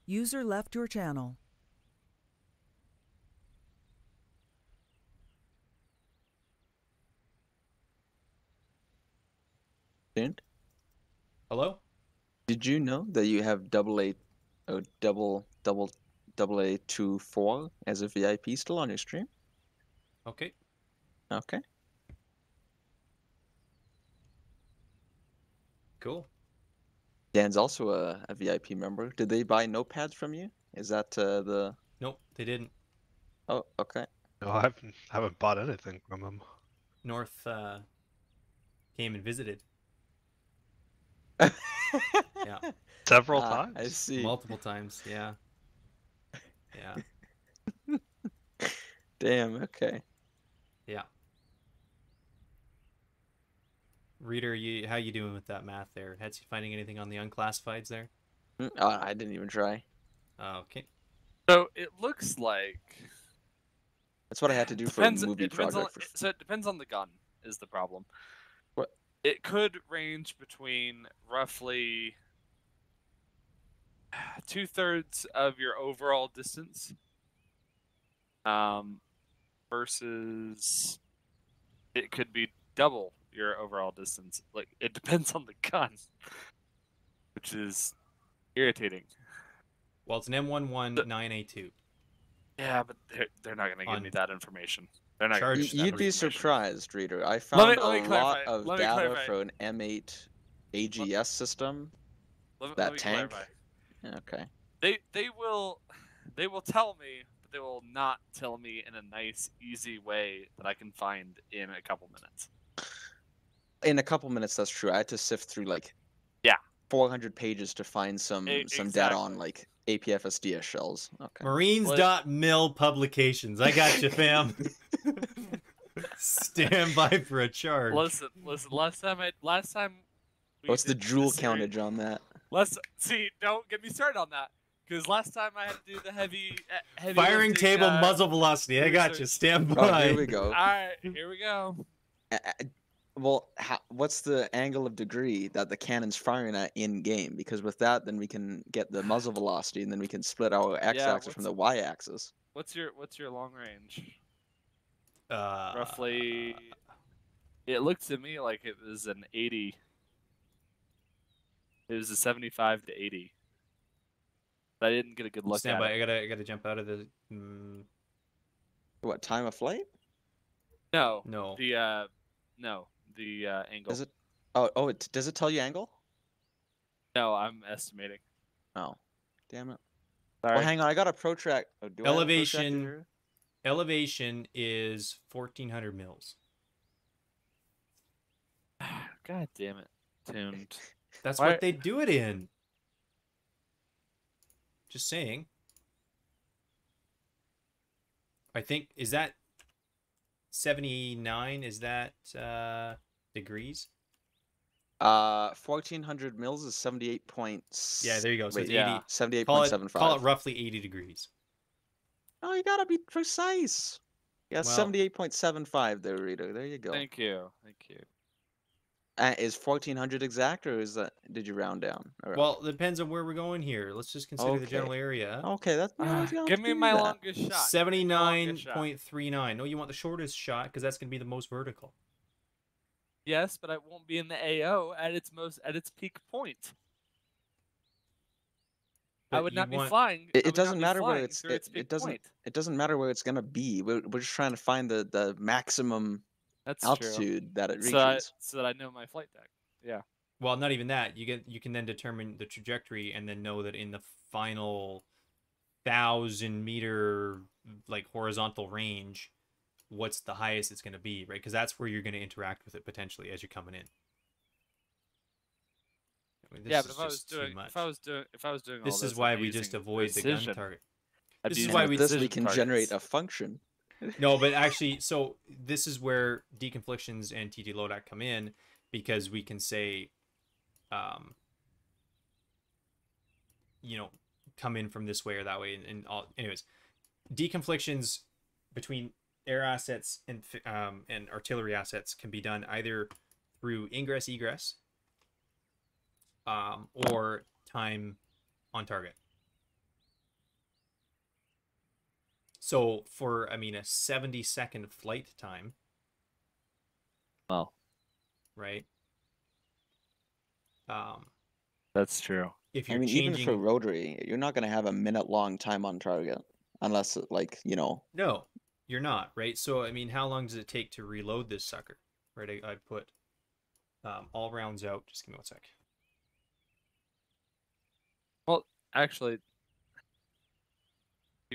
User left your channel. Dude, Hello. did you know that you have double A, oh, uh, double double double A two four as a VIP still on your stream? Okay. Okay. Cool. Dan's also a, a VIP member. Did they buy notepads from you? Is that uh, the? Nope, they didn't. Oh, okay. No, I haven't, haven't bought anything from them. North uh, came and visited yeah. Several Ah, times. I see. multiple times. Yeah. Yeah. Damn. Okay. Yeah. Reader, you how you doing with that math there? Had you finding anything on the unclassifieds there? Mm, oh, I didn't even try. Oh, okay. So it looks like That's what I had to do for depends, a movie project. on, for... so it depends on the gun is the problem. What? It could range between roughly two thirds of your overall distance, um, versus it could be double your overall distance. Like it depends on the gun, which is irritating. Well, it's an M119A2. Yeah, but they're, they're not going to give me that information. They're not. charge Gonna Y- give me that You'd be surprised, reader. I Let me- found let a me lot clarify, of let data for an M8 AGS system. Let that let me tank. clarify. Okay. They they will they will tell me, but they will not tell me in a nice, easy way that I can find in a couple minutes. In a couple minutes, that's true. I had to sift through like Yeah. 400 pages to find some some data on exactly. like APFSDS shells. Okay. Marines.mil publications. I got you, fam. Stand by for a charge. Listen, listen. Last time I last time. What's the jewel series- countage on that? Let's see. Don't get me started on that. Because last time I had to do the heavy, uh, heavy Firing lifting, table uh, muzzle velocity. I got you. research. Stand Oh, by. here we go. All right, here we go. Uh, Well, how, what's the angle of degree that the cannon's firing at in game? Because with that, then we can get the muzzle velocity, and then we can split our x-axis from the y-axis. What's your What's your long range? Uh, Roughly. It looked to me like it was an eighty. It was a seventy-five to eighty. But I didn't get a good look Stand at by. it. I gotta. I gotta jump out of the. Mm, What time of flight? No, no. the uh, no, the uh, angle. Does it? Oh, oh, it does it tell you angle? No, I'm estimating. Oh, damn it. Sorry. Well, hang on. I got a protract. Oh, do I have a Elevation. Elevation is 1400 mils. God damn it, tuned. That's Why- what they do it in. Just saying. I think is that 79 is that uh degrees? Uh, fourteen hundred mils is seventy-eight point. Yeah, there you go. So Wait, it's yeah. 80 seventy-eight call it, call it roughly 80 degrees. Oh, you gotta be precise. Yeah, Well- seventy-eight point seven five. There, reader. There you go. Thank you, thank you. Uh, is fourteen hundred exact, or is that? Did you round down? Or- Well, it depends on where we're going here. Let's just consider the general area. okay, that's. you know, you don't give me my that. longest shot. give me my longest shot. 79.39. No, you want the shortest shot because that's going to be the most vertical. Yes, but I won't be in the AO at its most at its peak point. I would you not be flying. It- it doesn't matter where it's- it- its it doesn't- point. It doesn't matter where it's gonna be. We're, we're just trying to find the the maximum That's true. altitude that it reaches. So, I, so that I know my flight deck. Yeah. Well, not even that. You get you can then determine the trajectory and then know that in the final thousand meter like horizontal range, what's the highest it's going to be, right? Because that's where you're going to interact with it potentially as you're coming in. I mean, yeah, but if I was doing, if I was doing, if I was doing, all this is I'm why we just using avoid the gun target. I'd This is why we- This we precision can generate a function. No, but actually, so this is where deconflictions and TTLODAC come in because we can say, um, you know, come in from this way or that way, and, and all. Anyways, deconflictions between air assets and um and artillery assets can be done either through ingress egress, um, or time on target. So for I mean a 70 second flight time, Well, right? Um that's true. if you're mean, changing even for rotary, you're not going to have a minute long time on target unless, like, you know, No, you're not, right? So I mean, how long does it take to reload this sucker? Right? I, I put um, all rounds out. Just give me one sec. Well, actually,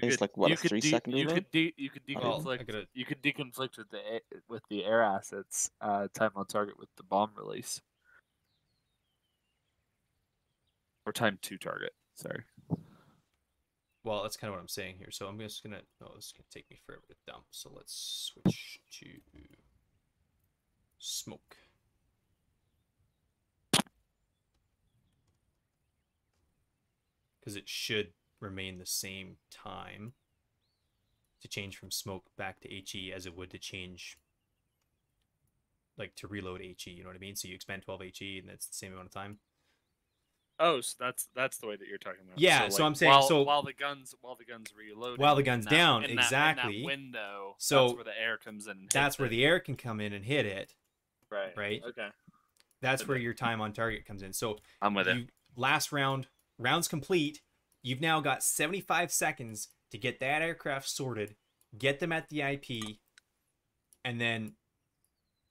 you It's like, what, you a could three-second You reload? could de- you could Well, I deconflict. gotta- You could deconflict with the with the air assets. Uh, time on target with the bomb release, or time to target. Sorry. Well, that's kind of what I'm saying here. So I'm just gonna. Oh, this is gonna take me forever to dump. So let's switch to smoke. Because it should remain the same time to change from smoke back to HE as it would to change, like to reload HE. You know what I mean? So you expend 12 HE and that's the same amount of time. Oh, so that's that's the way that you're talking about. Yeah, so I'm saying- while, so- while the guns while the guns reload While the gun's down, in that, exactly. in that window. So that's where the air comes in. and That's where it. the air can come in and hit it. right right? Okay, That's where your time on target comes in. So I'm with it. you last round, rounds complete. You've now got 75 seconds to get that aircraft sorted, get them at the IP, and then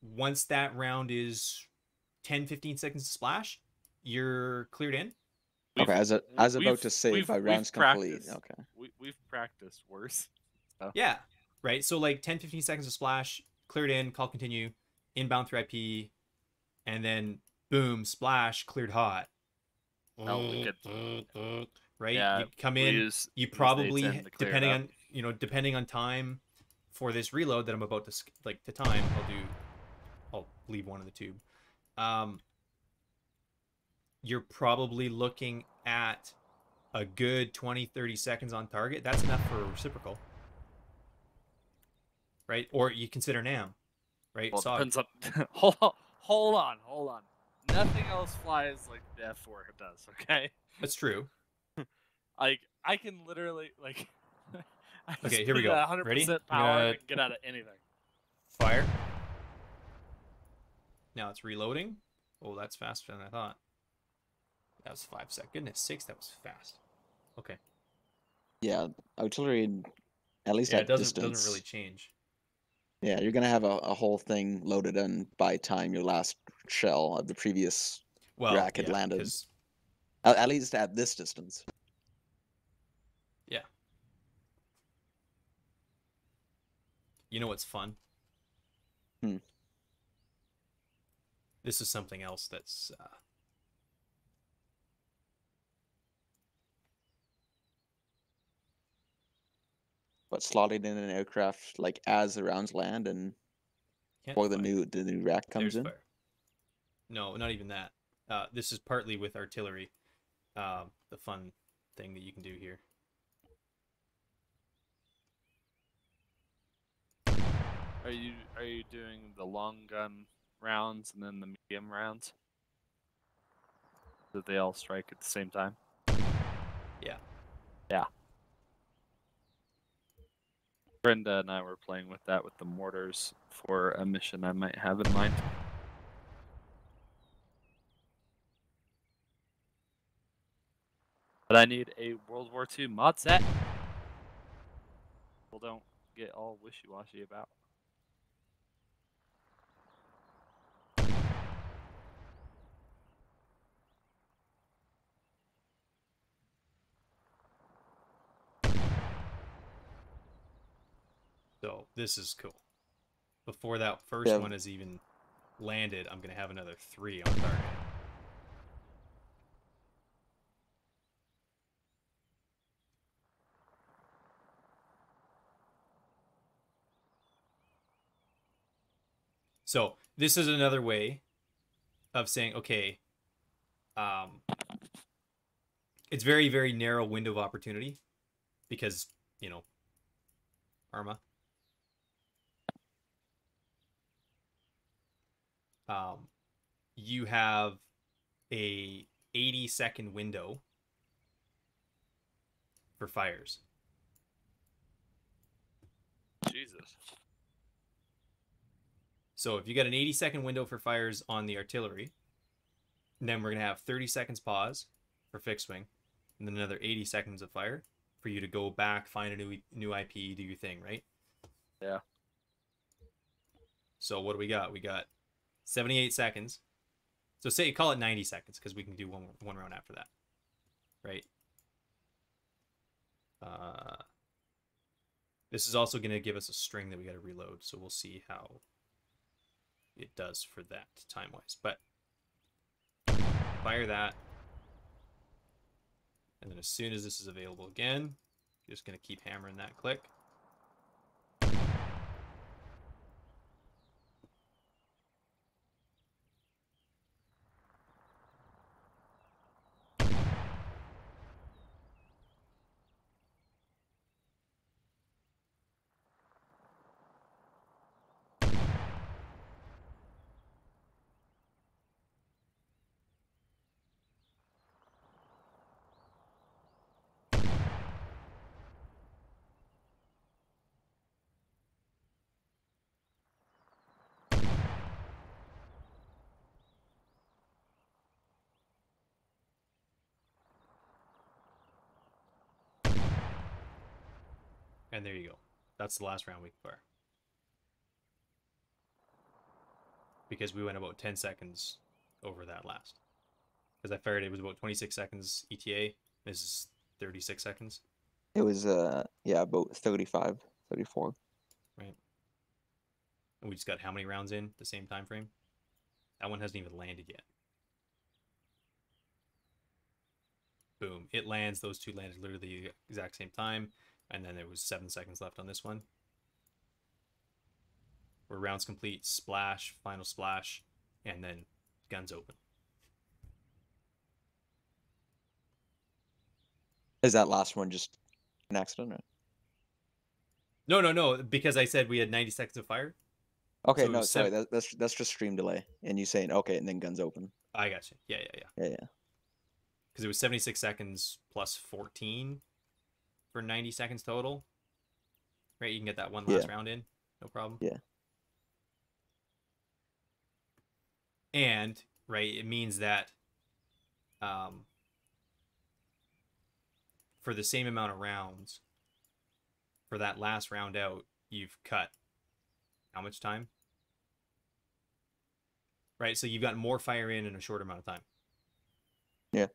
once that round is 10, 15 seconds to splash, you're cleared in. okay, as, a, as about to say we've- by we've rounds complete. Okay. We we've practiced worse. So. Yeah. Right. So like 10, 15 seconds to splash, cleared in, call continue, inbound through IP, and then boom, splash, cleared hot. Oh, we could- Right? Yeah, you come in, use- you probably A10 to clear it depending on you know depending on time for this reload that I'm about to like to time I'll do I'll leave one in the tube um you're probably looking at a good 20 30 seconds on target that's enough for a reciprocal right or you consider nam right Well, depends hold on, hold on, hold on. Nothing else flies like the F4 does. Okay. that's true Like I can literally like. I Okay, here we go. 100% Ready? Power gonna- and get out of anything. fire now it's reloading oh that's faster than I thought that was five seconds goodness six that was fast okay Yeah, artillery, at least yeah, at it doesn't distance. doesn't really change. Yeah, you're gonna have a, a whole thing loaded in by time your last shell of the previous, Well, Rack had yeah, landed. 'cause- at, at least at this distance. Yeah. You know what's fun? Hmm. This is something else that's uh, But slotted in an aircraft like as the rounds land and can't before the new the new rack comes There's in. fire. No, not even that. Uh, this is partly with artillery. Um, the fun thing that you can do here. Are you are you doing the long gun rounds and then the medium rounds? That they all strike at the same time? Yeah. Yeah. Brenda and I were playing with that with the mortars for a mission I might have in mind. But I need a World War II mod set. People don't get all wishy-washy about. So this is cool. before that first Yeah. one is even landed, I'm gonna have another three on target. So this is another way of saying, okay, um, it's very very narrow window of opportunity because you know, Arma. Um, you have a 80 second window for fires. Jesus. So if you got an 80 second window for fires on the artillery, then we're gonna have 30 seconds pause for fixed wing, and then another 80 seconds of fire for you to go back, find a new new IP, do your thing, right? Yeah. So what do we got? We got 78 seconds. So say call it 90 seconds because we can do one one round after that, right? Uh, this is also going to give us a string that we got to reload, so we'll see how it does for that time wise. But fire that. And then as soon as this is available again, just going to keep hammering that click. And there you go. That's the last round we can fire. Because we went about 10 seconds over that last. Because I fired it was about 26 seconds ETA. This is 36 seconds. It was uh yeah about 35, 34. And we just got how many rounds in the same time frame? That one hasn't even landed yet. Boom. It lands. Those two landed literally the exact same time. And then there was seven seconds left on this one. Where rounds complete, splash, final splash, and then guns open. Is that last one just an accident? Or? No, no, no, because I said we had 90 seconds of fire. Okay, So no, sev- sorry, that's that's just stream delay, and you saying okay, and then guns open. I got you. Yeah, yeah, yeah. Yeah, yeah. Because it was 76 seconds plus 14 for 90 seconds total. Right? You can get that one last Yeah. round in. No problem. Yeah. And, right, it means that um, for the same amount of rounds, for that last round out, you've cut how much time? Right? So you've got more fire in in a shorter amount of time. Yeah.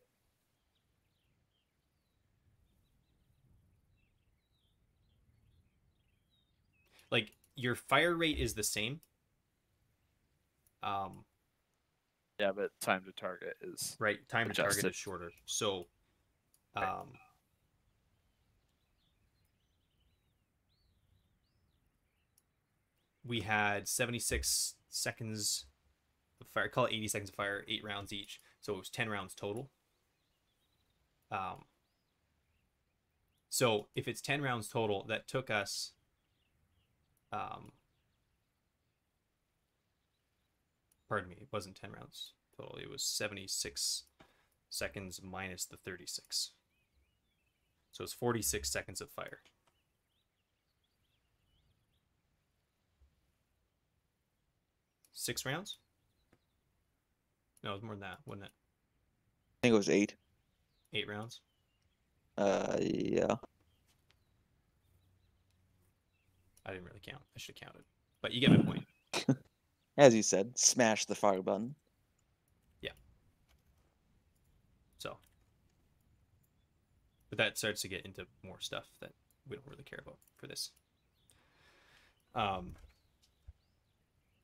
Like your fire rate is the same. Um, Yeah, but time to target is right, time to target is shorter. So um we had 76 seconds of fire call it 80 seconds of fire eight rounds each so it was 10 rounds total um so if it's 10 rounds total that took us um pardon me it wasn't 10 rounds total. It was 76 seconds minus the 36 so it's 46 seconds of fire. Six rounds? No it was more than that wasn't it? I think it was eight. eight rounds? Uh, yeah. I didn't really count i should have counted but you get my point As you said, smash the fire button. Yeah. So, but that starts to get into more stuff that we don't really care about for this. Um,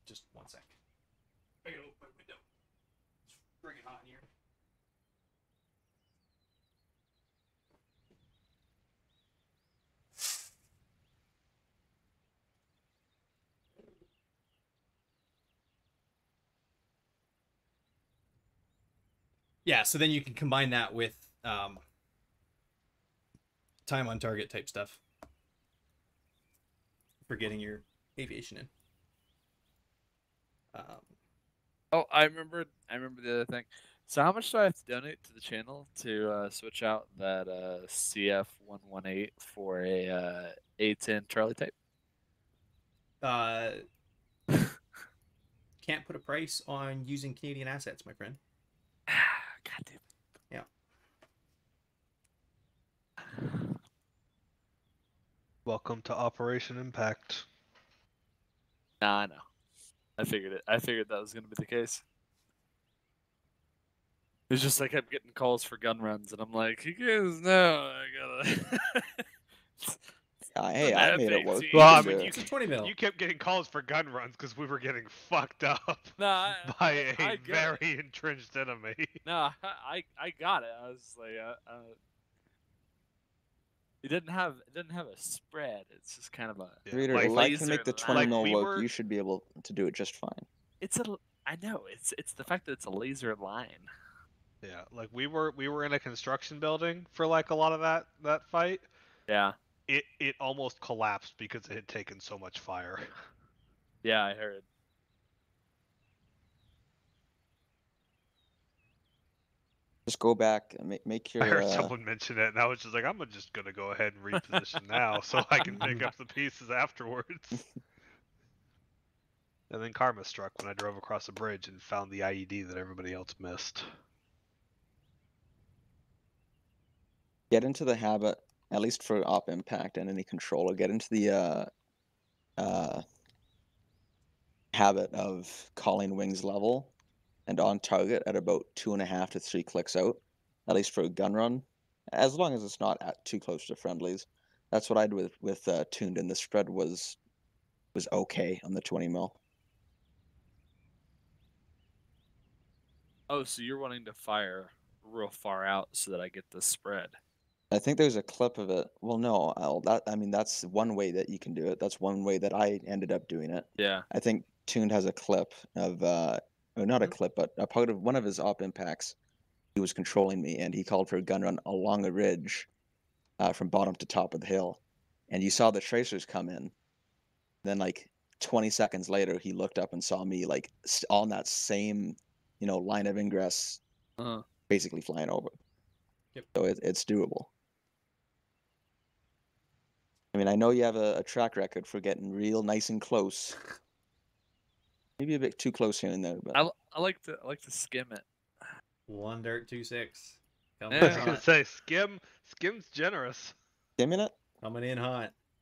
just one sec. I gotta open my window. It's friggin' hot Yeah, so then you can combine that with um, time on target type stuff for getting your aviation in. Um, Oh, I remember. I remember the other thing. So, how much do I have to donate to the channel to uh, switch out that uh, CF one one eight for a uh, A ten Charlie type? uh, can't put a price on using Canadian assets, my friend. God damn. Yeah. Welcome to Operation Impact. Nah, I know. I figured it. I figured that was going to be the case. It's just like I'm getting calls for gun runs, and I'm like, you guys know I gotta. Uh, hey, I an made it work. Well, I mean, you It's 20 mil. You kept getting calls for gun runs because we were getting fucked up nah, I, by I, a I get it. very entrenched enemy. No, I, I I got it. I was like, uh, uh, it didn't have it didn't have a spread. It's just kind of a. Yeah, Reader, like- if I can make the 20 Like, mil we work, were- you should be able to do it just fine. It's a I know. It's it's the fact that it's a laser line. Yeah, like we were we were in a construction building for like a lot of that that fight. Yeah. It it almost collapsed because it had taken so much fire. Yeah, I heard. Just go back and make, make your. I heard uh, someone mention it, and I was just like, I'm just gonna go ahead and reposition now, so I can pick up the pieces afterwards. And then karma struck when I drove across a bridge and found the IED that everybody else missed. get into the habit, at least for op impact and any controller, get into the uh, uh, habit of calling wings level and on target at about two and a half to three clicks out, at least for a gun run, as long as it's not at too close to friendlies. That's what I did with with uh, tuned, and the spread was was okay on the twenty mil. Oh, so you're wanting to fire real far out so that I get the spread. I think there's a clip of it. Well, no, Al, that I mean that's one way that you can do it. That's one way that I ended up doing it. Yeah. I think Tuned has a clip of, uh, or not a clip, but a part of one of his op impacts. He was controlling me, and he called for a gun run along a ridge, uh, from bottom to top of the hill, and you saw the tracers come in. Then, like 20 seconds later, he looked up and saw me, like on that same, you know, line of ingress, Uh-huh. basically flying over. Yep. So it, it's doable. I mean, I know you have a, a track record for getting real nice and close. Maybe a bit too close here and there, but I, l- I like to I like to skim it. One dirt two six. I Coming was Yeah. in gonna hot. say skim skim's generous. skimming it. Coming in hot.